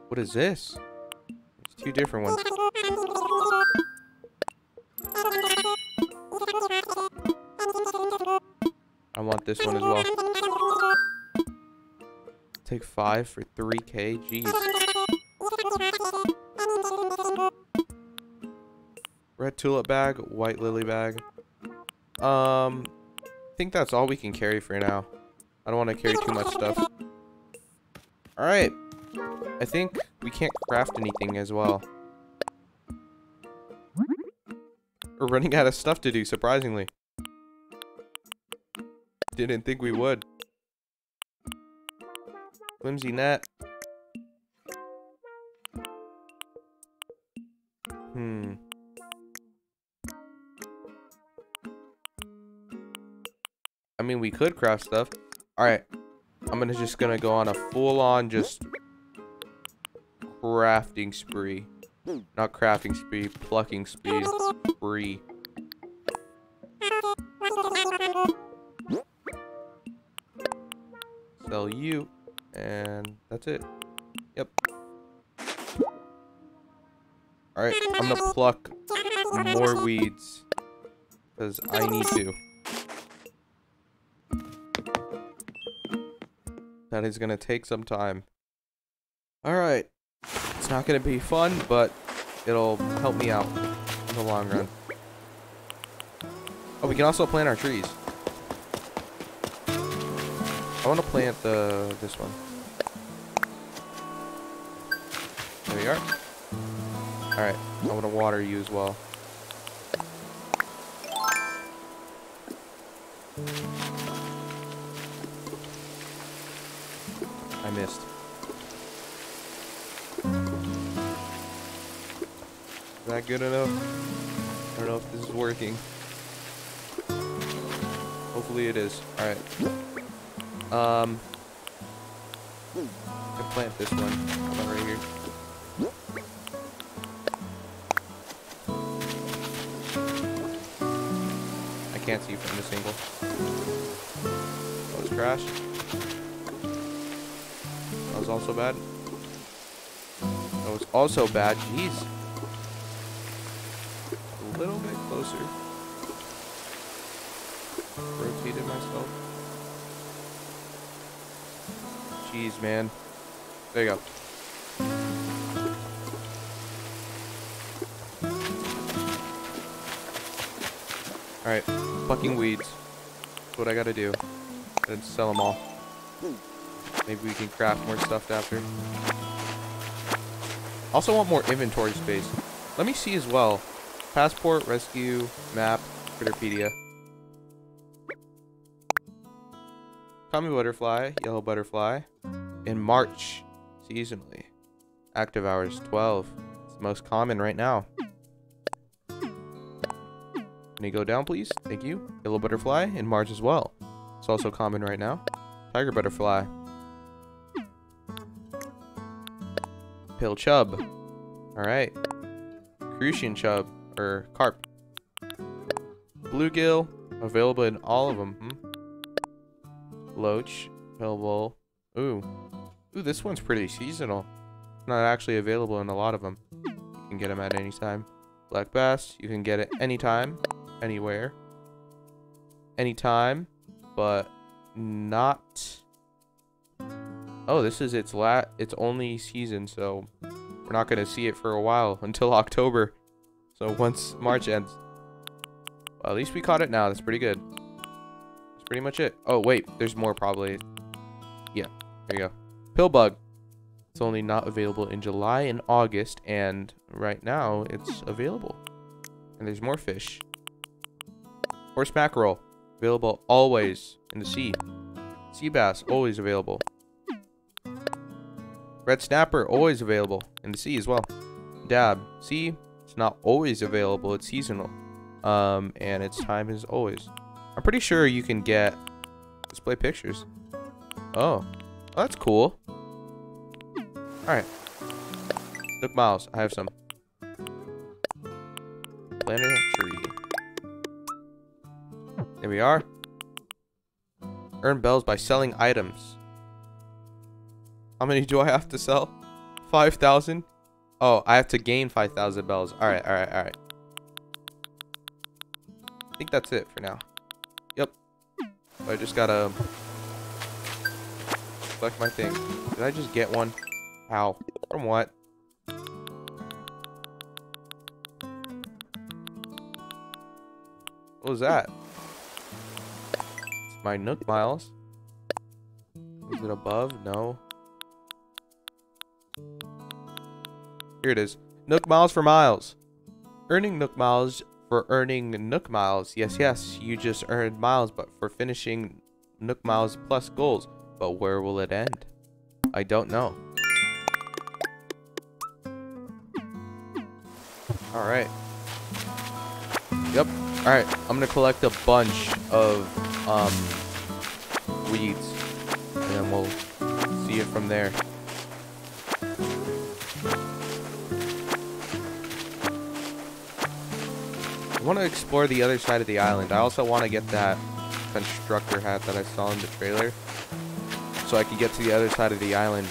What is this? It's two different ones. This one as well. Take five for 3k? Jeez. Red tulip bag, white lily bag. Um, I think that's all we can carry for now. I don't want to carry too much stuff. Alright. I think we can't craft anything as well. We're running out of stuff to do, surprisingly. Didn't think we would. Flimsy net. Hmm. I mean, we could craft stuff. Alright. I'm gonna just gonna go on a full-on just crafting spree. Not crafting spree, plucking spree. Spree. You. And that's it. Yep. Alright, I'm gonna pluck more weeds. Because I need to. That is gonna take some time. Alright. It's not gonna be fun, but it'll help me out in the long run. Oh, we can also plant our trees. I want to plant the this one. There we are. Alright, I want to water you as well. I missed. Is that good enough? I don't know if this is working. Hopefully it is. Alright. Um, I can plant this one. Right here. I can't see from this angle. Oh, it's crashed. That was also bad. That was also bad. Jeez. A little bit closer. Jeez, man. There you go. Alright, fucking weeds. That's what I gotta do. And sell them all. Maybe we can craft more stuff after. Also want more inventory space. Let me see as well. Passport, rescue, map, Critterpedia. Common butterfly, yellow butterfly. In March, seasonally. Active hours, 12. It's the most common right now. Can you go down, please? Thank you. Yellow butterfly in March as well. It's also common right now. Tiger butterfly. Pale chub. Alright. Crucian chub. Or carp. Bluegill. Available in all of them. Hmm? Loach. Available. Ooh. Ooh, this one's pretty seasonal. Not actually available in a lot of them. You can get them at any time. Black bass, you can get it anytime, anywhere, anytime, but not. Oh, this is its lat. Its only season, so we're not gonna see it for a while *laughs* until October. So once March ends, well, at least we caught it now. That's pretty good. That's pretty much it. Oh wait, there's more probably. Yeah, there you go. Pill bug. It's only not available in July and August, and right now it's available. And there's more fish. Horse mackerel, available always in the sea. Sea bass, always available. Red snapper, always available in the sea as well. Dab, sea, it's not always available, it's seasonal. Um, and its time is always. I'm pretty sure you can get display pictures. Oh, that's cool. Alright. Nook Miles, I have some. Planet tree. There we are. Earn bells by selling items. How many do I have to sell? 5,000? Oh, I have to gain 5,000 bells. Alright, alright, alright. I think that's it for now. Yep. I just gotta select my thing. Did I just get one? How? From what? What was that? It's my Nook Miles. Is it above? No. Here it is. Nook Miles for Miles. Earning Nook Miles for earning Nook Miles. Yes, yes, you just earned Miles, but for finishing Nook Miles plus goals. But where will it end? I don't know. Alright. Yep. Alright, I'm gonna collect a bunch of, um, weeds. And then we'll see it from there. I want to explore the other side of the island. I also want to get that constructor hat that I saw in the trailer. So I can get to the other side of the island.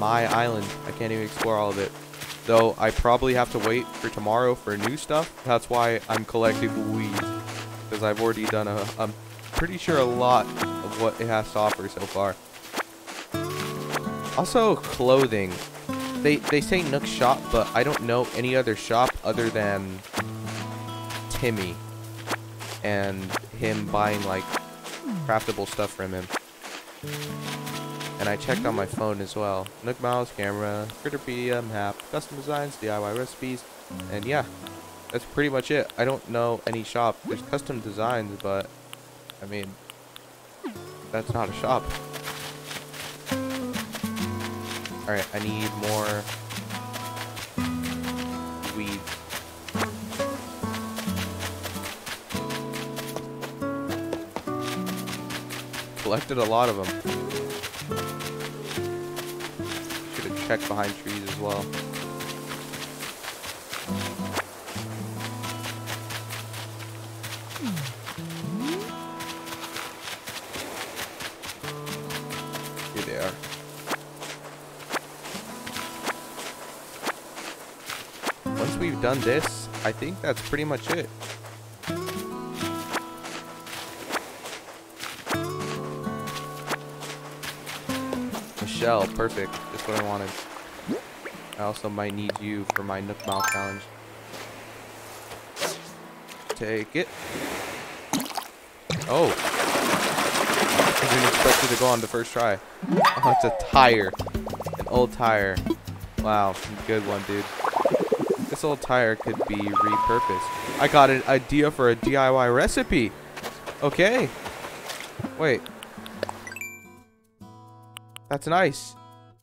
My island. I can't even explore all of it. Though I probably have to wait for tomorrow for new stuff. That's why I'm collecting weeds. Because I've already done a, I'm pretty sure a lot of what it has to offer so far. Also, clothing. They, they say Nook shop, but I don't know any other shop other than Timmy. And him buying, like, craftable stuff from him. And I checked on my phone as well. Nook Miles, camera, Critterpedia, map, custom designs, DIY recipes, and yeah, that's pretty much it. I don't know any shop. There's custom designs, but I mean, that's not a shop. Alright, I need more Collected a lot of them. Should have checked behind trees as well. Here they are. Once we've done this, I think that's pretty much it. Michelle, perfect what I wanted. I also might need you for my Nook Mile challenge. Take it. Oh. I didn't expect you to go on the first try. Oh, it's a tire. An old tire. Wow, good one, dude. This old tire could be repurposed. I got an idea for a DIY recipe. Okay. Wait. That's nice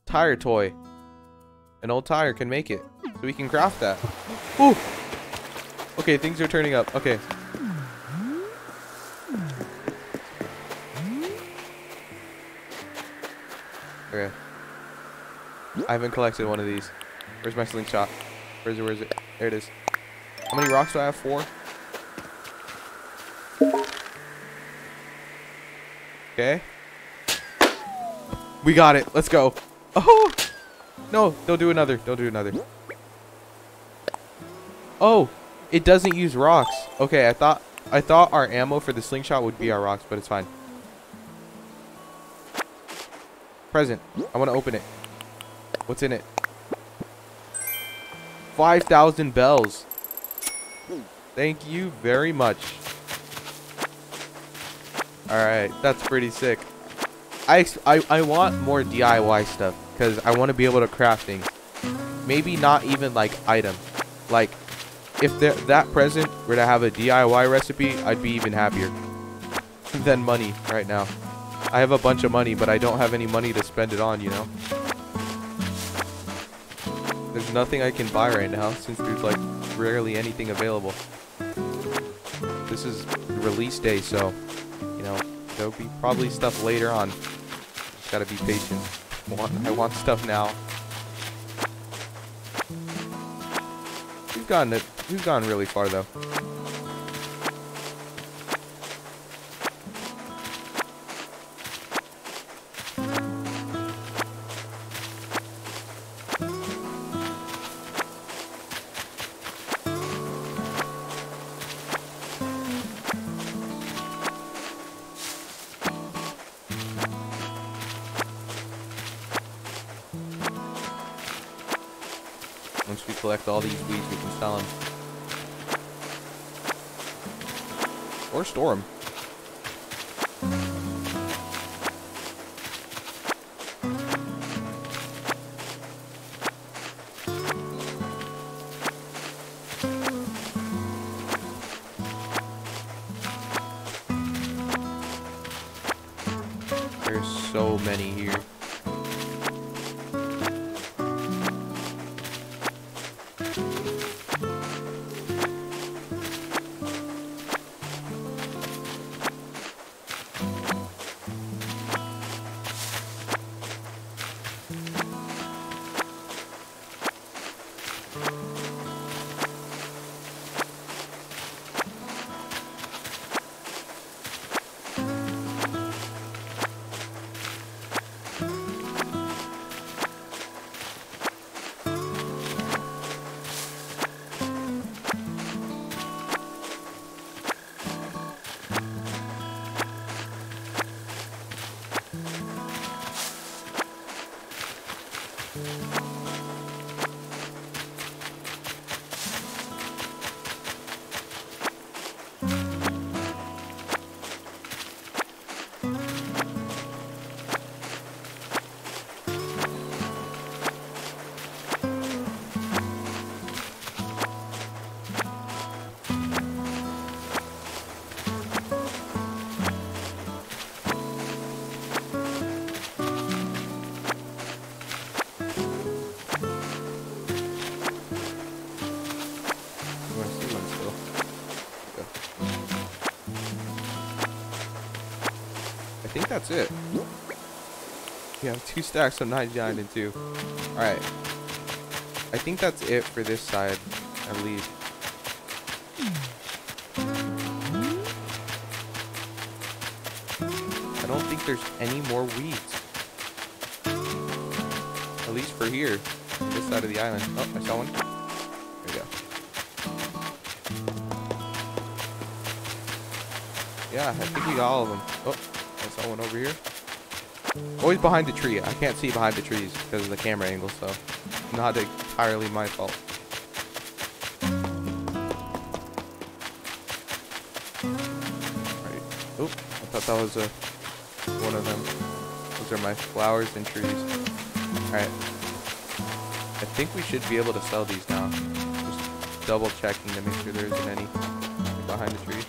tire toy. An old tire can make it. So we can craft that. Ooh! Okay, things are turning up. Okay. Okay. I haven't collected one of these. Where's my slingshot? Where is it? Where is it? There it is. How many rocks do I have? Four? Okay. We got it. Let's go. Oh! No, don't do another. Don't do another. Oh, it doesn't use rocks. Okay, I thought I thought our ammo for the slingshot would be our rocks, but it's fine. Present. I want to open it. What's in it? 5,000 bells. Thank you very much. Alright, that's pretty sick. I, I, I want more DIY stuff because I want to be able to craft things. Maybe not even like items. Like, if that present were to have a DIY recipe, I'd be even happier *laughs* than money right now. I have a bunch of money, but I don't have any money to spend it on, you know? There's nothing I can buy right now since there's like rarely anything available. This is release day, so, you know, there'll be probably stuff later on. Gotta be patient. I want, stuff now. We've gotten, we've gone really far though. Or that's it. We have two stacks of 99 and 2. Alright. I think that's it for this side, at least. I don't think there's any more weeds. At least for here. This side of the island. Oh, I saw one. There we go. Yeah, I think we got all of them. Oh. One over here. Oh, Always behind the tree. I can't see behind the trees because of the camera angle, so not entirely my fault. Right. Oh, I thought that was a one of them. Those are my flowers and trees. Alright. I think we should be able to sell these now. Just double checking to make sure there isn't any behind the tree.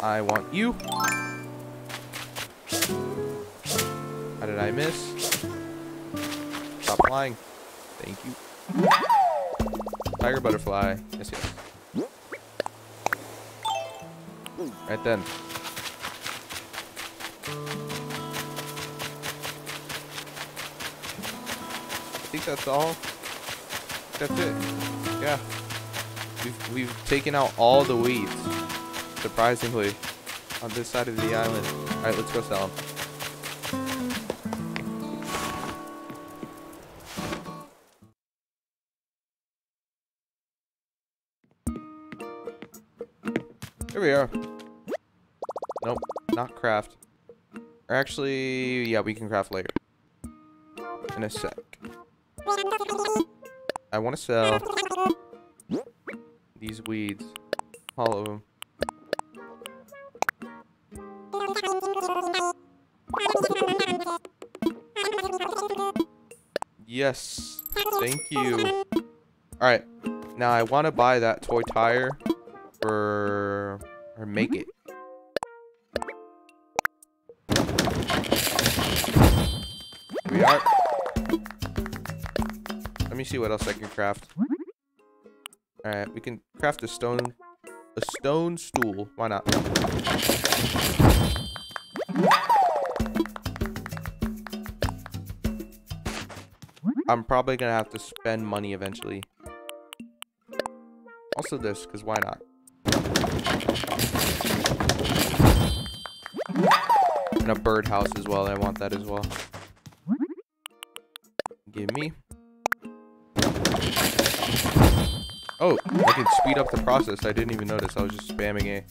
I want you. Miss? Stop flying. Thank you. Tiger butterfly. Yes, yes. Right then. I think that's all. That's it. Yeah. We've, we've taken out all the weeds surprisingly, on this side of the island. Alright, let's go sell them. Actually, yeah, we can craft later. In a sec. I want to sell these weeds. All of them. Yes. Thank you. Alright. Now I want to buy that toy tire for... Or make it. See what else I can craft. Alright, we can craft a stone... A stone stool. Why not? I'm probably gonna have to spend money eventually. Also this, because why not? And a birdhouse as well. I want that as well. Give me. Oh, I can speed up the process. I didn't even notice. I was just spamming A.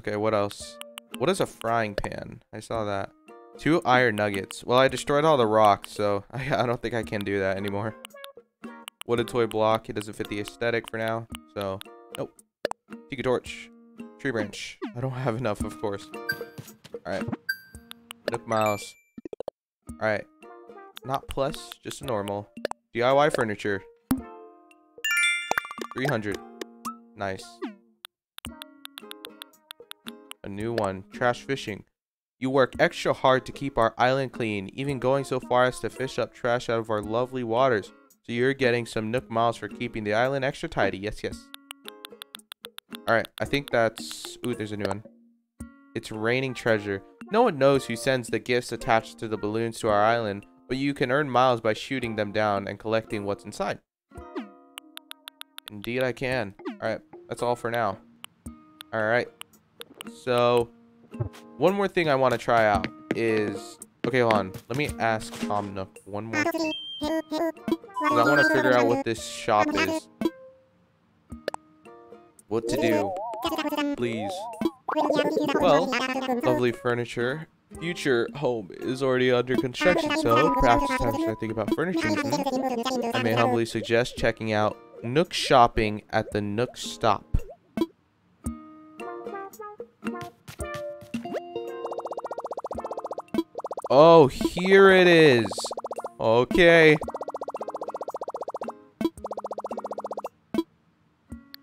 Okay, what else? What is a frying pan? I saw that. Two iron nuggets. Well, I destroyed all the rocks, so *laughs* I, I don't think I can do that anymore. What a toy block. It doesn't fit the aesthetic for now, so nope. Tiki torch. Tree branch. I don't have enough, of course. Alright. Nook Miles. Alright. Not plus, just a normal. DIY furniture. 300. Nice. A new one. Trash fishing. You work extra hard to keep our island clean, even going so far as to fish up trash out of our lovely waters. So you're getting some Nook Miles for keeping the island extra tidy. Yes, yes. Alright, I think that's... Ooh, there's a new one. It's raining treasure. No one knows who sends the gifts attached to the balloons to our island, but you can earn miles by shooting them down and collecting what's inside. Indeed I can. Alright, that's all for now. Alright. So, one more thing I want to try out is... Okay, hold on. Let me ask Tom Nook one more thing. I want to figure out what this shop is. What to do. Please. Well, lovely furniture. Future home is already under construction, so perhaps it's time to think about furnishing I may humbly suggest checking out Nook Shopping at the Nook Stop. Oh, here it is. Okay.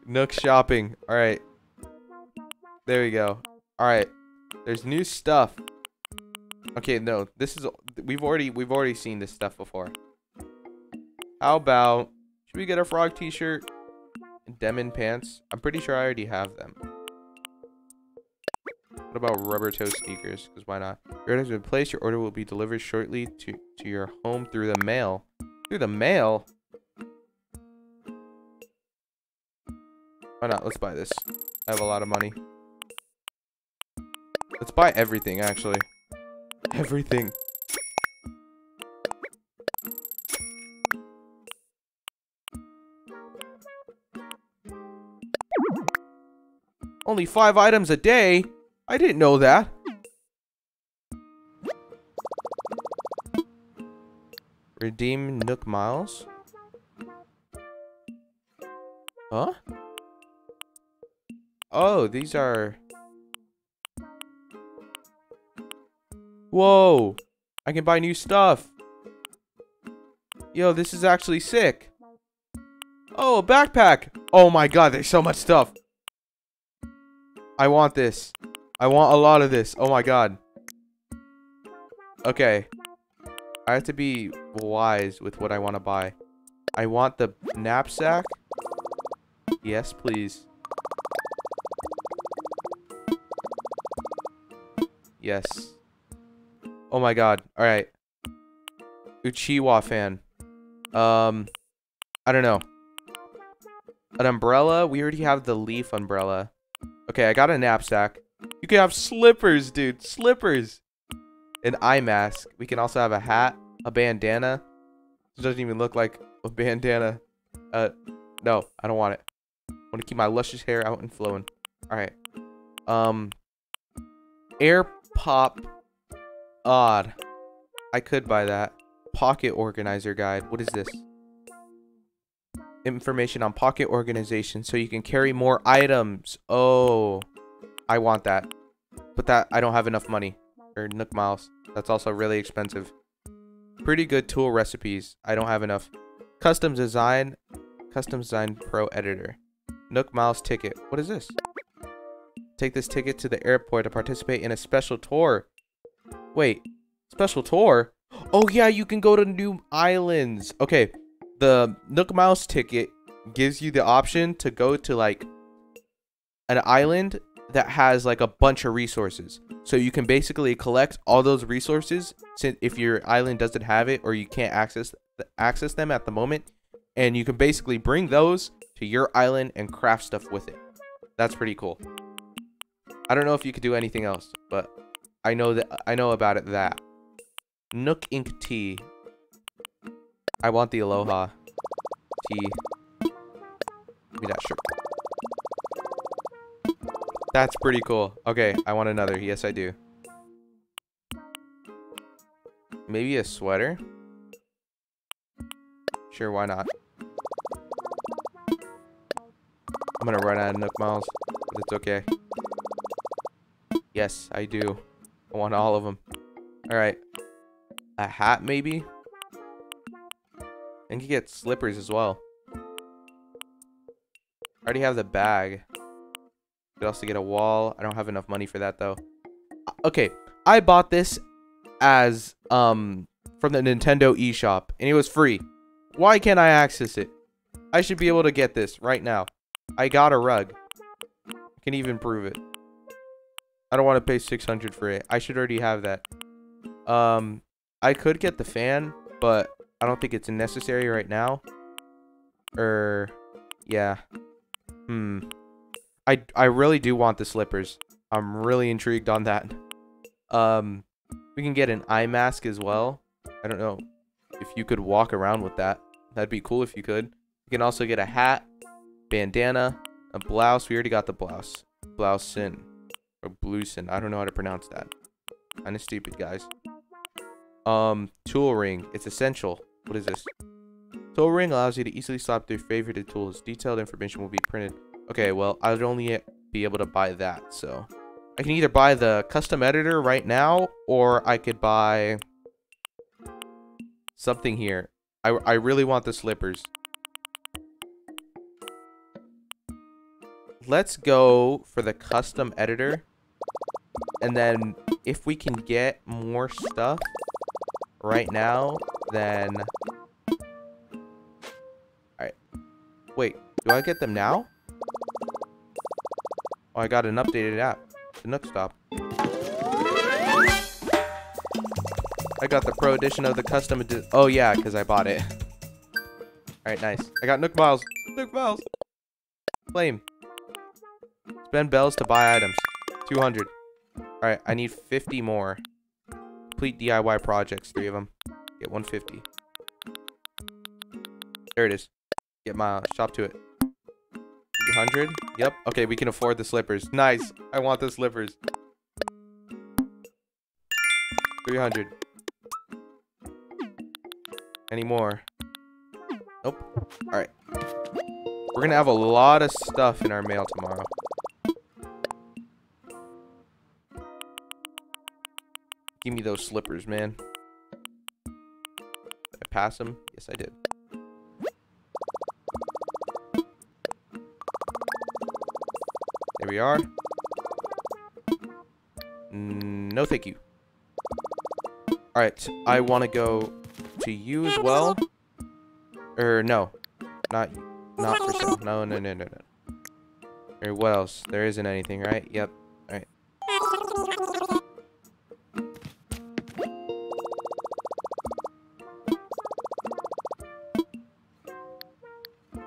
Nook shopping. Alright. There we go. Alright. There's new stuff. Okay, no. This is we've already we've already seen this stuff before. How about should we get a frog t-shirt? And Demon pants? I'm pretty sure I already have them. What about rubber toe sneakers? Because why not? Your order has been placed. Your order will be delivered shortly to, to your home through the mail. Through the mail? Why not? Let's buy this. I have a lot of money. Let's buy everything, actually. *laughs* Everything. Only five items a day? I didn't know that. Redeem Nook Miles? Huh? Oh, these are... Whoa! I can buy new stuff! Yo, this is actually sick! Oh, a backpack! Oh my god, there's so much stuff! I want this. I want a lot of this. Oh my god. Okay. I have to be wise with what I want to buy. I want the knapsack. Yes, please. Yes. Oh my god. Alright. Uchiwa fan. Um, I don't know. An umbrella? We already have the leaf umbrella. Okay, I got a knapsack. You can have slippers, dude. Slippers. An eye mask. We can also have a hat, a bandana. It doesn't even look like a bandana. Uh, no, I don't want it. I want to keep my luscious hair out and flowing. All right. Um, air pop odd. I could buy that. Pocket organizer guide. What is this? Information on pocket organization so you can carry more items. Oh, I want that. But that, I don't have enough money. Or Nook Miles. That's also really expensive. Pretty good tool recipes. I don't have enough. Custom design. Custom design pro editor. Nook Miles ticket. What is this? Take this ticket to the airport to participate in a special tour. Wait, special tour? Oh yeah, you can go to new islands. Okay, the Nook Miles ticket gives you the option to go to like an island that has like a bunch of resources. So you can basically collect all those resources since if your island doesn't have it or you can't access access them at the moment and you can basically bring those to your island and craft stuff with it. That's pretty cool. I don't know if you could do anything else, but I know that I know about it that. Nook Inc Tee. I want the Aloha tea. Give me that shirt. That's pretty cool. Okay, I want another. Yes, I do. Maybe a sweater? Sure, why not? I'm gonna run out of Nook Miles, but it's okay. Yes, I do. I want all of them. Alright. A hat, maybe? And you get slippers as well. I already have the bag. Could also get a wall. I don't have enough money for that, though. Uh, okay, I bought this as, um, from the Nintendo eShop, and it was free. Why can't I access it? I should be able to get this right now. I got a rug. I can even prove it. I don't want to pay 600 for it. I should already have that. Um, I could get the fan, but I don't think it's necessary right now. Er, yeah. Hmm. I, I really do want the slippers. I'm really intrigued on that. Um, we can get an eye mask as well. I don't know if you could walk around with that. That'd be cool if you could. You can also get a hat, bandana, a blouse. We already got the blouse. Blouse in. Or bluesin. I don't know how to pronounce that. Kind of stupid, guys. Um, tool ring. It's essential. What is this? Tool ring allows you to easily swap through favorited tools. Detailed information will be printed. Okay, well, I'd only be able to buy that, so... I can either buy the custom editor right now, or I could buy something here. I, I really want the slippers. Let's go for the custom editor. And then if we can get more stuff right now, then... Wait, do I get them now? Oh, I got an updated app. The Nook Stop. I got the pro edition of the custom edition. Oh, yeah, because I bought it. Alright, nice. I got Nook Miles. Nook Miles. Flame. Spend bells to buy items. 200. Alright, I need 50 more. Complete DIY projects, three of them. Get 150. There it is. Get my shop to it. 300. Yep. Okay, we can afford the slippers. Nice. I want the slippers. 300. Any more? Nope. Alright. We're gonna have a lot of stuff in our mail tomorrow. Give me those slippers, man. Did I pass them? Yes, I did. There we are. Mm, no, thank you. Alright, I want to go to you as well. Or, no. Not, not for sale. No, no, no, no, no. Or what else? There isn't anything, right? Yep. Alright.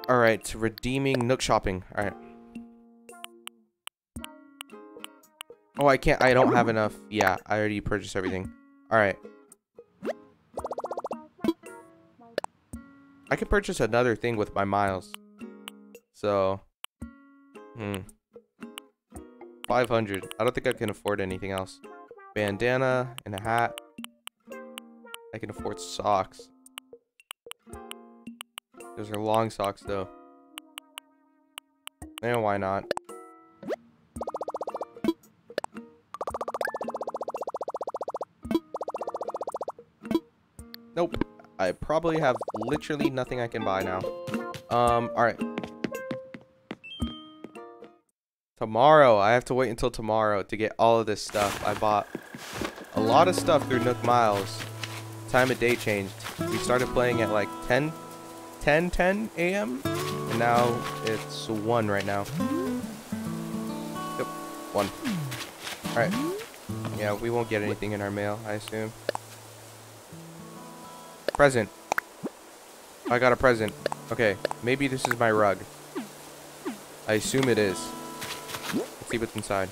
Alright, redeeming Nook shopping. Alright. Oh, I can't. I don't have enough. Yeah, I already purchased everything. Alright. I could purchase another thing with my miles. So. Hmm. 500. I don't think I can afford anything else. Bandana and a hat. I can afford socks. Those are long socks though. And why not? Nope. I probably have literally nothing I can buy now. Um, alright. Tomorrow. I have to wait until tomorrow to get all of this stuff. I bought a lot of stuff through Nook Miles. Time of day changed. We started playing at like 10, 10, 10 a.m. And now it's 1 right now. Yep, 1. Alright. Yeah, we won't get anything in our mail, I assume. Present. I got a present. Okay, maybe this is my rug. I assume it is. Let's see what's inside.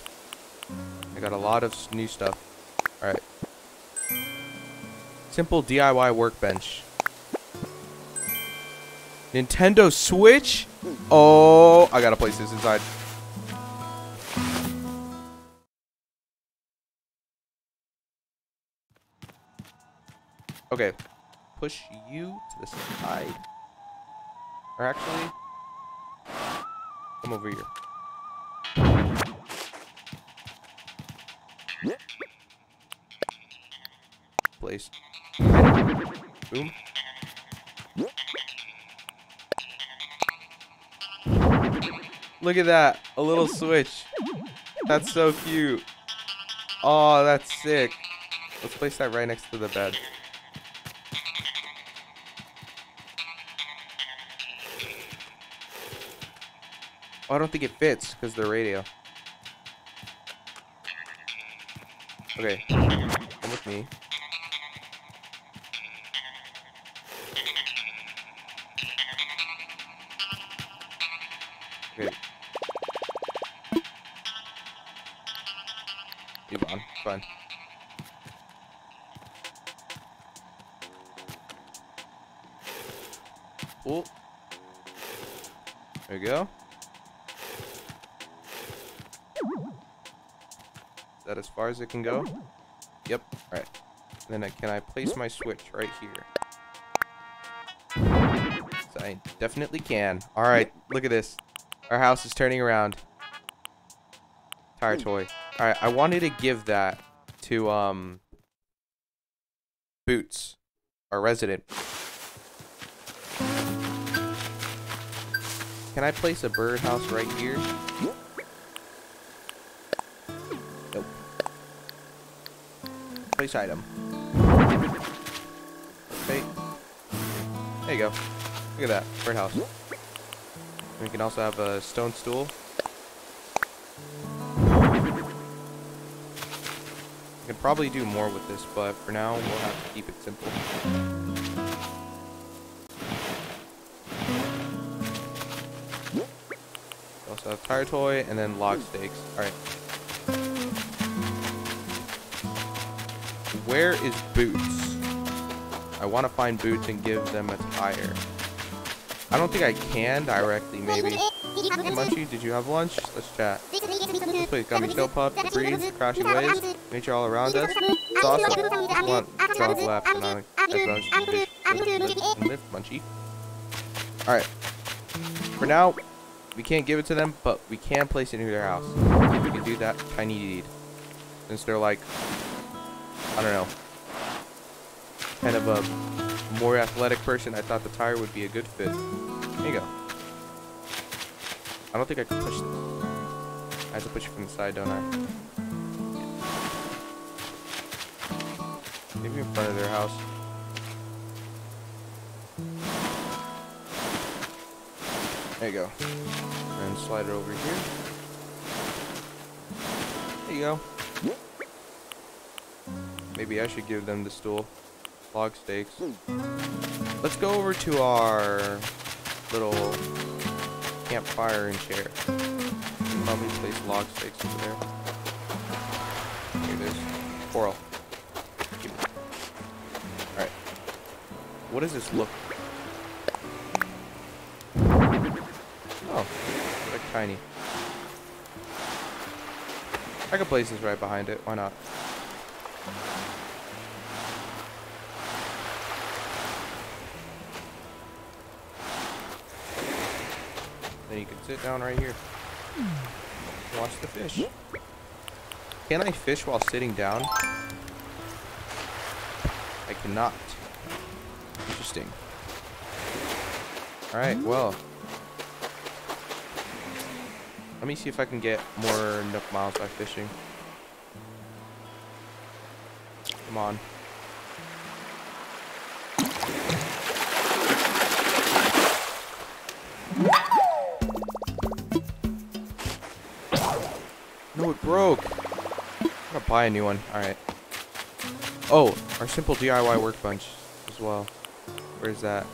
I got a lot of new stuff. Alright. Simple DIY workbench. Nintendo Switch? Oh, I gotta place this inside. Okay, push you to the side. Or actually, come over here. Place. Boom. Look at that. A little switch. That's so cute. Oh, that's sick. Let's place that right next to the bed. Oh, I don't think it fits because the radio. Okay, come with me. Far as it can go? Yep. Alright. Then I, can I place my switch right here? So I definitely can. Alright, look at this. Our house is turning around. Tire toy. Alright, I wanted to give that to, um... Boots. Our resident. Can I place a birdhouse right here? Place item. Okay. There you go. Look at that. Birdhouse. We can also have a stone stool. We can probably do more with this, but for now, we'll have to keep it simple. Also have tire toy and then log stakes. Alright. Where is Boots? I want to find Boots and give them a tire. I don't think I can directly, maybe. Hey, Munchie, did you have lunch? Let's chat. This place got me so pumped. Breathe, crashing waves, nature all around us. It's awesome. Come on, draw the left, and I lift, Munchie. Alright. For now, we can't give it to them, but we can place it in their house. If we can do that tiny deed. Since they're like, I don't know, kind of a more athletic person, I thought the tire would be a good fit. There you go. I don't think I can push. I have to push it from the side, don't I? Maybe in front of their house. There you go. And slide it over here. There you go. Maybe I should give them the stool. Log stakes. Let's go over to our little campfire and chair. Probably place log stakes over there. Here it is. Coral. Alright. What does this look Oh, like tiny. I could place this right behind it. Why not? Then you can sit down right here. Watch the fish. Can I fish while sitting down? I cannot. Interesting. Alright, well. Let me see if I can get more Nook miles by fishing. Come on. Buy a new one. Alright. Oh, our simple DIY workbench as well. Where's that?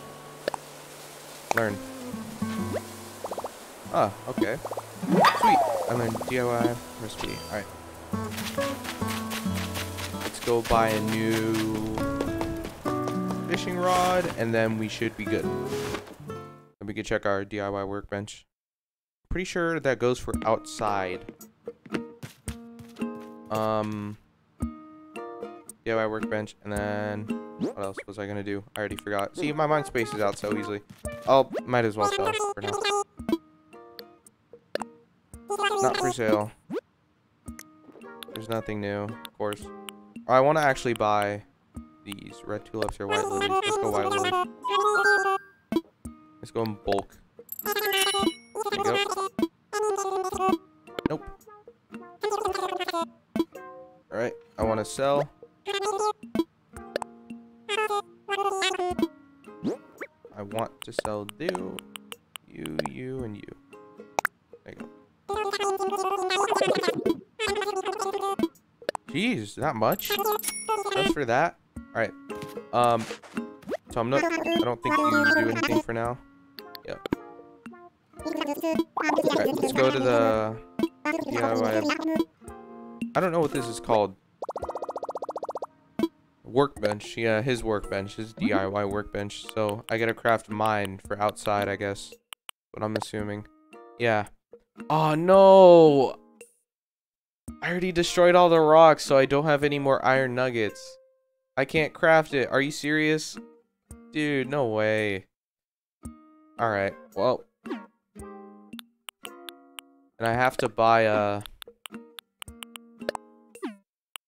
Learn. Ah, okay. Sweet. I learned DIY recipe. Alright. Let's go buy a new fishing rod, and then we should be good. And we can check our DIY workbench. Pretty sure that goes for outside. Um, DIY workbench, and then what else was I gonna do? I already forgot. See, my mind spaces out so easily. Oh, might as well sell for now. Not for sale. There's nothing new, of course. I want to actually buy these red tulips or white lilies. Let's go white lilies. Let's go in bulk. There you go. Nope. Alright, I want to sell. I want to sell you, you, you, and you. There you go. Jeez, not much. Just for that. Alright. Um, so I'm not, I don't think you do anything for now. Yep. Alright, let's go to the DIY. I don't know what this is called. Workbench. Yeah, his workbench. His DIY workbench. So I gotta craft mine for outside, I guess. What I'm assuming. Yeah. Oh, no! I already destroyed all the rocks, so I don't have any more iron nuggets. I can't craft it. Are you serious? Dude, no way. Alright, well. And I have to buy a...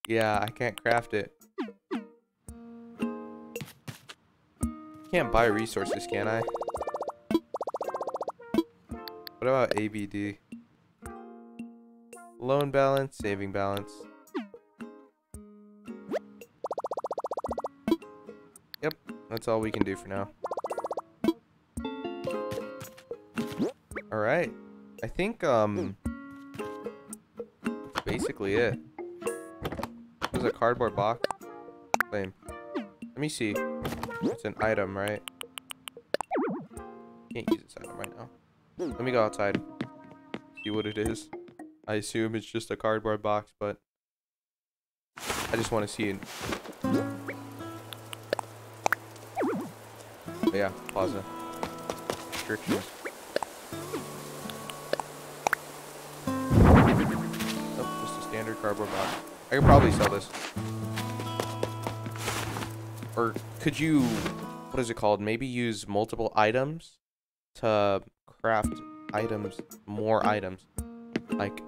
Yeah, I can't craft it. Can't buy resources, can I? What about ABD? Loan balance, saving balance. Yep, that's all we can do for now. Alright. I think, um... That's basically it. There's a cardboard box. Lame. Let me see. It's an item, right? Can't use this item right now. Let me go outside. See what it is. I assume it's just a cardboard box, but I just want to see it. But yeah, plaza. Restrictions. Nope, just a standard cardboard box. I could probably sell this. Or could you, what is it called? Maybe use multiple items to craft items, more items. Like,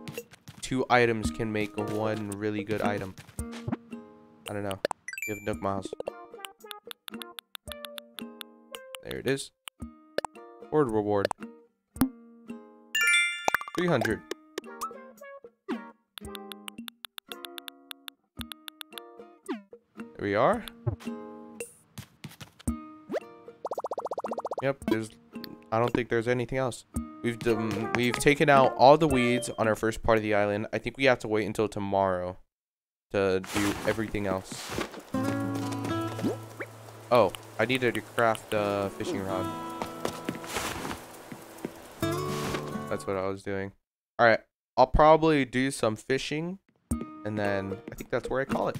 two items can make one really good item. I don't know. You have Nook Miles. There it is. Reward reward. 300. We are. Yep, there's I don't think there's anything else. We've done, we've taken out all the weeds on our first part of the island. I think we have to wait until tomorrow to do everything else. Oh, I needed to craft a fishing rod. That's what I was doing. Alright, I'll probably do some fishing, and then I think that's where I call it.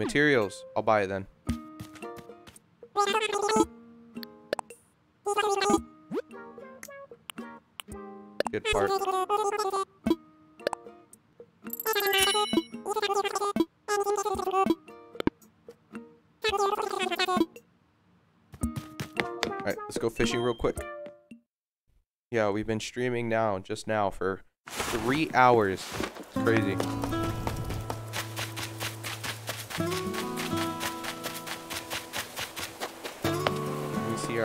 Materials. I'll buy it then. Good part. Alright, let's go fishing real quick. Yeah, we've been streaming now, just now, for three hours. It's crazy.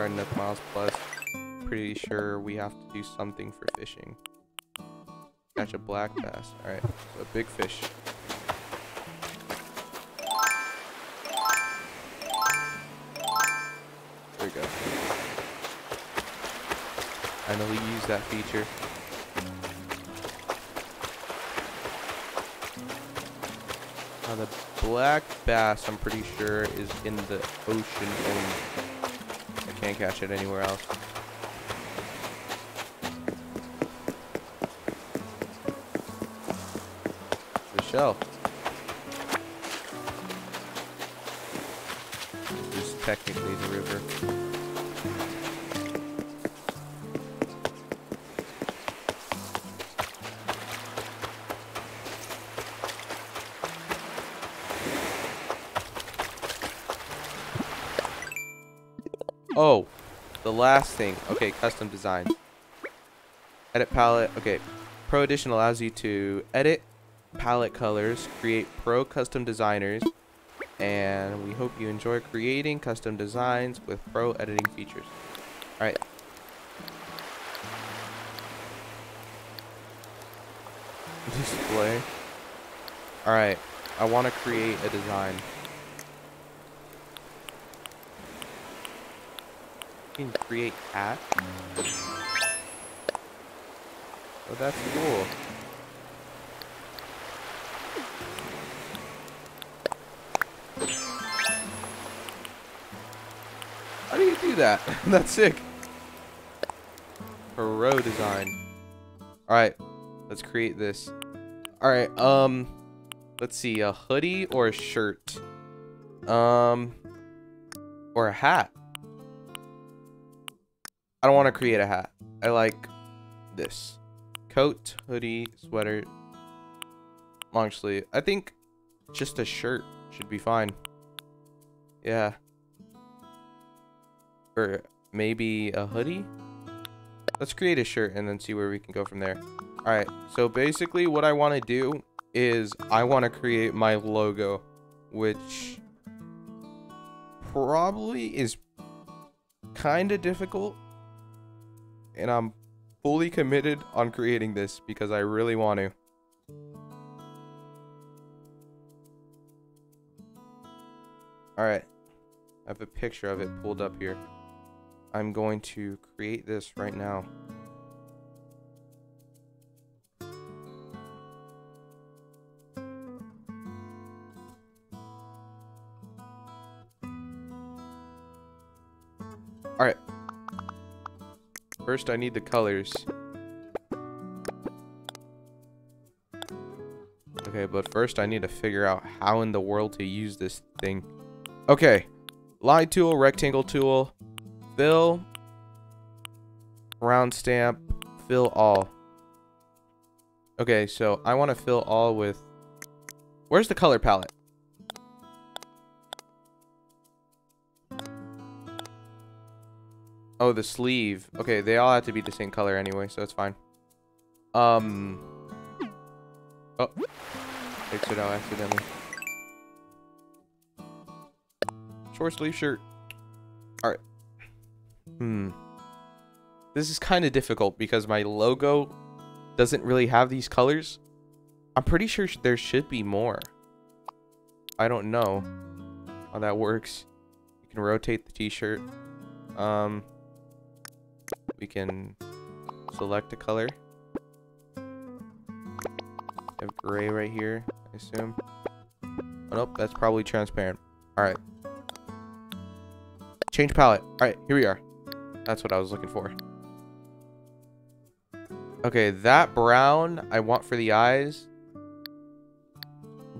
Our Nook Miles Plus. Pretty sure we have to do something for fishing. Catch a black bass. Alright, so a big fish. There we go. Finally use that feature. Now the black bass, I'm pretty sure, is in the ocean only. Can't catch it anywhere else. The shell. This is technically the river. Oh, the last thing. Okay, custom design. Edit palette. Okay, Pro Editor allows you to edit palette colors, create pro custom designers, and we hope you enjoy creating custom designs with pro editing features. Alright. *laughs* Display. Alright, I want to create a design. Can create hat. Oh, that's cool. How do you do that? *laughs* that's sick. Pro design. Alright, let's create this. Alright, um, let's see, a hoodie or a shirt? Um, or a hat. I don't want to create a hat. I like this. Coat, hoodie, sweater, long sleeve. I think just a shirt should be fine. Yeah. Or maybe a hoodie? Let's create a shirt and then see where we can go from there. Alright, so basically what I want to do is I want to create my logo, which probably is kind of difficult. And I'm fully committed on creating this because I really want to. Alright. I have a picture of it pulled up here. I'm going to create this right now. First, I need the colors. Okay, but first I need to figure out how in the world to use this thing. Okay. Line tool, rectangle tool, fill, round stamp, fill all. Okay, so I want to fill all with... Where's the color palette? Oh, the sleeve. Okay, they all have to be the same color anyway, so it's fine. Um. Oh. Fix it out accidentally. Short sleeve shirt. Alright. Hmm. This is kind of difficult because my logo doesn't really have these colors. I'm pretty sure there should be more. I don't know how that works. You can rotate the t-shirt. Um, we can select a color. have gray right here, I assume. Oh, nope, that's probably transparent. Alright. Change palette. Alright, here we are. That's what I was looking for. Okay, that brown I want for the eyes.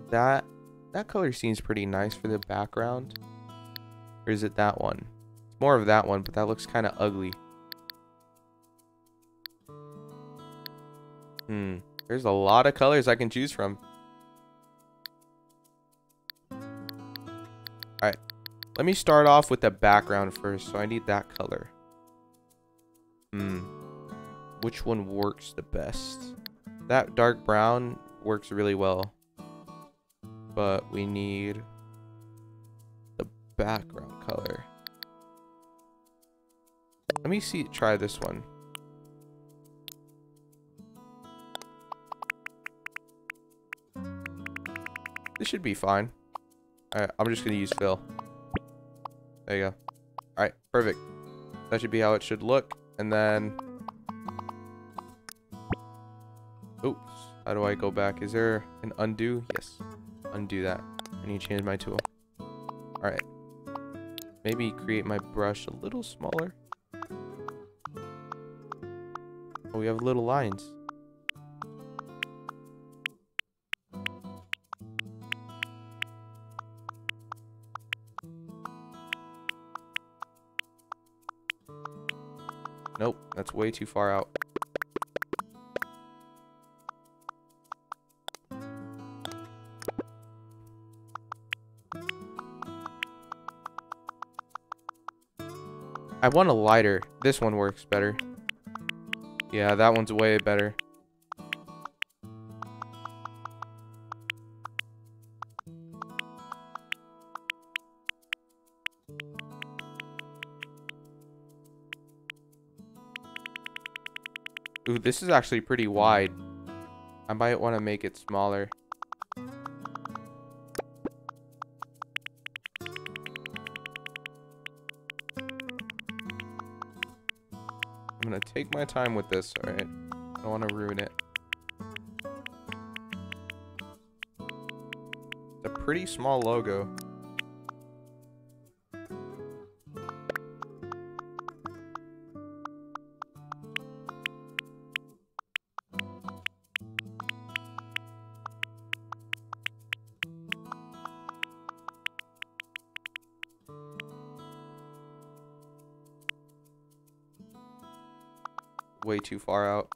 That that color seems pretty nice for the background. Or is it that one? It's more of that one, but that looks kind of ugly. Hmm. There's a lot of colors I can choose from. Alright. Let me start off with the background first, so I need that color. Hmm. Which one works the best? That dark brown works really well. But we need the background color. Let me see, try this one. This should be fine. Alright, I'm just gonna use fill. There you go. Alright, perfect. That should be how it should look. And then... Oops. How do I go back? Is there an undo? Yes. Undo that. I need to change my tool. Alright. Maybe create my brush a little smaller. Oh, we have little lines. That's way too far out. I want a lighter. This one works better. Yeah, that one's way better. This is actually pretty wide. I might want to make it smaller. I'm going to take my time with this, alright? I don't want to ruin it. It's a pretty small logo. Too far out.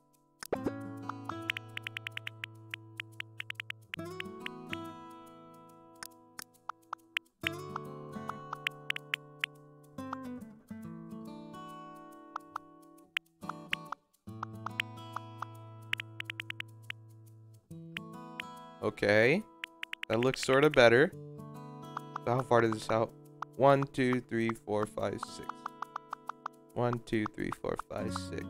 Okay. That looks sort of better. So how far does this out? One, two, three, four, five, six. One, two, three, four, five, six.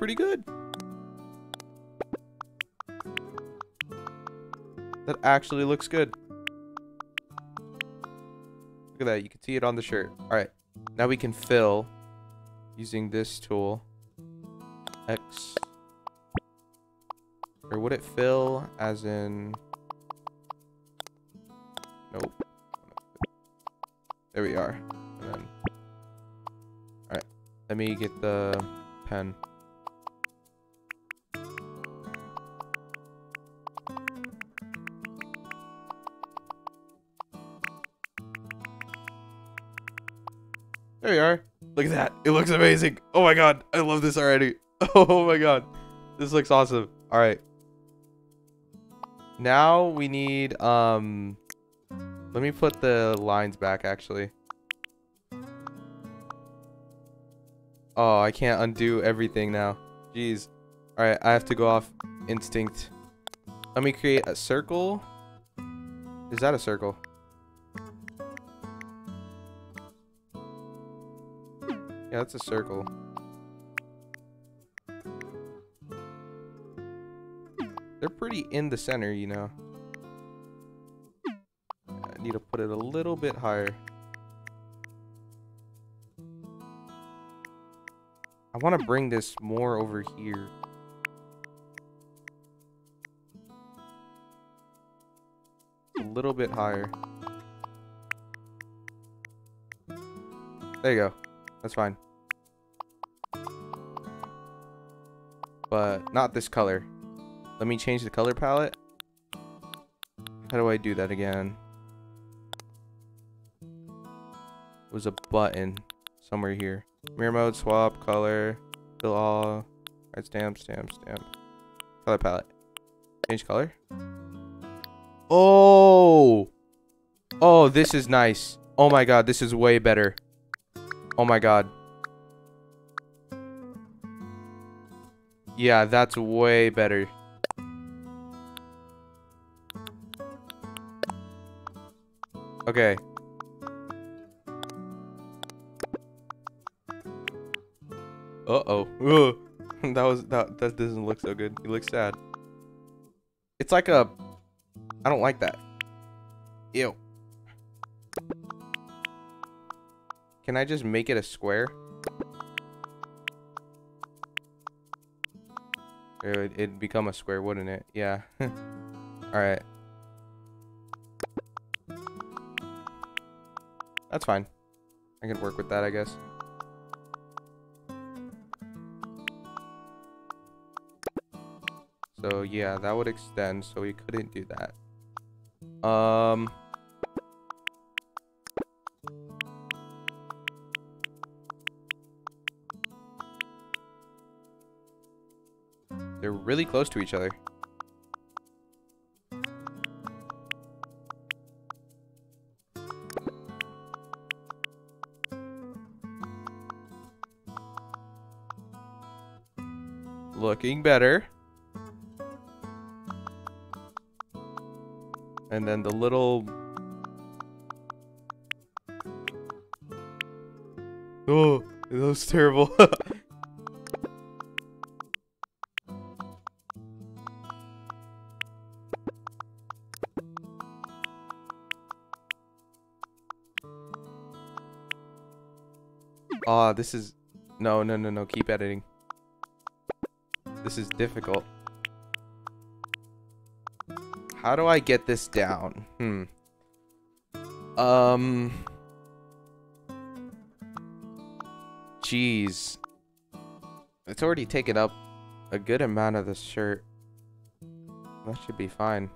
Pretty good. That actually looks good. Look at that. You can see it on the shirt. All right. Now we can fill using this tool. X. Or would it fill as in... Nope. There we are. Alright. Let me get the pen. It looks amazing. Oh my god. I love this already. *laughs* Oh my god. This looks awesome. All right. Now we need um let me put the lines back actually. Oh, I can't undo everything now. Jeez. All right, I have to go off instinct. Let me create a circle. Is that a circle? That's a circle. They're pretty in the center, you know. I need to put it a little bit higher. I want to bring this more over here. A little bit higher. There you go. That's fine. But not this color. Let me change the color palette. How do I do that again? It was a button somewhere here. Mirror mode, swap, color, fill all, right stamp, stamp, stamp. Color palette. Change color. Oh! Oh, this is nice. Oh my god, this is way better. Oh my god. Yeah, that's way better. Okay. Uh-oh. *laughs* that was that that doesn't look so good. He looks sad. It's like a I don't like that. Ew. Can I just make it a square? It it'd become a square, wouldn't it? Yeah. *laughs* Alright. That's fine. I can work with that, I guess. So yeah, that would extend, so we couldn't do that. Um... really close to each other. Looking better. And then the little... *gasps* Oh, that was terrible. *laughs* *laughs* Ah, oh, this is... No, no, no, no. Keep editing. This is difficult. How do I get this down? Hmm. Um... Jeez. It's already taken up a good amount of this shirt. That should be fine.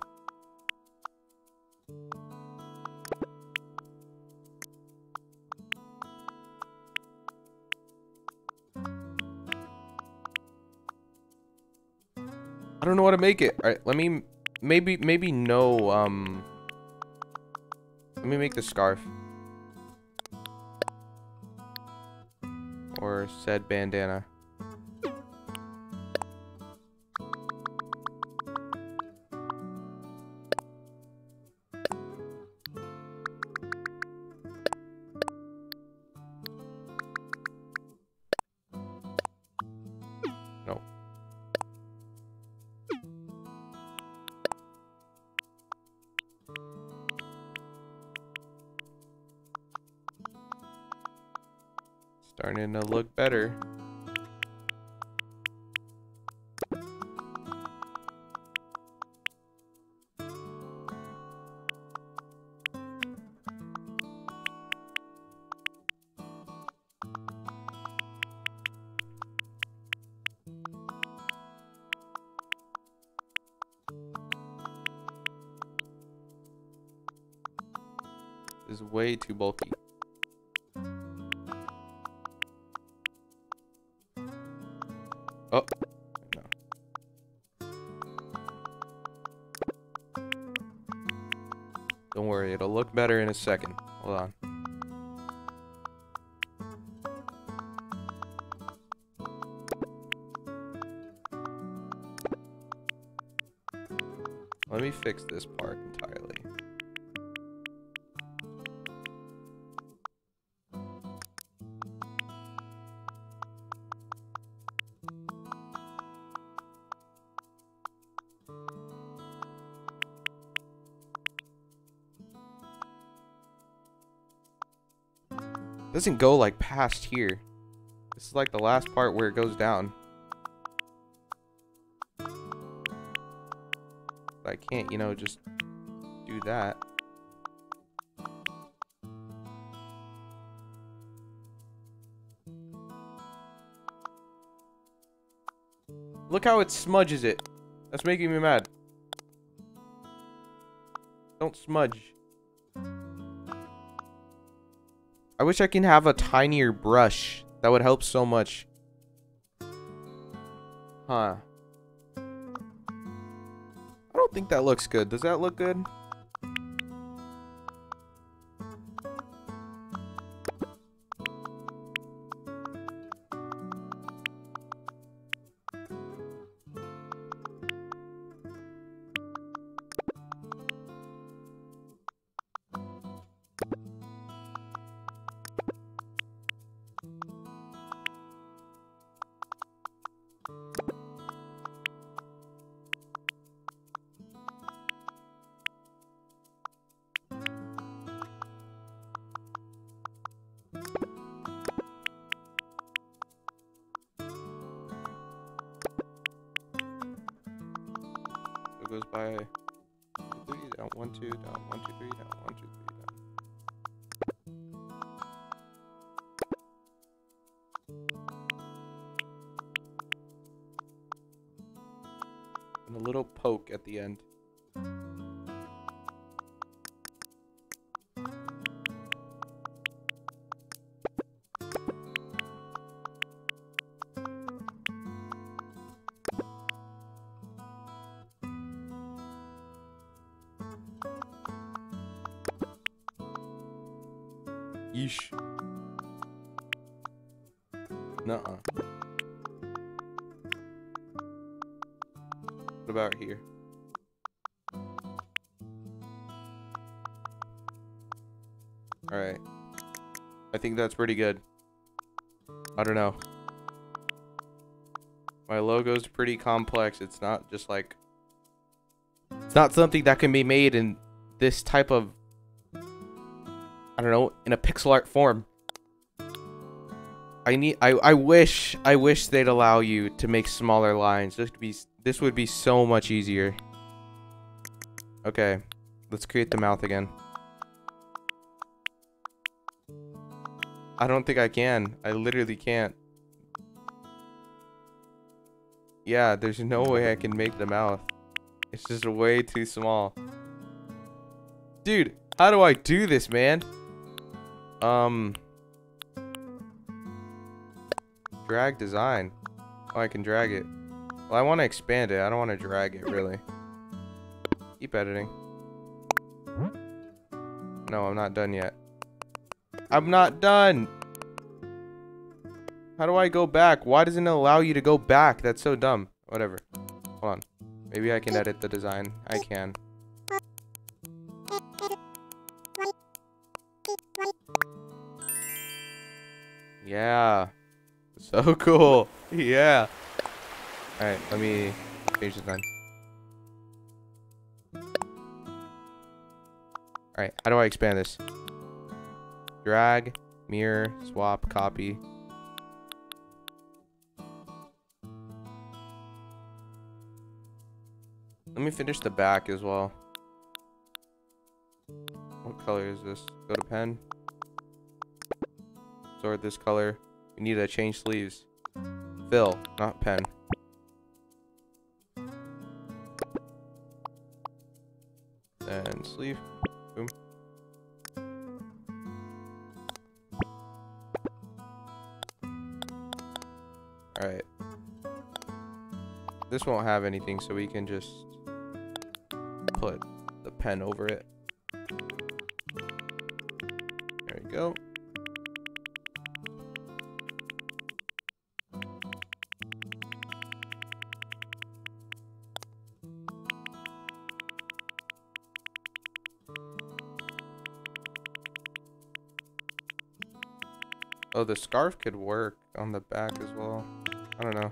To make it. All right, let me maybe maybe no um let me make the scarf or said bandana too bulky. Oh. No. Don't worry, it'll look better in a second. Hold on. Let me fix this part doesn't go like past here. This is like the last part where it goes down. I can't, you know, just do that. Look how it smudges it. That's making me mad. Don't smudge. Wish I can have a tinier brush. That would help so much. Huh. I don't think that looks good. Does that look good? Think that's pretty good. I don't know. My logo's pretty complex. It's not just like... It's not something that can be made in this type of I don't know, in a pixel art form. I need I I wish I wish they'd allow you to make smaller lines. This would be this would be so much easier. Okay. Let's create the mouth again. I don't think I can. I literally can't. Yeah, there's no way I can make the mouth. It's just way too small. Dude, how do I do this, man? Um. Drag design. Oh, I can drag it. Well, I want to expand it. I don't want to drag it, really. Keep editing. No, I'm not done yet. I'm not done! How do I go back? Why doesn't it allow you to go back? That's so dumb. Whatever. Hold on. Maybe I can edit the design. I can. Yeah. So *laughs* cool. Yeah. Alright, let me change the design. Alright, how do I expand this? Drag, mirror, swap, copy. Let me finish the back as well. What color is this? Go to pen. Sort this color. We need to change sleeves. Fill, not pen. Then sleeve. This won't have anything, so we can just put the pen over it. There we go. Oh, the scarf could work on the back as well. I don't know.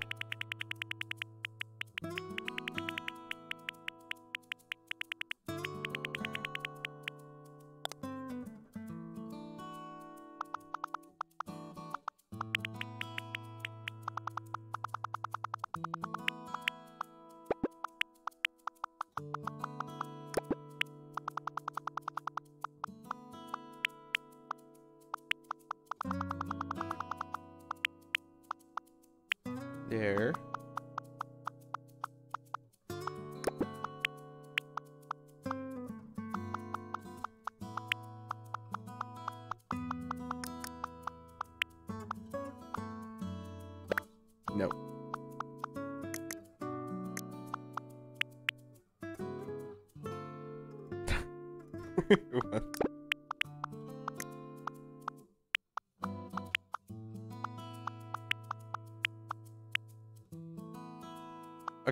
There. No. *laughs*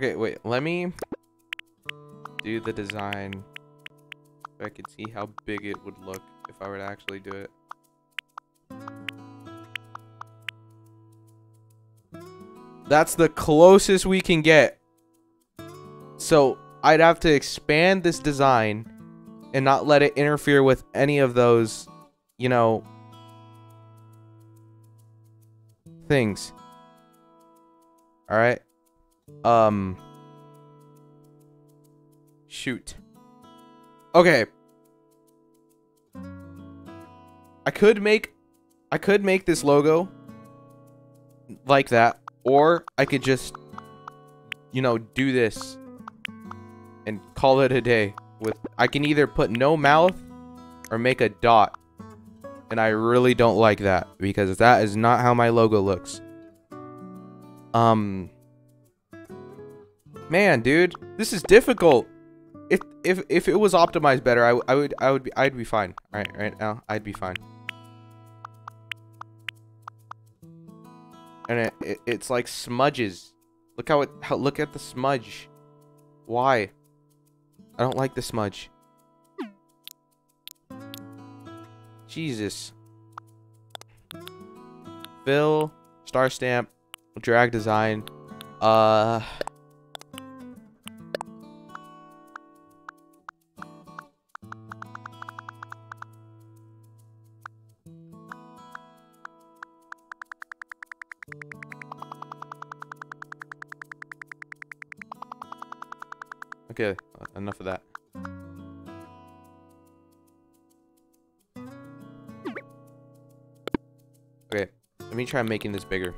Okay, wait, let me do the design so I can see how big it would look if I were to actually do it. That's the closest we can get. So I'd have to expand this design and not let it interfere with any of those, you know, things. All right. Um. Shoot. Okay. I could make I could make this logo like that or I could just you know do this and call it a day with I can either put no mouth or make a dot and I really don't like that because that is not how my logo looks um man dude this is difficult. If if if it was optimized better I, I would I would be I'd be fine. Right right now I'd be fine. And it, it it's like smudges. Look how it how look at the smudge. Why? I don't like the smudge. Jesus. Fill star stamp drag design. Uh try making this bigger.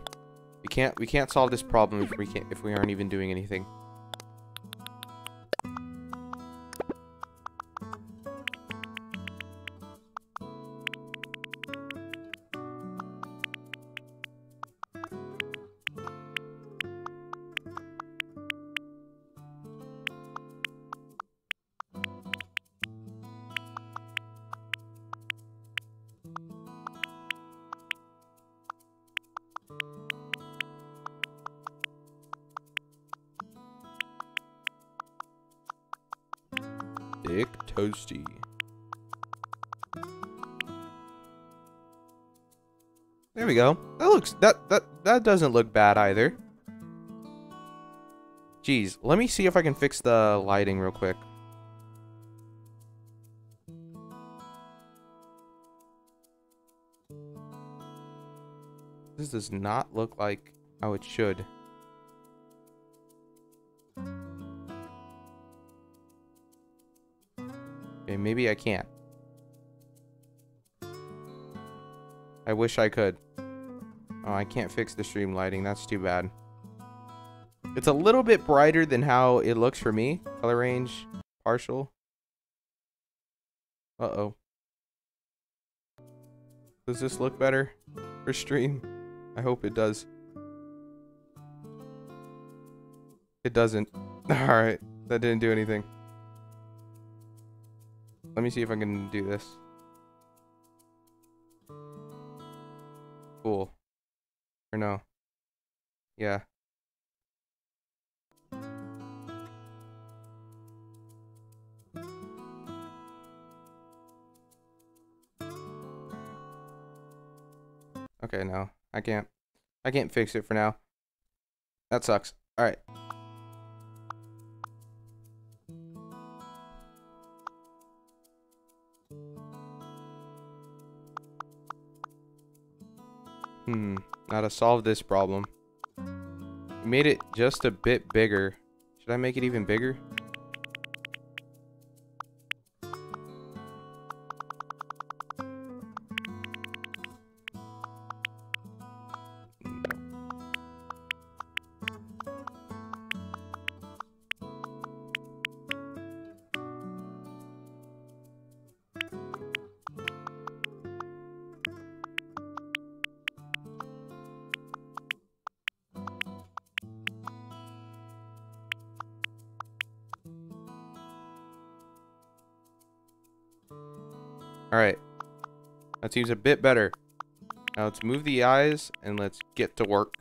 We can't we can't solve this problem if we can't if we aren't even doing anything. That that that doesn't look bad either. Jeez, let me see if I can fix the lighting real quick. This does not look like how it should. Okay, maybe I can't. I wish I could. Oh, I can't fix the stream lighting. That's too bad. It's a little bit brighter than how it looks for me. Color range, partial. Uh-oh. Does this look better for stream? I hope it does. It doesn't. *laughs* Alright, that didn't do anything. Let me see if I can do this. Or no. Yeah. Okay, no. I can't. I can't fix it for now. That sucks. Alright. Hmm. Now to solve this problem. We made it just a bit bigger. Should I make it even bigger? Seems a bit better. Now let's move the eyes and let's get to work.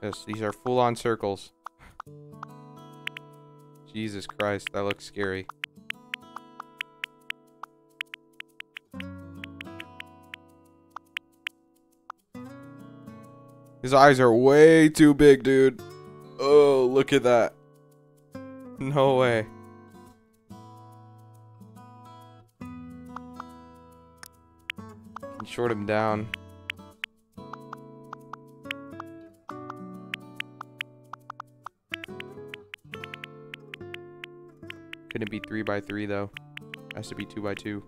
Yes, these are full-on circles. Jesus Christ, that looks scary. His eyes are way too big, dude. Oh, look at that. No way. Short him down. Couldn't be 3 by 3 though. Has to be 2 by 2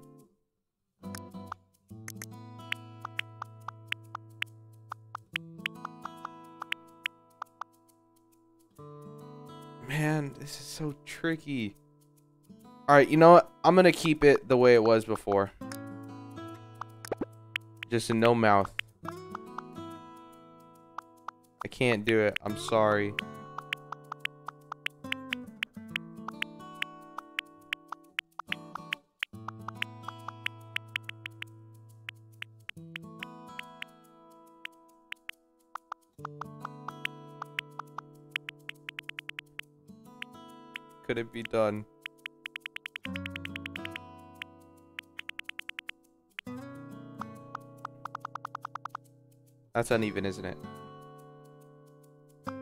so tricky. Alright, you know what? I'm gonna keep it the way it was before. Just a no mouth. I can't do it. I'm sorry. Could it be done? That's uneven, isn't it?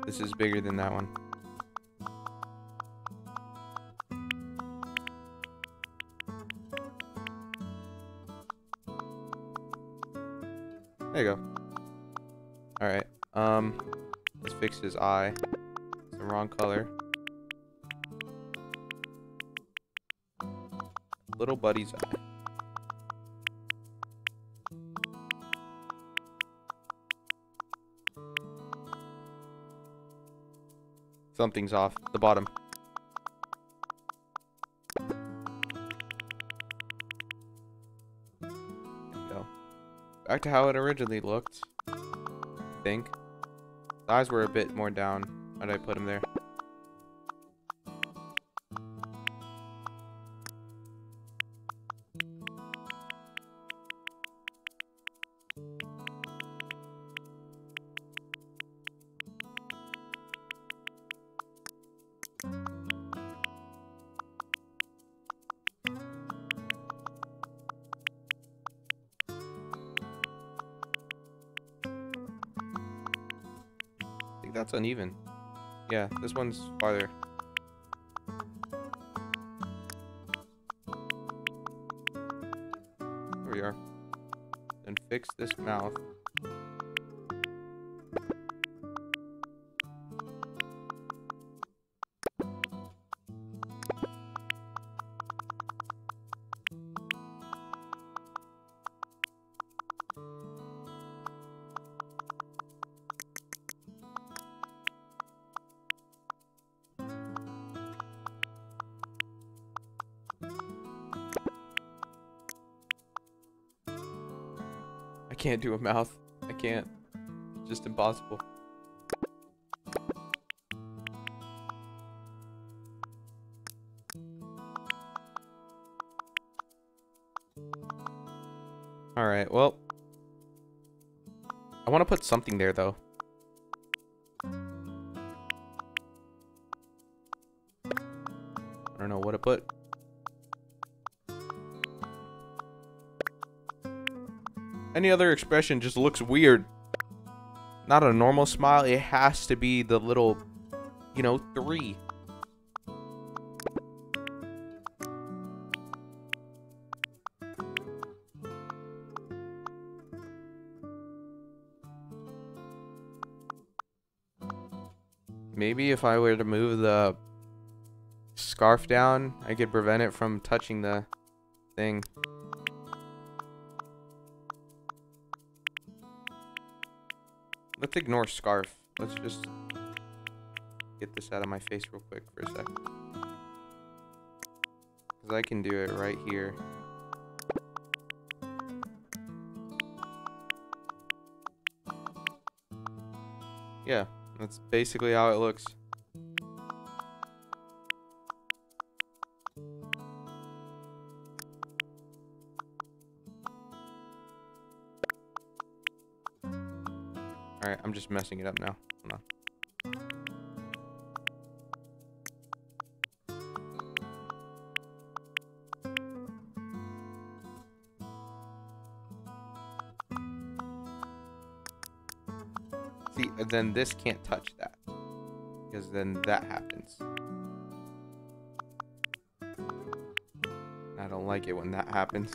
This is bigger than that one. There you go. Alright, um, let's fix his eye. It's the wrong color. Little buddy's eye. Something's off. The bottom. Go. Back to how it originally looked. I think. The eyes were a bit more down. Why did I put them there? One's farther. There we are. Then fix this mouth. Can't do a mouth. I can't. It's just impossible. Alright, well. I want to put something there, though. Any other expression just looks weird. Not a normal smile. It has to be the little, you know, three. Maybe if I were to move the scarf down, I could prevent it from touching the thing. Let's ignore scarf. Let's just get this out of my face real quick for a sec. Because I can do it right here. Yeah, that's basically how it looks. Messing it up now. Hold on. See, uh, then this can't touch that. Because then that happens. I don't like it when that happens.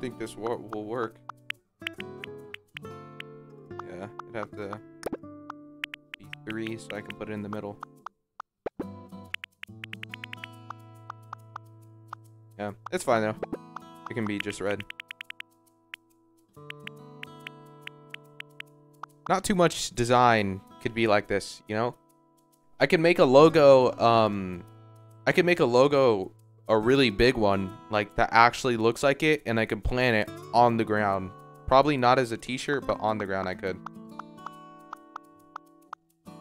Think this will work. Yeah, it'd have to be three so I can put it in the middle. Yeah, it's fine though. It can be just red. Not too much design could be like this, you know? I could make a logo, um, I could make a logo a really big one like that actually looks like it and I could plant it on the ground. Probably not as a t-shirt, but on the ground I could.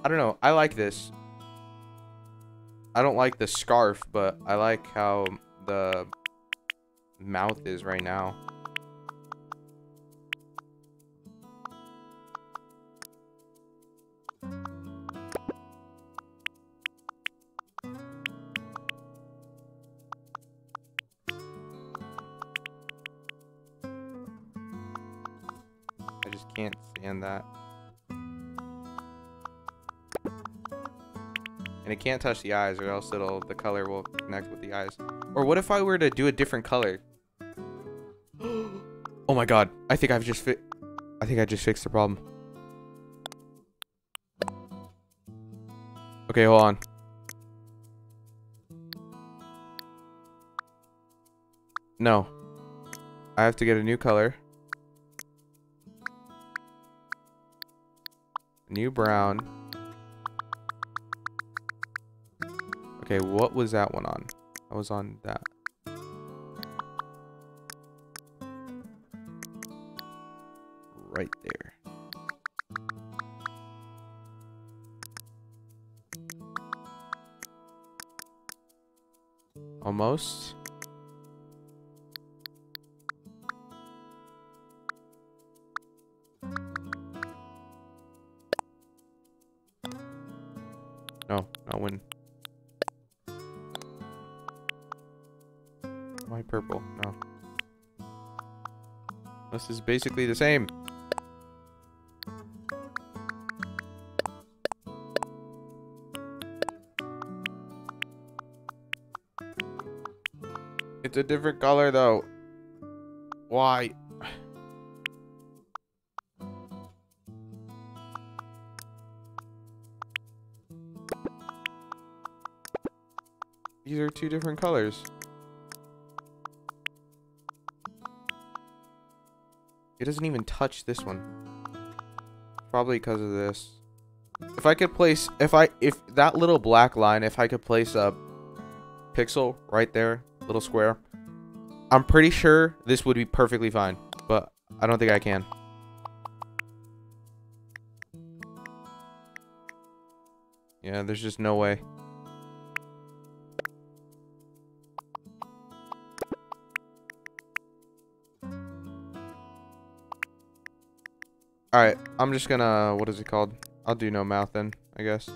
I don't know. I like this. I don't like the scarf, but I like how the mouth is right now. Can't touch the eyes or else it'll the color will connect with the eyes. Or what if I were to do a different color? *gasps* oh my god. I think I've just fit I think I just fixed the problem. Okay, hold on. No. I have to get a new color. New brown. Okay, what was that one on? I was on that. Right there. Almost. No, not when. Purple? No. This is basically the same. It's a different color though. Why? These are two different colors. It doesn't even touch this one. Probably because of this. If I could place, if I, if that little black line, if I could place a pixel right there, little square, I'm pretty sure this would be perfectly fine. But I don't think I can. Yeah, there's just no way. Alright, I'm just gonna, what is it called? I'll do no mouth then, I guess.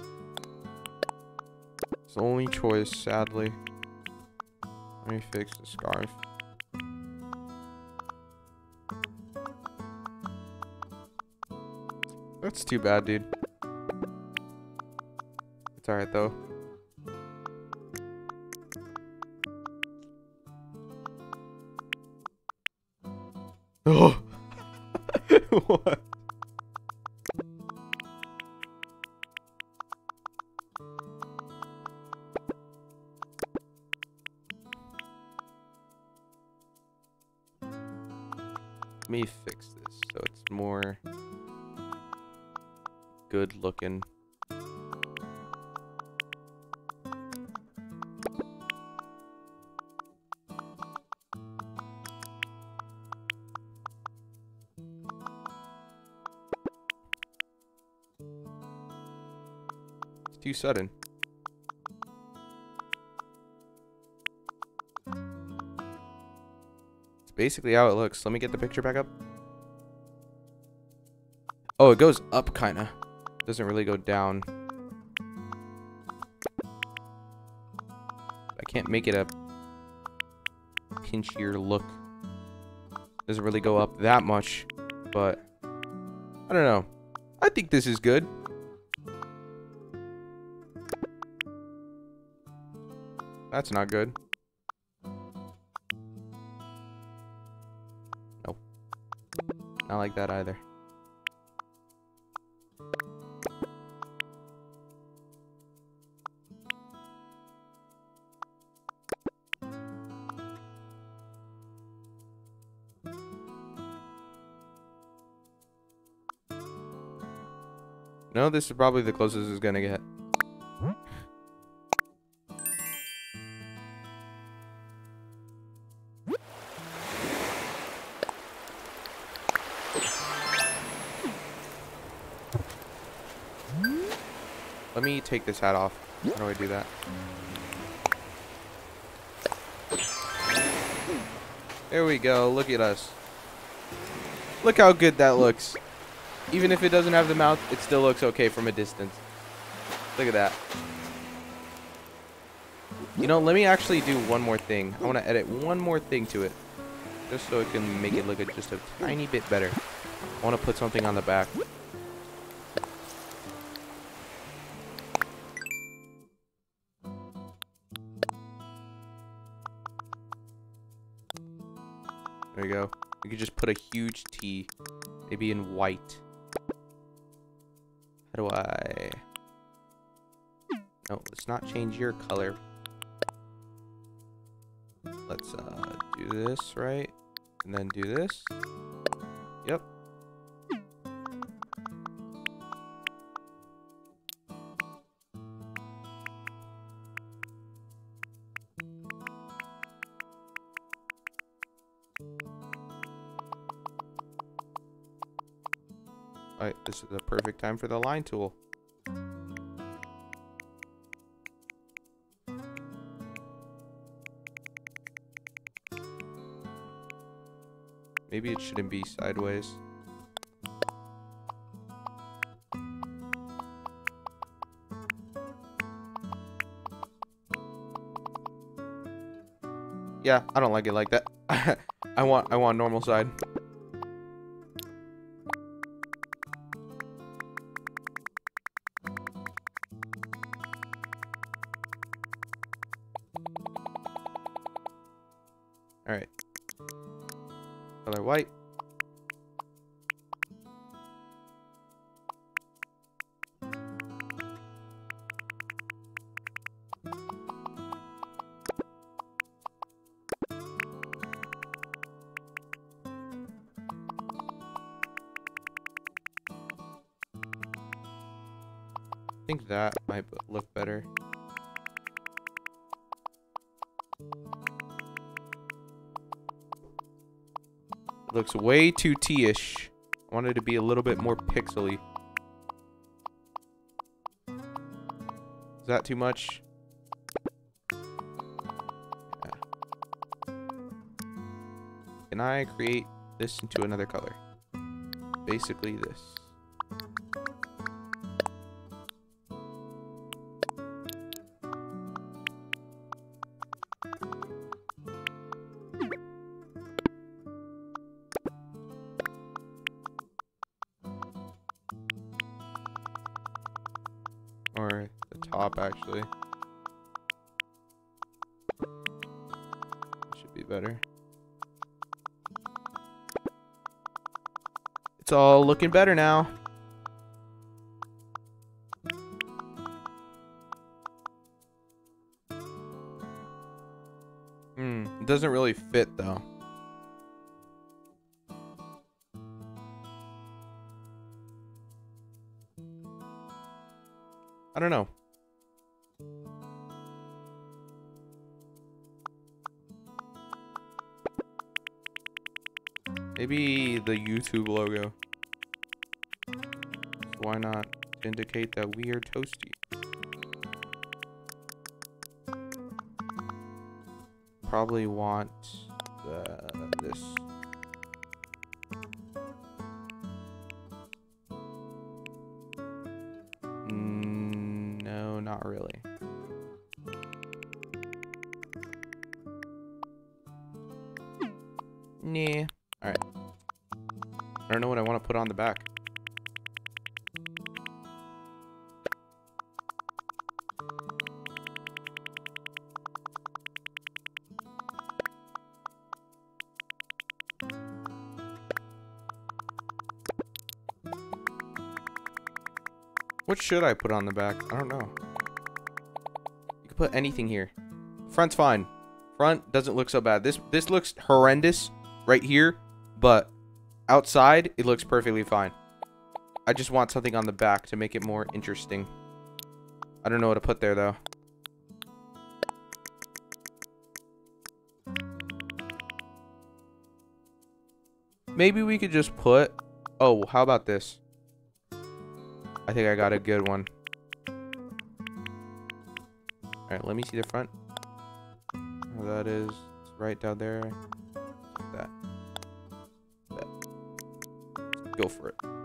It's the only choice, sadly. Let me fix the scarf. That's too bad, dude. It's alright, though. Looking. It's too sudden. It's basically how it looks. Let me get the picture back up. Oh, it goes up kind of. Doesn't really go down. I can't make it a pinchier look. Doesn't really go up that much, but I don't know. I think this is good. That's not good. Nope. Not like that either. This is probably the closest it's gonna get. Let me take this hat off. How do I do that? There we go. Look at us. Look how good that looks. Even if it doesn't have the mouth, it still looks okay from a distance. Look at that. You know, let me actually do one more thing. I want to edit one more thing to it. Just so it can make it look just a tiny bit better. I want to put something on the back. There you go. We could just put a huge T. Maybe in white. Do I... No, let's not change your color. Let's uh, do this, right? And then do this. This is the perfect time for the line tool. Maybe it shouldn't be sideways. Yeah, I don't like it like that. *laughs* I want I want normal side. Looks way too T-ish. I wanted to be a little bit more pixely. Is that too much? Yeah. Can I create this into another color? Basically this. All looking better now. Hmm, it doesn't really fit though. I don't know. Maybe the YouTube logo. Indicate that we are toasty? Probably want the, this. Mm, no, not really. Nah. Alright. I don't know what I want to put on the back. Should I put on the back? I don't know. You can put anything here. Front's fine. Front doesn't look so bad. This this looks horrendous right here, but outside it looks perfectly fine. I just want something on the back to make it more interesting. I don't know what to put there though. Maybe we could just put... Oh, how about this? I think I got a good one. Alright, let me see the front. That is right down there. That. that. Go for it.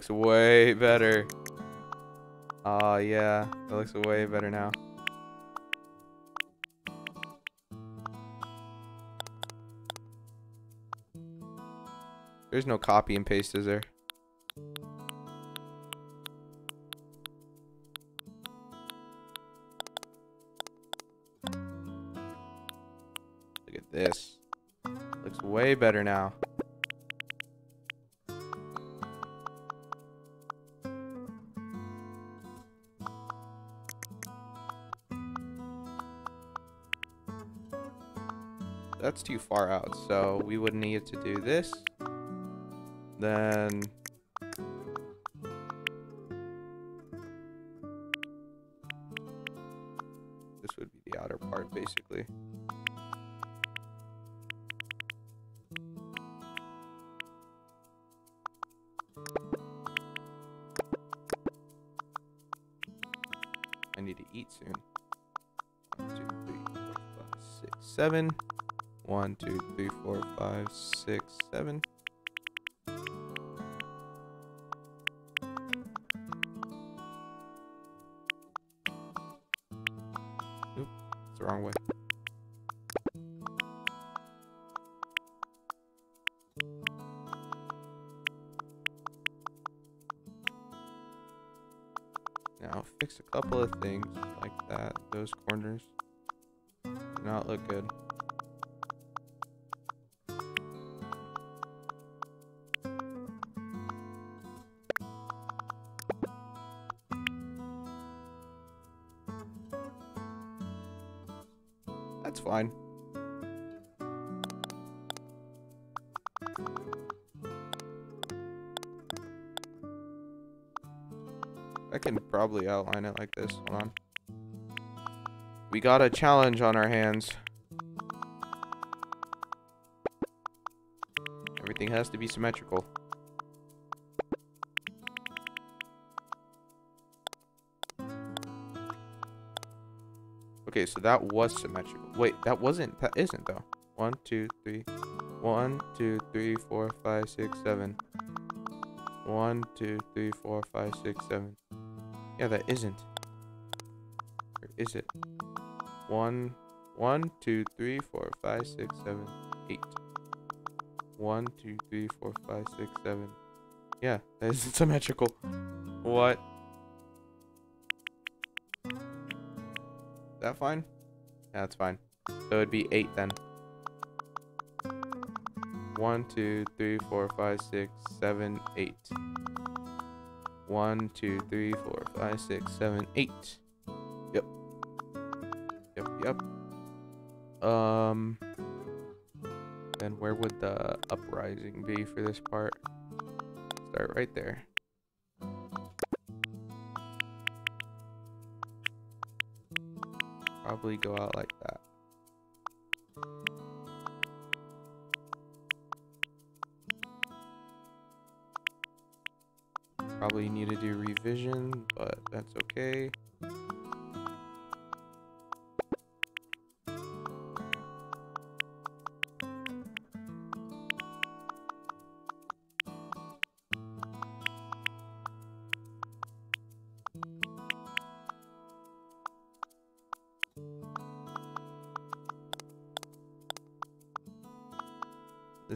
Looks way better. Oh, yeah. That looks way better now. There's no copy and paste, is there? Look at this. Looks way better now. That's too far out, so we would need to do this. Then this would be the outer part, basically. I need to eat soon. One, two, three, four, five, six, seven. 1, probably outline it like this. Hold on. We got a challenge on our hands. Everything has to be symmetrical. Okay, so that was symmetrical. Wait, that wasn't. That isn't, though. One, two, three. One, two, three, four, five, six, seven. One, two, three, four, five, six, seven. Yeah, that isn't. Is it? One, one, two, three, four, five, six, seven, eight. One, two, three, four, five, six, seven. Yeah, that isn't *laughs* symmetrical. What? Is that fine? Yeah, that's fine. So it'd be eight then. One, two, three, four, five, six, seven, eight. One, two, three, four, five, six, seven, eight. Yep. Yep, yep. Um. Then where would the uprising be for this part? Start right there. Probably go out like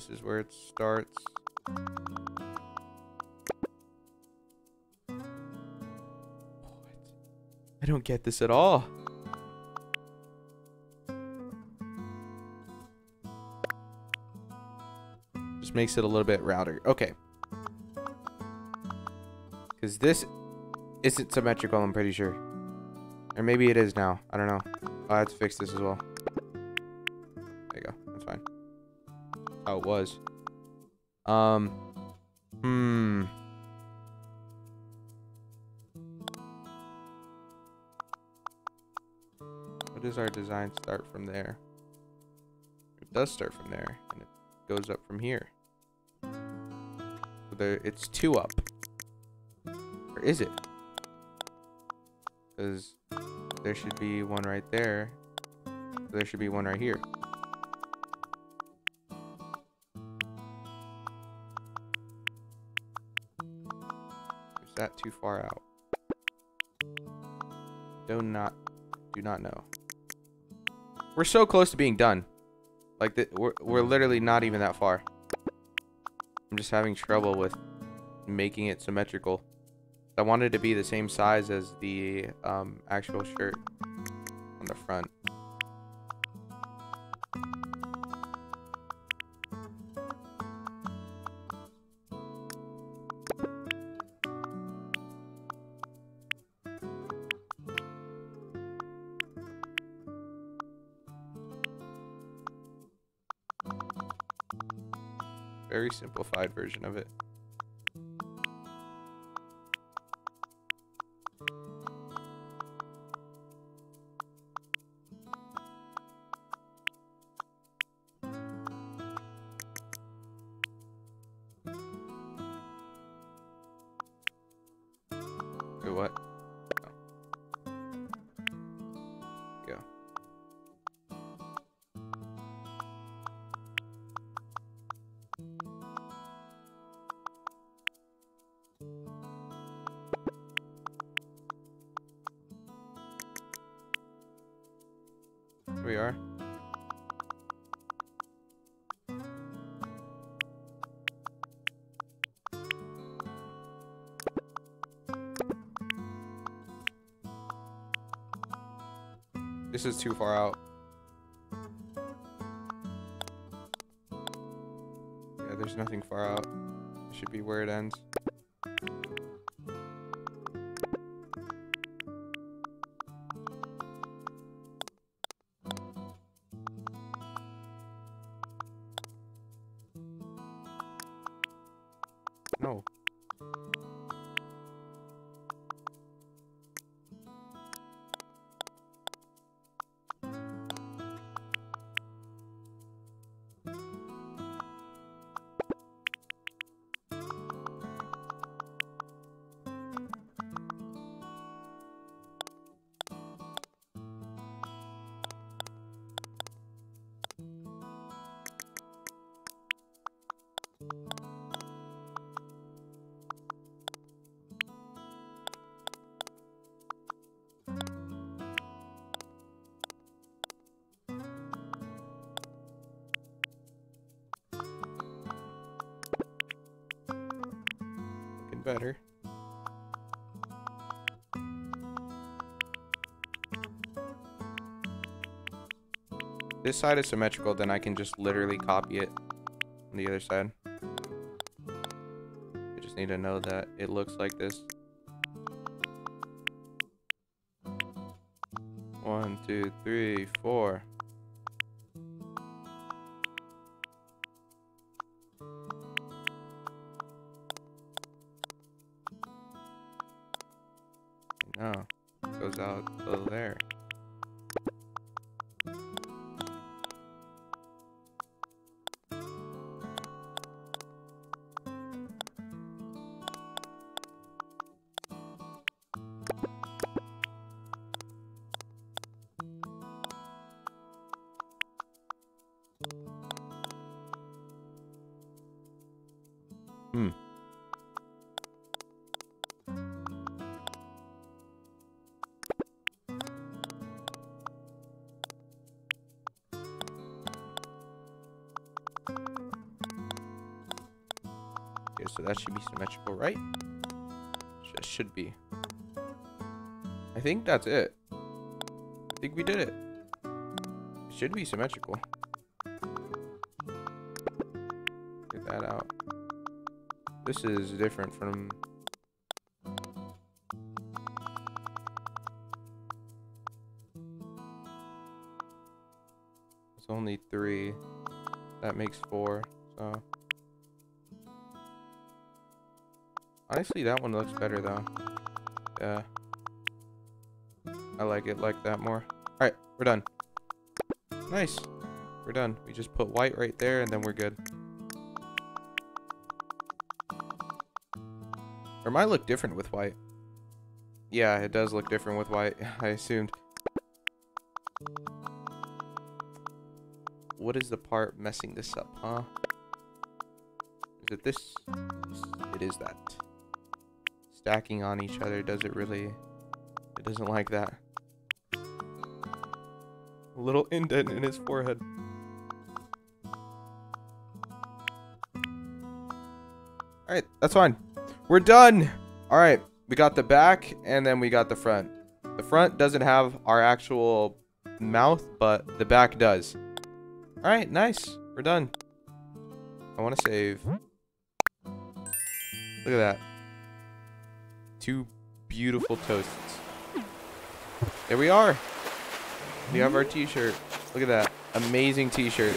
This is where it starts. I don't get this at all. Just makes it a little bit rounder. Okay. Because this isn't symmetrical, I'm pretty sure. Or maybe it is now. I don't know. I have to fix this as well. It was. Um. Hmm. What does our design start from there? It does start from there, and it goes up from here. So there, it's two up. Or is it? Because there should be one right there. There should be one right here. Not know. We're so close to being done. Like, the, we're, we're literally not even that far. I'm just having trouble with making it symmetrical. I wanted to be the same size as the um, actual shirt Very simplified version of it. This is too far out. Yeah, there's nothing far out. It should be where it ends. This side is symmetrical, then I can just literally copy it on the other side. I just need to know that it looks like this. One, two, three, four. That should be symmetrical, right? Should be. I think that's it. I think we did it. It should be symmetrical. Get that out. This is different from... It's only three. That makes four, that one looks better, though. Yeah. I like it like that more. Alright, we're done. Nice. We're done. We just put white right there, and then we're good. Or might look different with white. Yeah, it does look different with white. *laughs* I assumed. What is the part messing this up, huh? Is it this? It is that. Stacking on each other does it really... It doesn't like that. A little indent in his forehead. Alright, that's fine. We're done! Alright, we got the back and then we got the front. The front doesn't have our actual mouth, but the back does. Alright, nice. We're done. I want to save. Look at that. Two beautiful toasts. There we are. We have our t-shirt. Look at that. Amazing t-shirt.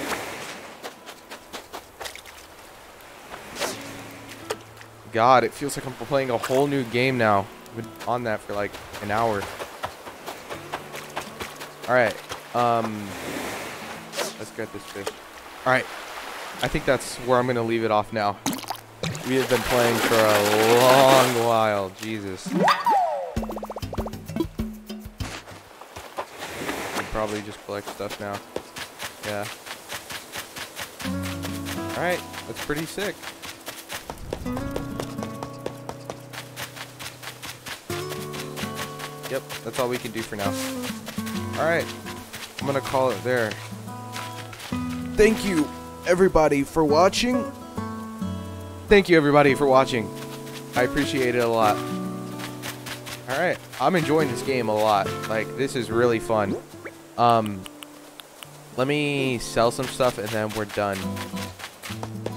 God, it feels like I'm playing a whole new game now. I've been on that for like an hour. Alright. Um, let's get this fish. Alright. I think that's where I'm going to leave it off now. We have been playing for a long while. Jesus. probably just collect stuff now. Yeah. Alright, that's pretty sick. Yep, that's all we can do for now. Alright, I'm gonna call it there. Thank you, everybody, for watching. Thank you, everybody, for watching. I appreciate it a lot. Alright, I'm enjoying this game a lot. Like, this is really fun. Um, let me sell some stuff and then we're done.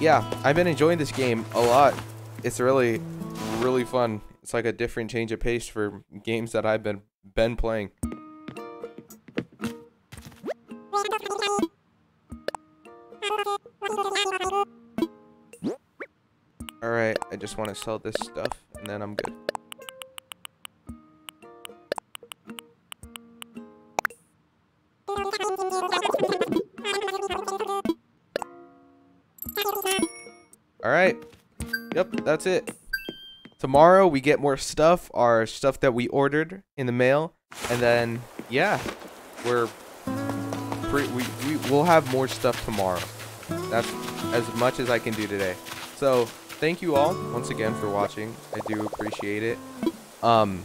Yeah, I've been enjoying this game a lot. It's really, really fun. It's like a different change of pace for games that I've been been playing. Just want to sell this stuff and then I'm good. Alright. Yep, that's it. Tomorrow we get more stuff, our stuff that we ordered in the mail. And then, yeah, we're we, we, we'll have more stuff tomorrow. That's as much as I can do today. So, thank you all once again for watching. I do appreciate it. Um,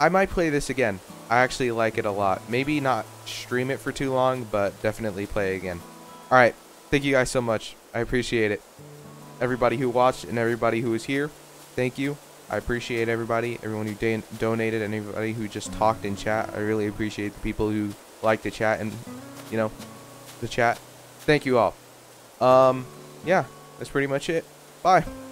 I might play this again. I actually like it a lot. Maybe not stream it for too long, but definitely play again. Alright, thank you guys so much. I appreciate it. Everybody who watched and everybody who was here, thank you. I appreciate everybody, everyone who donated, and everybody who just talked in chat. I really appreciate the people who like the chat and, you know, the chat. Thank you all. Um, yeah, that's pretty much it. Bye.